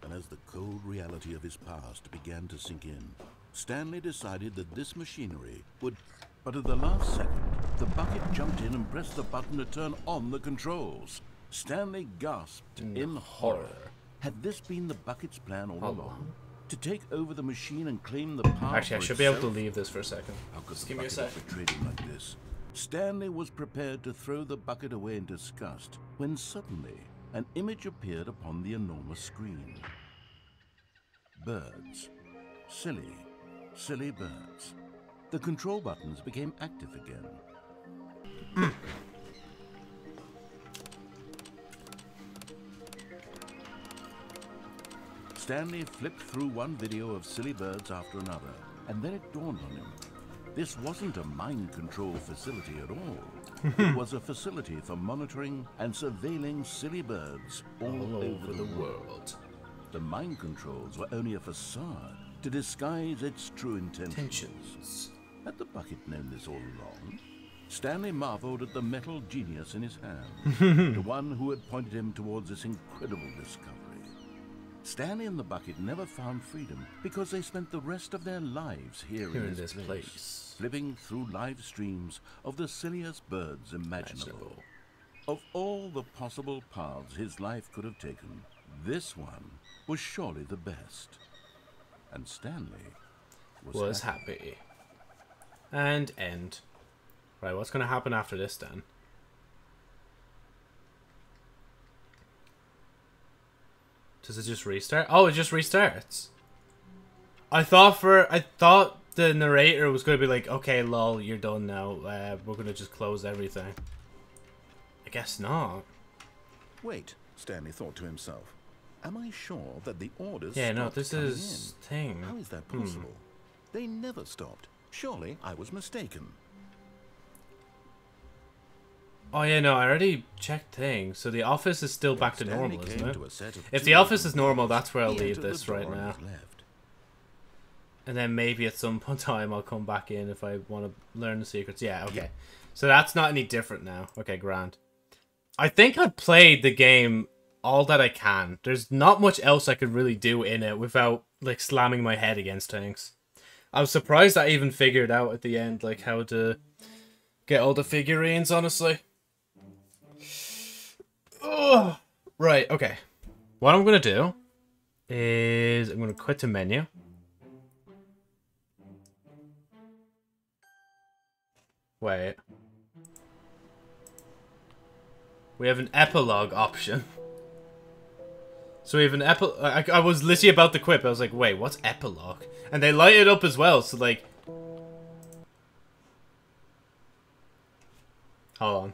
And as the cold reality of his past began to sink in, Stanley decided that this machinery would... But at the last second, the bucket jumped in and pressed the button to turn on the controls. Stanley gasped in, horror. Had this been the bucket's plan all along? on. To take over the machine and claim the power Actually, I should be able to leave this for a second. How could Just give me a bucket sec. have like this? Stanley was prepared to throw the bucket away in disgust when suddenly an image appeared upon the enormous screen. Birds. Silly, silly birds. The control buttons became active again. Stanley flipped through one video of silly birds after another, and then it dawned on him. This wasn't a mind control facility at all. it was a facility for monitoring and surveilling silly birds all, All over, the world. The mind controls were only a facade to disguise its true intentions. Tensions. Had the bucket known this all along? Stanley marveled at the metal genius in his hand, the one who had pointed him towards this incredible discovery. Stanley and the bucket never found freedom because they spent the rest of their lives here, Here in this place, place. flipping through live streams of the silliest birds imaginable. Imaginable. Of all the possible paths his life could have taken, this one was surely the best. And Stanley was, Was happy. happy. And end. Right, what's going to happen after this then? Does it just restart? Oh, it just restarts. I thought for I thought the narrator was going to be like, "Okay, lol, you're done now. Uh, we're going to just close everything." I guess not. Wait, Stanley thought to himself. Am I sure that the orders Yeah, no, this is thing. How is that Hmm. possible? They never stopped. Surely I was mistaken. Oh yeah, no, I already checked things. So the office is still back to normal, isn't it? to a set of If the office is normal, that's where I'll leave this right now. And then maybe at some point time I'll come back in if I want to learn the secrets. Yeah, okay. So that's not any different now. Okay, grand. I think I've played the game all that I can. There's not much else I could really do in it without like slamming my head against things. I was surprised I even figured out at the end like how to get all the figurines, honestly. Ugh. Right, okay. What I'm gonna do is I'm gonna quit the menu. Wait. We have an epilogue option. So we have an epi- I, I was literally about to quit, I was like, wait, what's epilogue? And they light it up as well, so like... Hold on.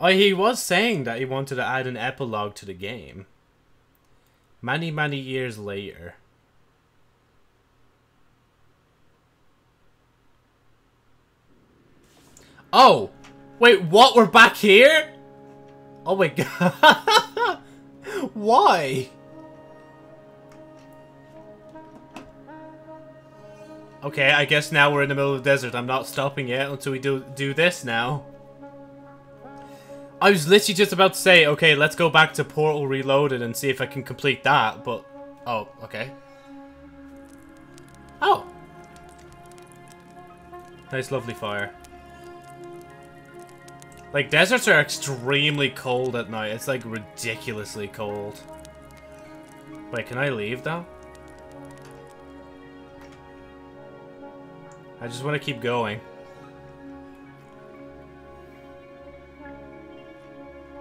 Oh, he was saying that he wanted to add an epilogue to the game. Many, many years later. Oh! Wait, what? We're back here? Oh my god. Why? Okay, I guess now we're in the middle of the desert. I'm not stopping yet until we do do this now. I was literally just about to say, okay, let's go back to Portal Reloaded and see if I can complete that, but... Oh, okay. Oh. Nice, lovely fire. Like, deserts are extremely cold at night. It's, like, ridiculously cold. Wait, can I leave, though? I just want to keep going.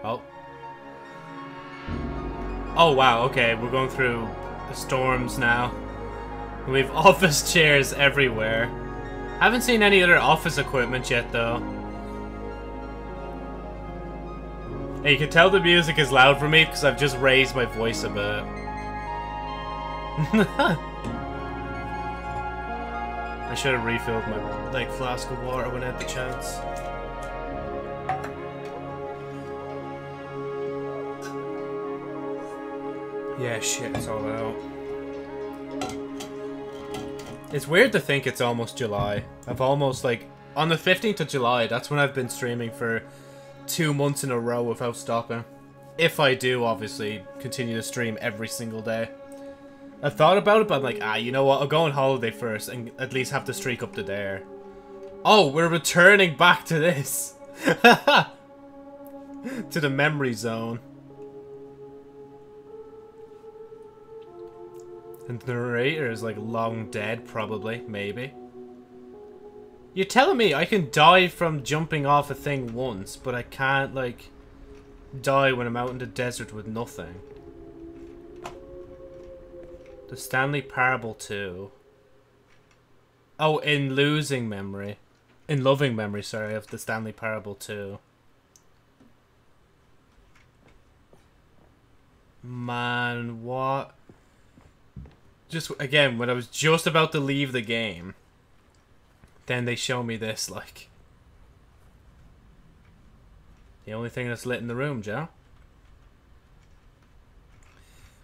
Oh. Oh, wow, okay, we're going through the storms now. We have office chairs everywhere. Haven't seen any other office equipment yet, though. Hey, you can tell the music is loud for me because I've just raised my voice a bit. I should have refilled my like flask of water when I had the chance. Yeah, shit, it's all out. It's weird to think it's almost July. I've almost like on the 15th of July, that's when I've been streaming for two months in a row without stopping. If I do, obviously, continue to stream every single day. I thought about it, but I'm like, ah, you know what? I'll go on holiday first and at least have the streak up to there. Oh, we're returning back to this. to the memory zone. And the narrator is like long dead, probably, maybe. You're telling me I can die from jumping off a thing once, but I can't, like, die when I'm out in the desert with nothing. The Stanley Parable 2. Oh, in losing memory. In loving memory, sorry, of the Stanley Parable 2. Man, what? Just, again, when I was just about to leave the game, then they show me this, like... The only thing that's lit in the room, Joe.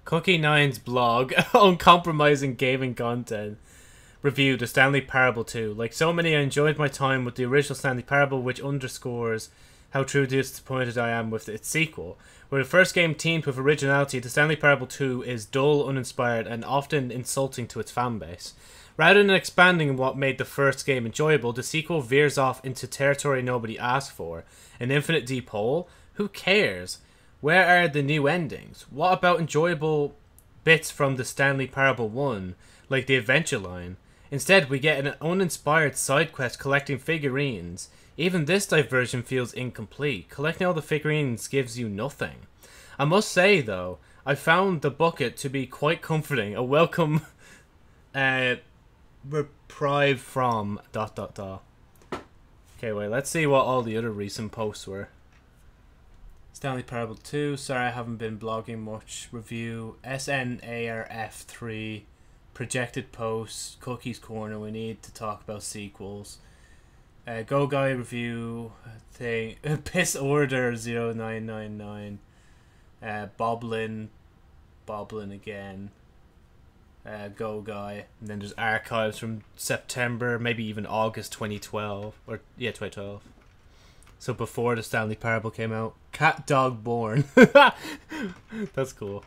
Cookie Nine's blog, Uncompromising Gaming Content, reviewed The Stanley Parable 2. Like so many, I enjoyed my time with the original Stanley Parable, which underscores how truly disappointed I am with its sequel. Where the first game teamed with originality, The Stanley Parable 2 is dull, uninspired, and often insulting to its fanbase. Rather than expanding on what made the first game enjoyable, the sequel veers off into territory nobody asked for. An infinite deep hole? Who cares? Where are the new endings? What about enjoyable bits from the Stanley Parable 1, like the adventure line? Instead, we get an uninspired side quest collecting figurines. Even this diversion feels incomplete. Collecting all the figurines gives you nothing. I must say, though, I found the bucket to be quite comforting. A welcome uh, reprieve from dot dot dot. Okay, wait, let's see what all the other recent posts were. Stanley Parable 2, sorry I haven't been blogging much. Review, SNARF 3, projected posts, Cookies Corner, we need to talk about sequels. Uh, Go Guy review thing, Piss Order 0999, uh, Boblin, Boblin again uh, Go Guy, and then there's archives from September, maybe even August 2012, or yeah, 2012. So before the Stanley Parable came out, Cat Dog Born. That's cool.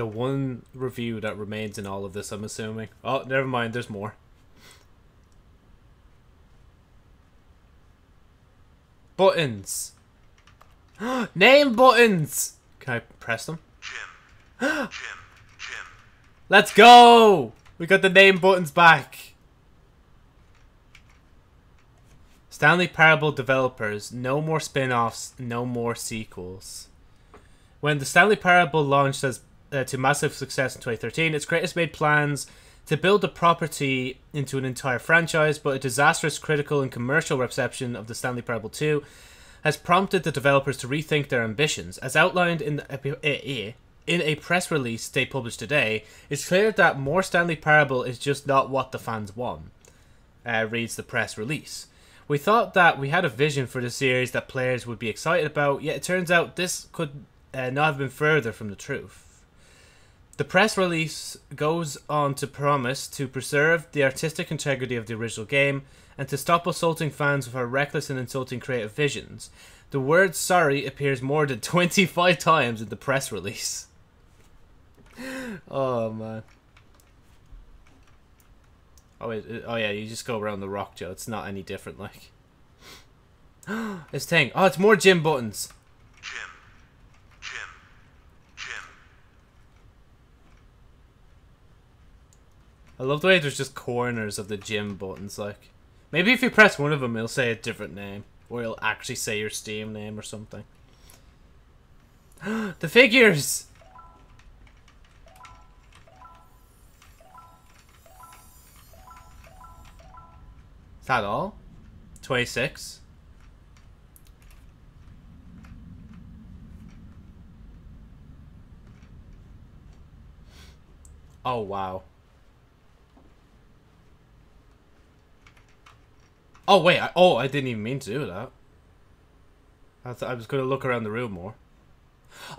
The one review that remains in all of this, I'm assuming. Oh, never mind. There's more. Buttons. Name buttons. Can I press them? Jim. Jim. Jim. Let's go! We got the name buttons back. Stanley Parable developers, no more spin-offs, no more sequels. When the Stanley Parable launched as uh, to massive success in 2013, its creators made plans to build the property into an entire franchise, but a disastrous critical and commercial reception of the Stanley Parable 2 has prompted the developers to rethink their ambitions. As outlined in the, uh, uh, in a press release they published today, it's clear that more Stanley Parable is just not what the fans want, uh, reads the press release. We thought that we had a vision for the series that players would be excited about, yet it turns out this could uh, not have been further from the truth. The press release goes on to promise to preserve the artistic integrity of the original game and to stop assaulting fans with our reckless and insulting creative visions. The word sorry appears more than 25 times in the press release. oh man. Oh uh, oh yeah, you just go around the rock, Joe. It's not any different, like. this thing. Oh, it's more Jim buttons. I love the way there's just corners of the Jim buttons, like. Maybe if you press one of them, it'll say a different name. Or it'll actually say your Steam name or something. the figures! Is that all? 26? Oh, wow. Oh, wait. I, oh, I didn't even mean to do that. I, I was going to look around the room more.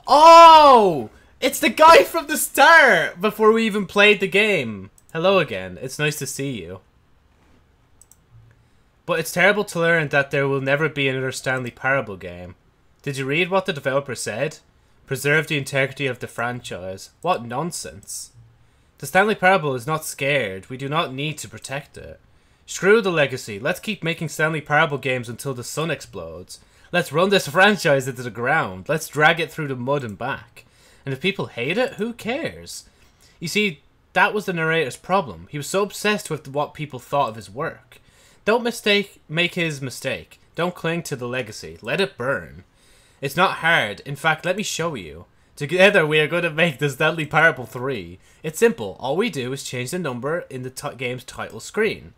Oh! It's the guy from the start! Before we even played the game. Hello again. It's nice to see you. But it's terrible to learn that there will never be another Stanley Parable game. Did you read what the developer said? Preserve the integrity of the franchise. What nonsense. The Stanley Parable is not scared. We do not need to protect it. Screw the legacy. Let's keep making Stanley Parable games until the sun explodes. Let's run this franchise into the ground. Let's drag it through the mud and back. And if people hate it, who cares? You see, that was the narrator's problem. He was so obsessed with what people thought of his work. Don't mistake make his mistake. Don't cling to the legacy. Let it burn. It's not hard. In fact, let me show you. Together, we are going to make this Stanley Parable 3. It's simple. All we do is change the number in the game's title screen.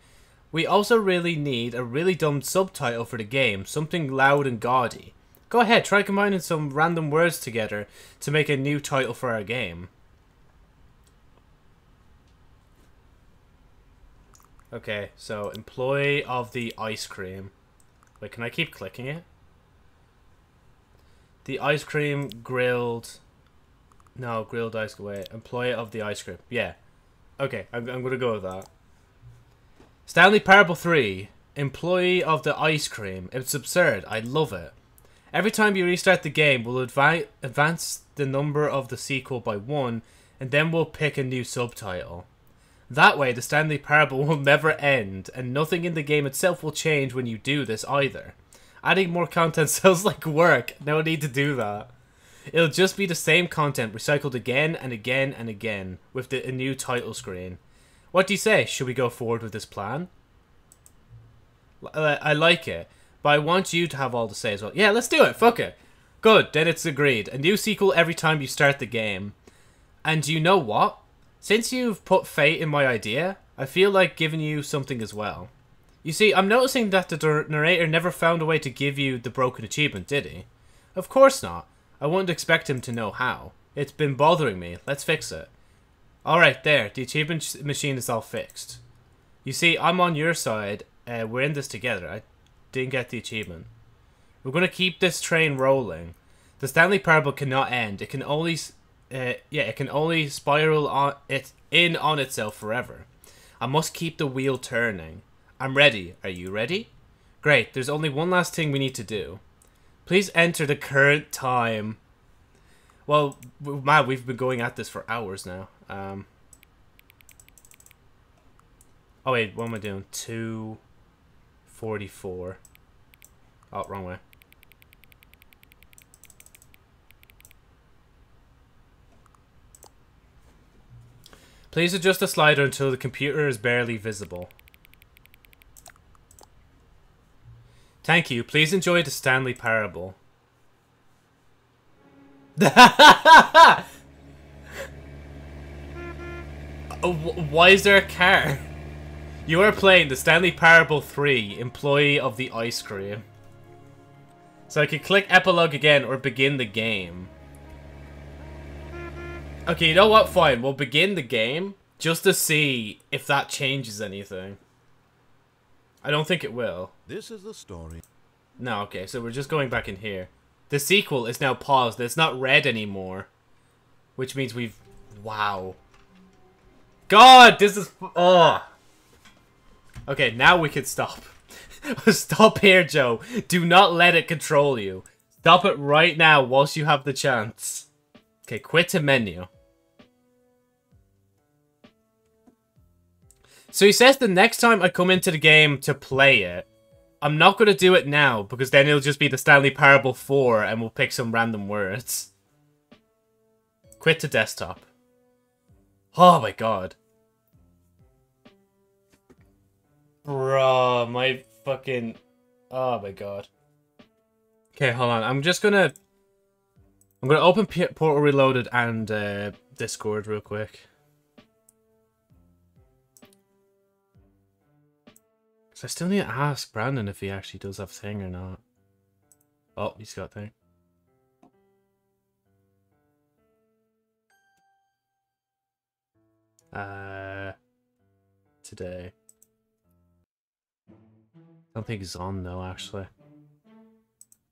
We also really need a really dumb subtitle for the game, something loud and gaudy. Go ahead, try combining some random words together to make a new title for our game. Okay, so employee of the ice cream. Wait, can I keep clicking it? The ice cream grilled. No, grilled ice cream. Wait, employee of the ice cream. Yeah. Okay, I'm, I'm gonna go with that. Stanley Parable 3. Employee of the ice cream. It's absurd. I love it. Every time you restart the game, we'll advi advance the number of the sequel by one, and then we'll pick a new subtitle. That way, the Stanley Parable will never end, and nothing in the game itself will change when you do this either. Adding more content sounds like work, no need to do that. It'll just be the same content recycled again and again and again, with the, a new title screen. What do you say? Should we go forward with this plan? Uh, I like it, but I want you to have all the say as well. Yeah, let's do it, fuck it. Good, then it's agreed. A new sequel every time you start the game. And you know what? Since you've put fate in my idea, I feel like giving you something as well. You see, I'm noticing that the narrator never found a way to give you the broken achievement, did he? Of course not. I wouldn't expect him to know how. It's been bothering me. Let's fix it. Alright, there. The achievement machine is all fixed. You see, I'm on your side. Uh, we're in this together. I didn't get the achievement. We're going to keep this train rolling. The Stanley Parable cannot end. It can only uh, yeah, it can only spiral on it in on itself forever. I must keep the wheel turning. I'm ready. Are you ready? Great. There's only one last thing we need to do. Please enter the current time. Well, man, we've been going at this for hours now. Um. Oh wait, what am I doing? Two forty-four. Oh, wrong way. Please adjust the slider until the computer is barely visible. Thank you. Please enjoy the Stanley Parable. Uh, why is there a car? You are playing the Stanley Parable 3, Employee of the Ice Cream. So I can click epilogue again or begin the game. Okay, you know what? Fine. We'll begin the game just to see if that changes anything. I don't think it will. This is the story. No, okay, so we're just going back in here. The sequel is now paused. It's not red anymore. Which means we've... Wow. God, this is... Ugh. Oh. Okay, now we can stop. stop here, Joe. Do not let it control you. Stop it right now whilst you have the chance. Okay, quit to menu. So he says the next time I come into the game to play it, I'm not going to do it now, because then it'll just be the Stanley Parable 4 and we'll pick some random words. Quit to desktop. Oh my god. Bro, my fucking... Oh my god. Okay, hold on. I'm just gonna... I'm gonna open Portal Reloaded and uh, Discord real quick. So I still need to ask Brandon if he actually does have thing or not. Oh, he's got thing. Uh, today. I don't think it's on though, actually.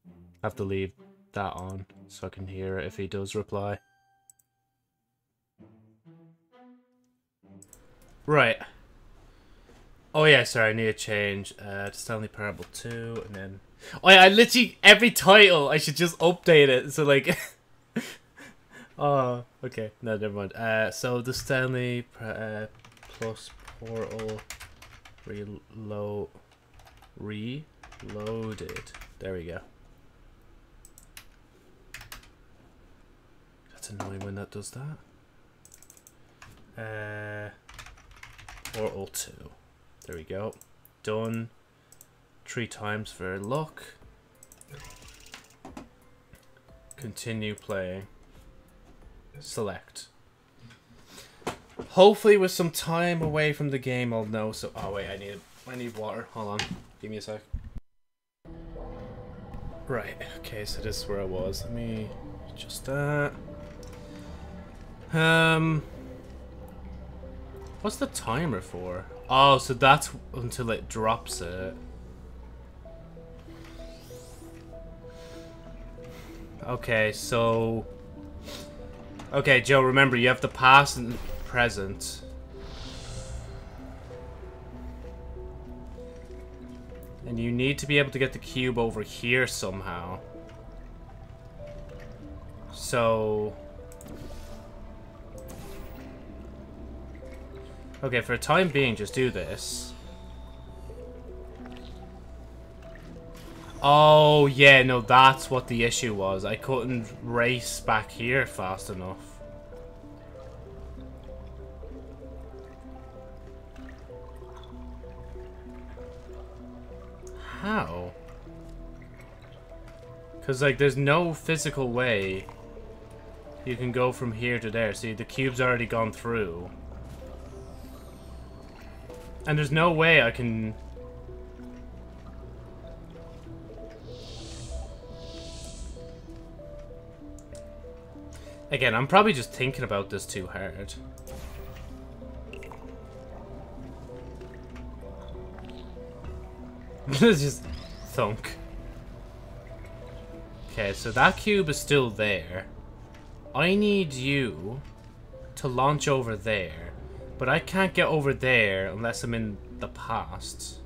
I have to leave that on so I can hear it if he does reply. Right. Oh yeah, sorry, I need to change uh, to Stanley Parable 2 and then... Oh yeah, I literally, every title, I should just update it, so like... oh, okay, no, never mind. Uh, so the Stanley uh, plus Portal reload... Reloaded. There we go. That's annoying when that does that. Uh... Portal 2. There we go. Done. Three times for luck. Continue playing. Select. Hopefully with some time away from the game I'll know so oh wait I need I need water. Hold on. Give me a sec. Right, okay, so this is where I was. Let me just that. Um What's the timer for? Oh, so that's until it drops it. Okay, so... Okay, Joe, remember, you have the past and present. And you need to be able to get the cube over here somehow. So... Okay, for a time being, just do this. Oh, yeah, no, that's what the issue was. I couldn't race back here fast enough. How? Because, like, there's no physical way you can go from here to there. See, the cube's already gone through. And there's no way I can... Again, I'm probably just thinking about this too hard. just thunk. Okay, so that cube is still there. I need you to launch over there. But I can't get over there unless I'm in the past.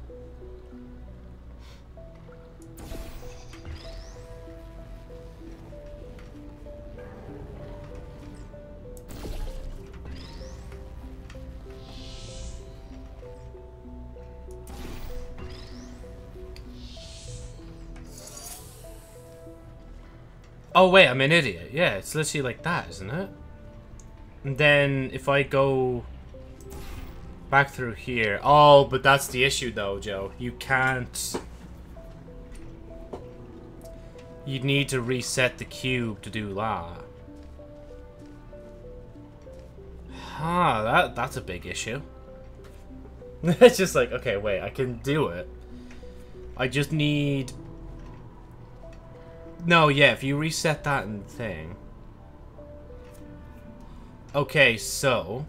Oh wait, I'm an idiot. Yeah, it's literally like that, isn't it? And then if I go Back through here. Oh, but that's the issue though, Joe. You can't... You'd need to reset the cube to do that. Ah, that, that's a big issue. it's just like, okay, wait, I can do it. I just need... No, yeah, if you reset that thing... Okay, so...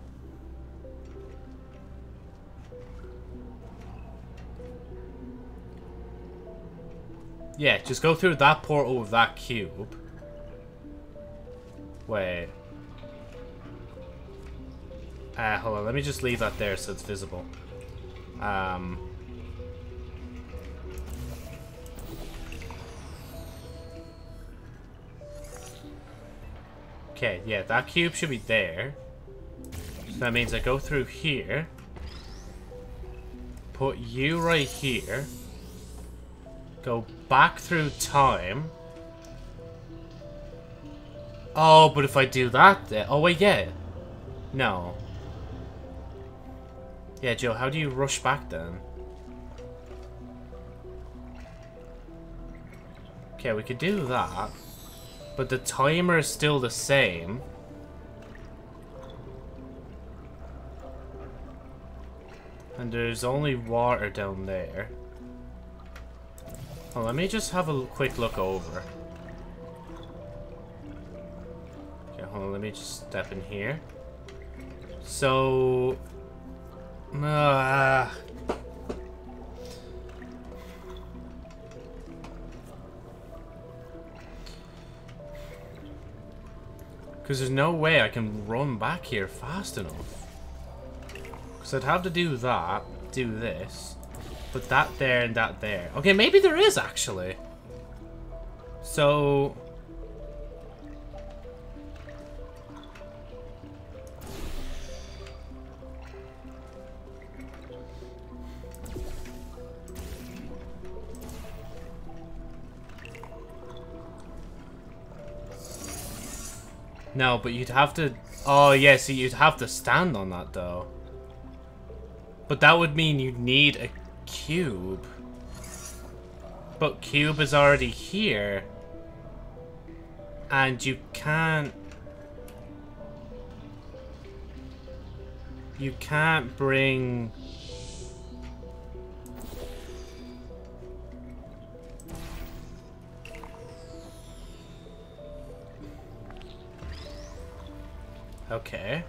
Yeah, just go through that portal with that cube. Wait. Uh, hold on, let me just leave that there so it's visible. Um... Okay, yeah, that cube should be there. So that means I go through here. Put you right here. Go back through time. Oh, but if I do that then... Oh, wait, yeah. No. Yeah, Joe, how do you rush back then? Okay, we could do that. But the timer is still the same. And there's only water down there. Well, let me just have a quick look over. Okay, hold on, let me just step in here. So... Uh, Because there's no way I can run back here fast enough. Because I'd have to do that, do this, put that there and that there. Okay, maybe there is actually. So... No, but you'd have to... Oh, yeah, see, you'd have to stand on that, though. But that would mean you'd need a cube. But cube is already here. And you can't... You can't bring... Okay.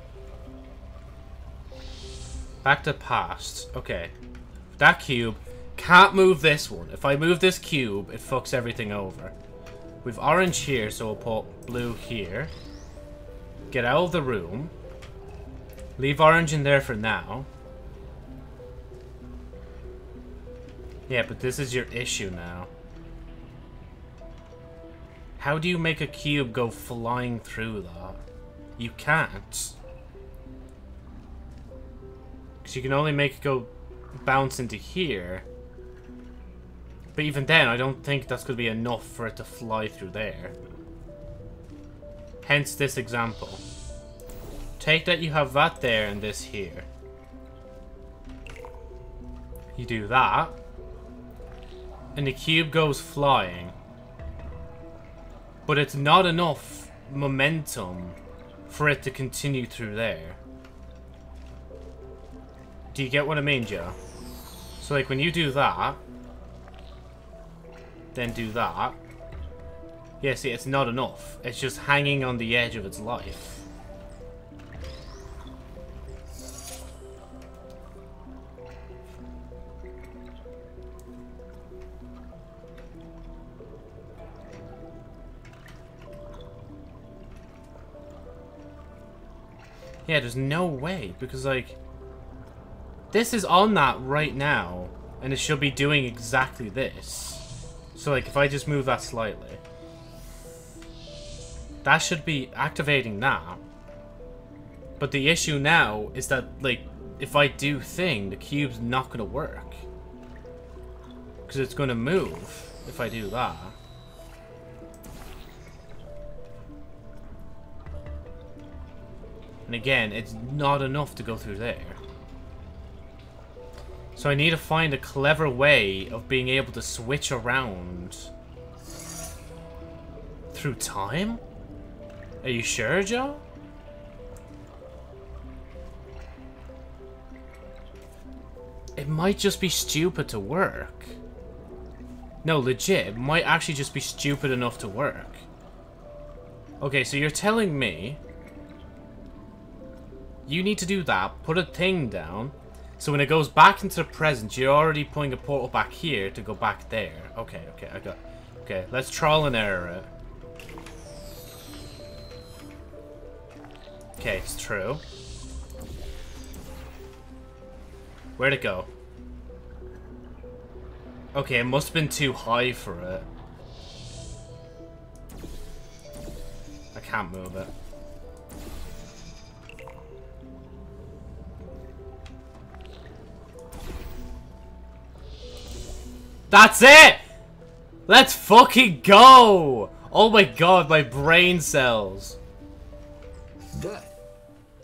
Back to past. Okay. That cube. Can't move this one. If I move this cube, it fucks everything over. We've orange here, so we'll put blue here. Get out of the room. Leave orange in there for now. Yeah, but this is your issue now. How do you make a cube go flying through that? You can't. Because you can only make it go bounce into here. But even then, I don't think that's going to be enough for it to fly through there. Hence this example. Take that you have that there and this here. You do that. And the cube goes flying. But it's not enough momentum for it to continue through there. Do you get what I mean, Joe? So, like, when you do that, then do that, yeah, see, it's not enough. It's just hanging on the edge of its life. Yeah, there's no way, because, like, this is on that right now, and it should be doing exactly this. So, like, if I just move that slightly, that should be activating that. But the issue now is that, like, if I do thing, the cube's not going to work. Because it's going to move if I do that. And again, it's not enough to go through there. So I need to find a clever way of being able to switch around through time? Are you sure, Joe? It might just be stupid to work. No, legit, it might actually just be stupid enough to work. Okay, so you're telling me you need to do that, put a thing down, so when it goes back into the present, you're already putting a portal back here to go back there. Okay, okay, I got... Okay, let's trial and error it. Okay, it's true. Where'd it go? Okay, it must have been too high for it. I can't move it. That's it! Let's fucking go! Oh my god, my brain cells. Good.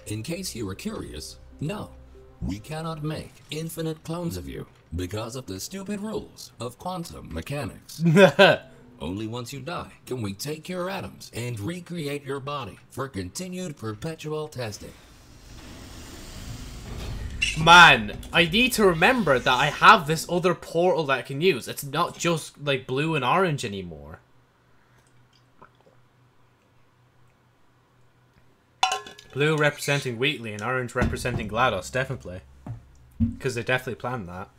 In case you were curious, no. We cannot make infinite clones of you because of the stupid rules of quantum mechanics. Only once you die can we take your atoms and recreate your body for continued perpetual testing. Man, I need to remember that I have this other portal that I can use. It's not just, like, blue and orange anymore. Blue representing Wheatley and orange representing GLaDOS, definitely. Because they definitely planned that.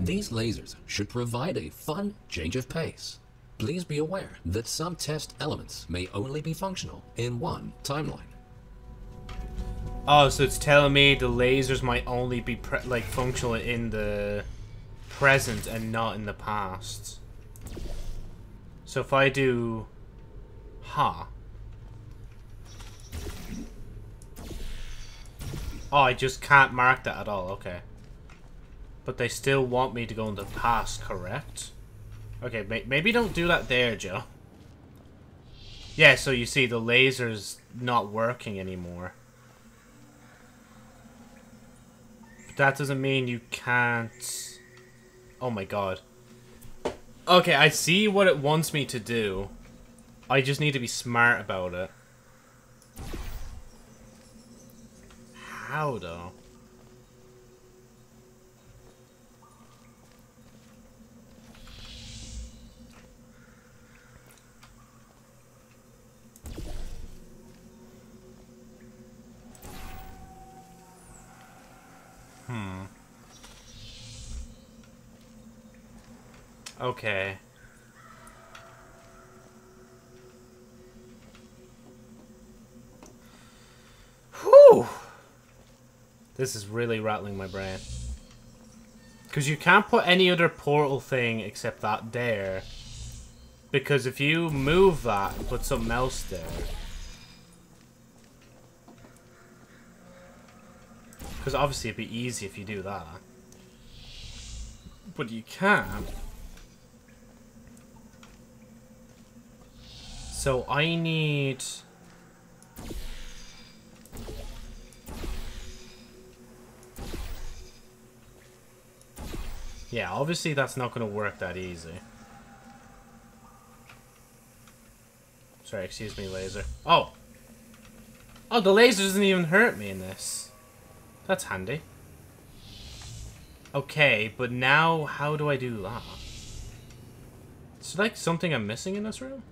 These lasers should provide a fun change of pace. Please be aware that some test elements may only be functional in one timeline. Oh, so it's telling me the lasers might only be like functional in the present and not in the past. So if I do... Huh. Oh, I just can't mark that at all. Okay. But they still want me to go in the past, correct? Okay, may maybe don't do that there, Joe. Yeah, so you see the laser's not working anymore. But that doesn't mean you can't... Oh my god. Okay, I see what it wants me to do. I just need to be smart about it. How, though? Hmm. Okay. This is really rattling my brain. Because you can't put any other portal thing except that there. Because if you move that and put something else there... Because obviously it'd be easy if you do that. But you can't. So I need... Yeah, obviously that's not going to work that easy. Sorry, excuse me, laser. Oh! Oh, the laser doesn't even hurt me in this. That's handy. Okay, but now how do I do that? Is there like something I'm missing in this room?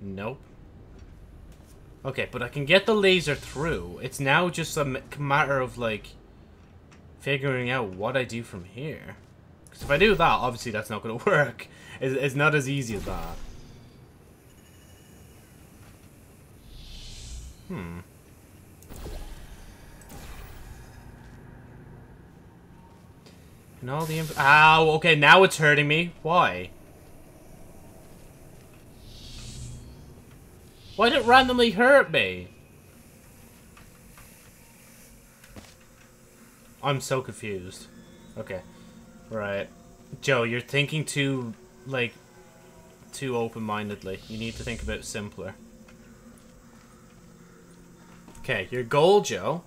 Nope. Okay, but I can get the laser through. It's now just a matter of like figuring out what I do from here. Because if I do that, obviously that's not going to work. It's, it's not as easy as that. Hmm. And all the inf- Ow, okay, now it's hurting me. Why? Why did it randomly hurt me? I'm so confused. Okay. Right. Joe, you're thinking too, like, too open-mindedly. You need to think a bit simpler. Okay, your goal, Joe,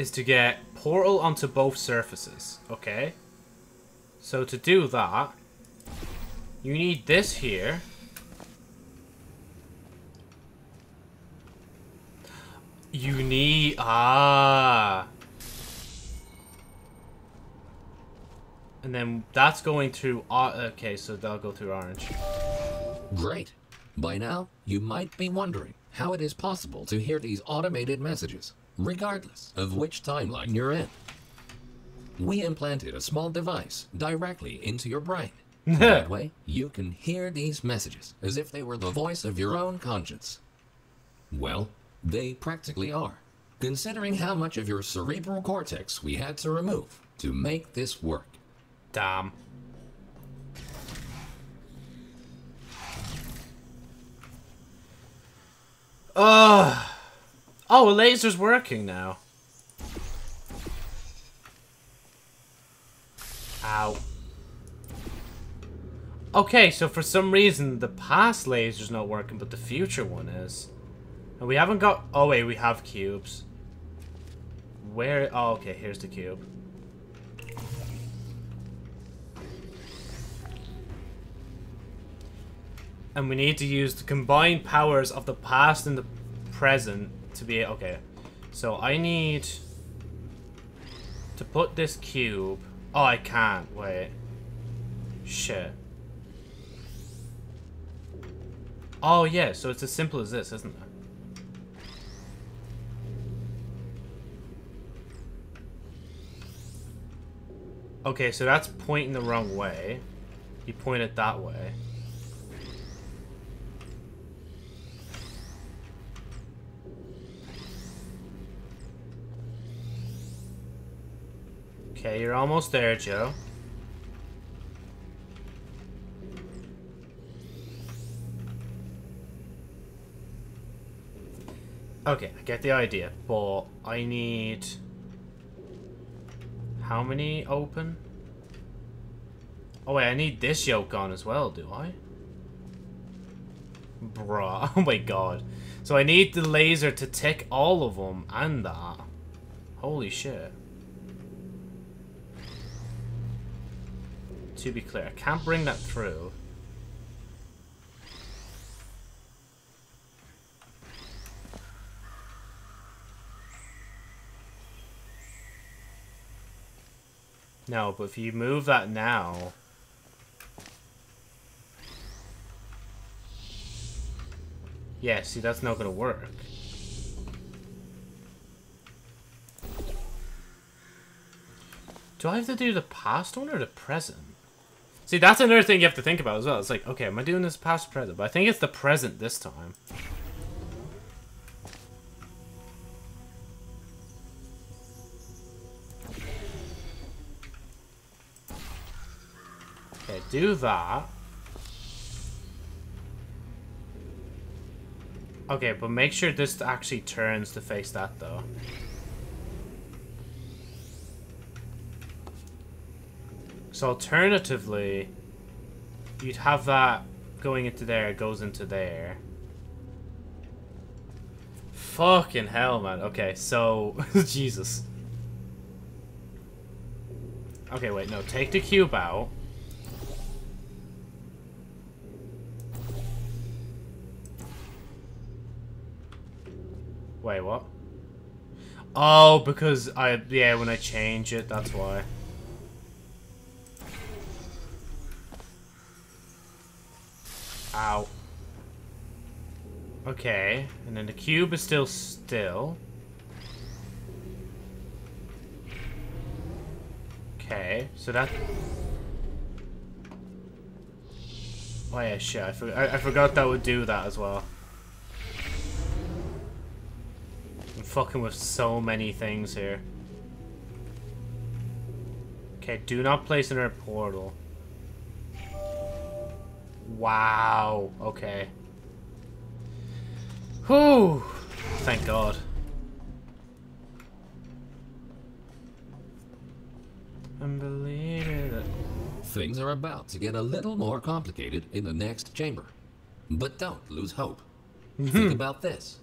is to get portal onto both surfaces, okay? So to do that, you need this here. You need... Ah... And then that's going through... Okay, so that'll go through orange. Great. By now, you might be wondering how it is possible to hear these automated messages regardless of which timeline you're in. We implanted a small device directly into your brain. that way, you can hear these messages as if they were the voice of your own conscience. Well, they practically are, considering how much of your cerebral cortex we had to remove to make this work. Damn. Ugh. Oh, a laser's working now. Ow. Okay, so for some reason the past laser's not working, but the future one is. And we haven't got... Oh wait, we have cubes. Where... Oh, okay, here's the cube. And we need to use the combined powers of the past and the present to be... Okay. So I need to put this cube Oh, I can't. Wait. Shit. Oh, yeah, so it's as simple as this, isn't it? Okay, so that's pointing the wrong way. You point it that way. Okay, you're almost there, Joe. Okay, I get the idea, but I need... How many open? Oh wait, I need this yoke on as well, do I? Bruh, oh my god. So I need the laser to tick all of them and that. Holy shit. To be clear, I can't bring that through. No, but if you move that now... Yeah, see, that's not gonna work. Do I have to do the past one or the present? See, that's another thing you have to think about as well. It's like, okay, am I doing this past or present? But I think it's the present this time. Okay, do that. Okay, but make sure this actually turns to face that, though. So alternatively, you'd have that going into there, it goes into there. Fucking hell, man. Okay, so... Jesus. Okay, wait, no. Take the cube out. Wait, what? Oh, because I... Yeah, when I change it, that's why. Ow. Okay, and then the cube is still still. Okay, so that... Oh yeah, shit, I, for I, I forgot that would do that as well. I'm fucking with so many things here. Okay, do not place another portal. Wow. Okay. Whew. Thank God. Unbelievable. Things are about to get a little more complicated in the next chamber. But don't lose hope. Hmm. Think about this.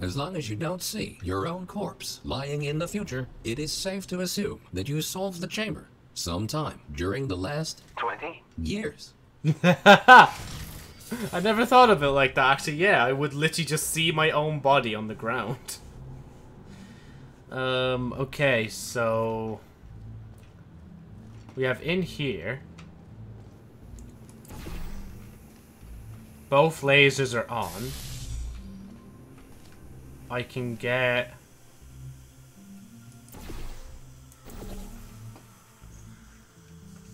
As long as you don't see your own corpse lying in the future, it is safe to assume that you solved the chamber sometime during the last 20 years. I never thought of it like that, actually. Yeah, I would literally just see my own body on the ground. Um, okay, so... We have in here... Both lasers are on. I can get...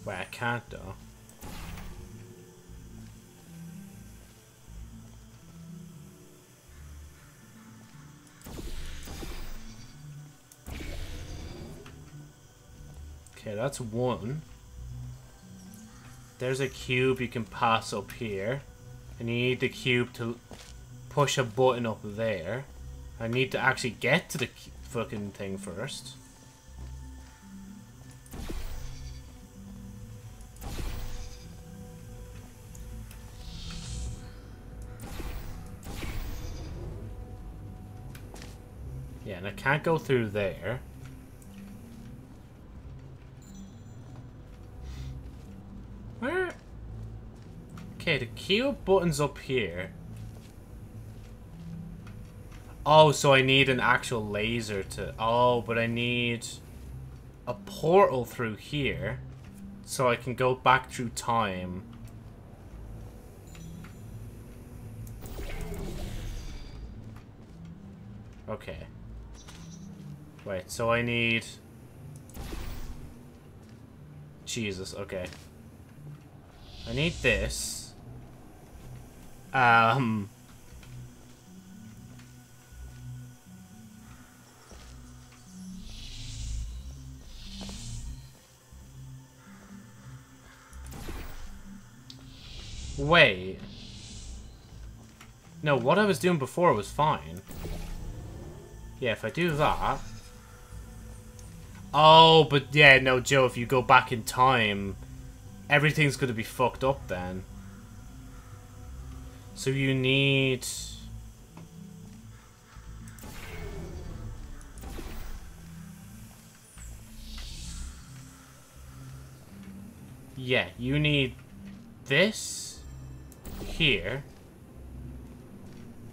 Wait, I can't though. Okay, that's one. There's a cube you can pass up here. And you need the cube to push a button up there. I need to actually get to the fucking thing first. Yeah, and I can't go through there. Where? Okay, the cube button's up here. Oh, so I need an actual laser to... Oh, but I need... a portal through here so I can go back through time. Okay. Wait, so I need... Jesus, okay. I need this. Um... Wait. No, what I was doing before was fine. Yeah, if I do that... Oh, but yeah, no, Joe, if you go back in time, everything's going to be fucked up then. So you need... Yeah, you need this here.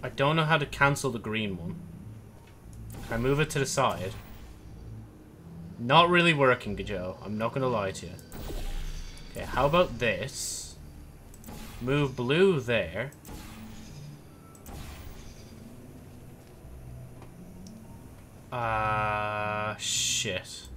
I don't know how to cancel the green one. Can I move it to the side? Not really working, Joe. I'm not going to lie to you. Okay, how about this? Move blue there. Ah, uh, shit.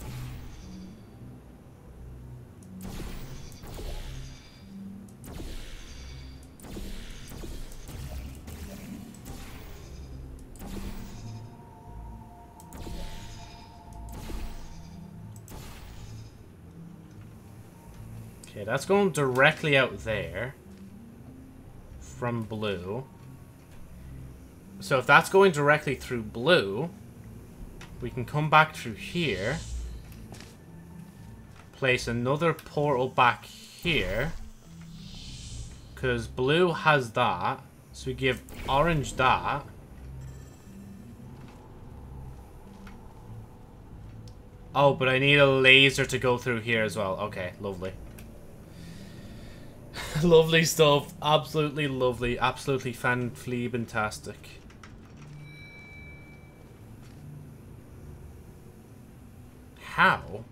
That's going directly out there. From blue. So if that's going directly through blue, we can come back through here. Place another portal back here. Because blue has that. So we give orange that. Oh, but I need a laser to go through here as well. Okay, lovely. lovely stuff. Absolutely lovely. Absolutely fan fantastic. How?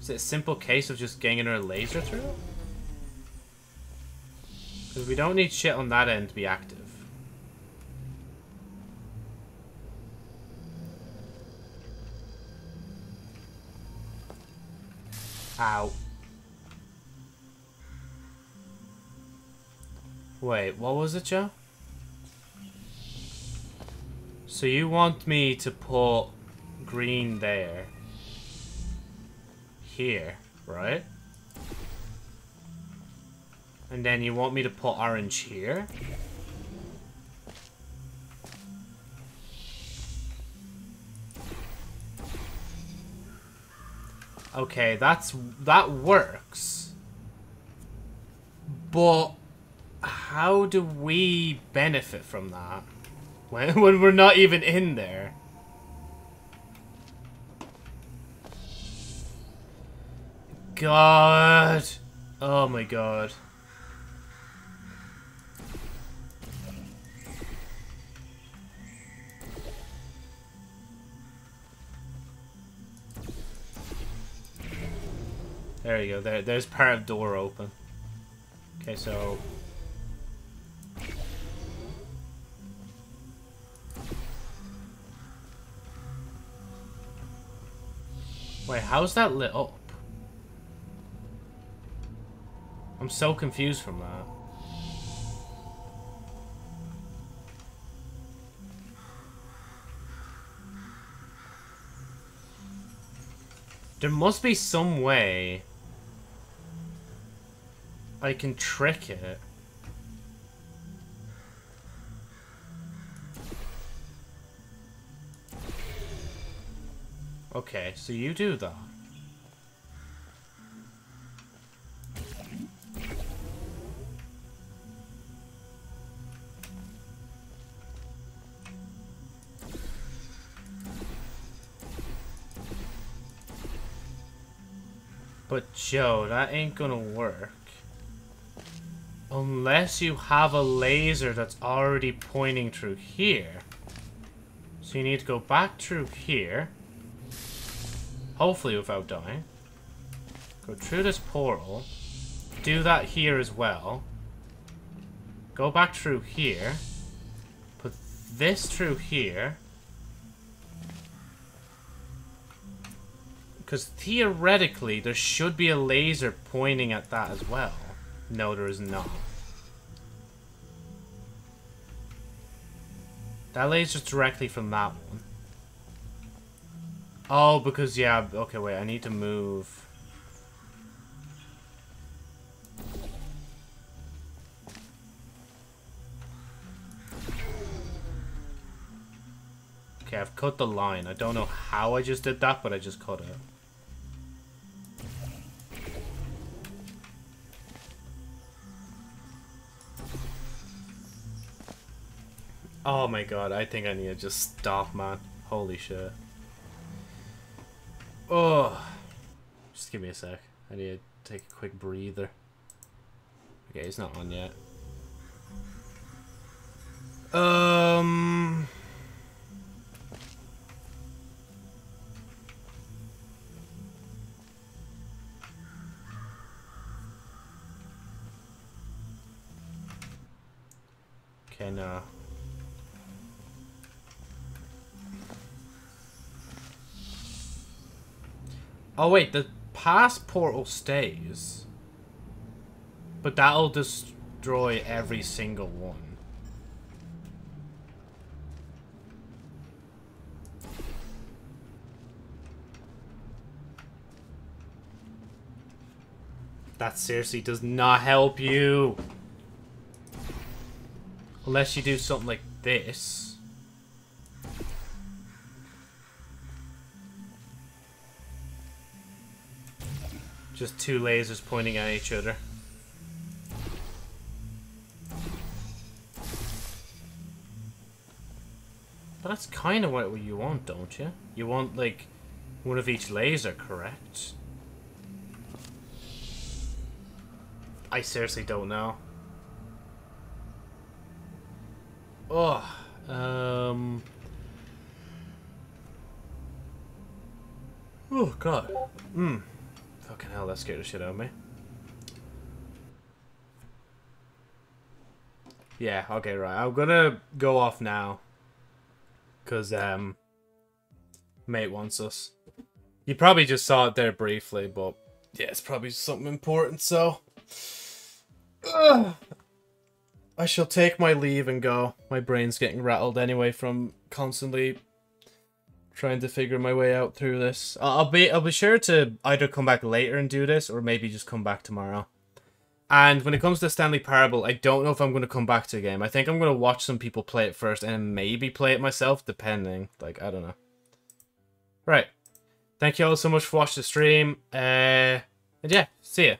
Is it a simple case of just getting her laser through? Because we don't need shit on that end to be active. Wait, what was it, Joe? So you want me to put green there. Here, right? And then you want me to put orange here? Okay, that's that works. But how do we benefit from that? When, when we're not even in there? God. Oh my god. There you go. There, there's part of door open. Okay, so... Wait, how's that lit up? I'm so confused from that. There must be some way I can trick it. Okay, so you do that. But Joe, that ain't gonna work. Unless you have a laser that's already pointing through here. So you need to go back through here. Hopefully without dying. Go through this portal. Do that here as well. Go back through here. Put this through here. Because theoretically, there should be a laser pointing at that as well. No, there is not. That laser's directly from that one. Oh, because, yeah, okay, wait, I need to move. Okay, I've cut the line. I don't know how I just did that, but I just cut it. Oh my god, I think I need to just stop, man. Holy shit. Oh. Just give me a sec. I need to take a quick breather. Okay, he's not on yet. Um... Okay, no. Oh wait, the pass portal stays. But that'll destroy every single one. That seriously does not help you. Unless you do something like this. Just two lasers pointing at each other. But that's kind of what you want, don't you? You want, like, one of each laser, correct? I seriously don't know. Oh, um... Oh, God. Hmm. Fucking hell, that scared the shit out of me. Yeah, okay, right. I'm gonna go off now. Because, um... Mate wants us. You probably just saw it there briefly, but... Yeah, it's probably something important, so... Ugh. I shall take my leave and go. My brain's getting rattled anyway from constantly trying to figure my way out through this. I'll be I'll be sure to either come back later and do this or maybe just come back tomorrow. And when it comes to Stanley Parable, I don't know if I'm going to come back to a game. I think I'm going to watch some people play it first and maybe play it myself, depending. Like, I don't know. Right. Thank you all so much for watching the stream. Uh, and yeah, see ya.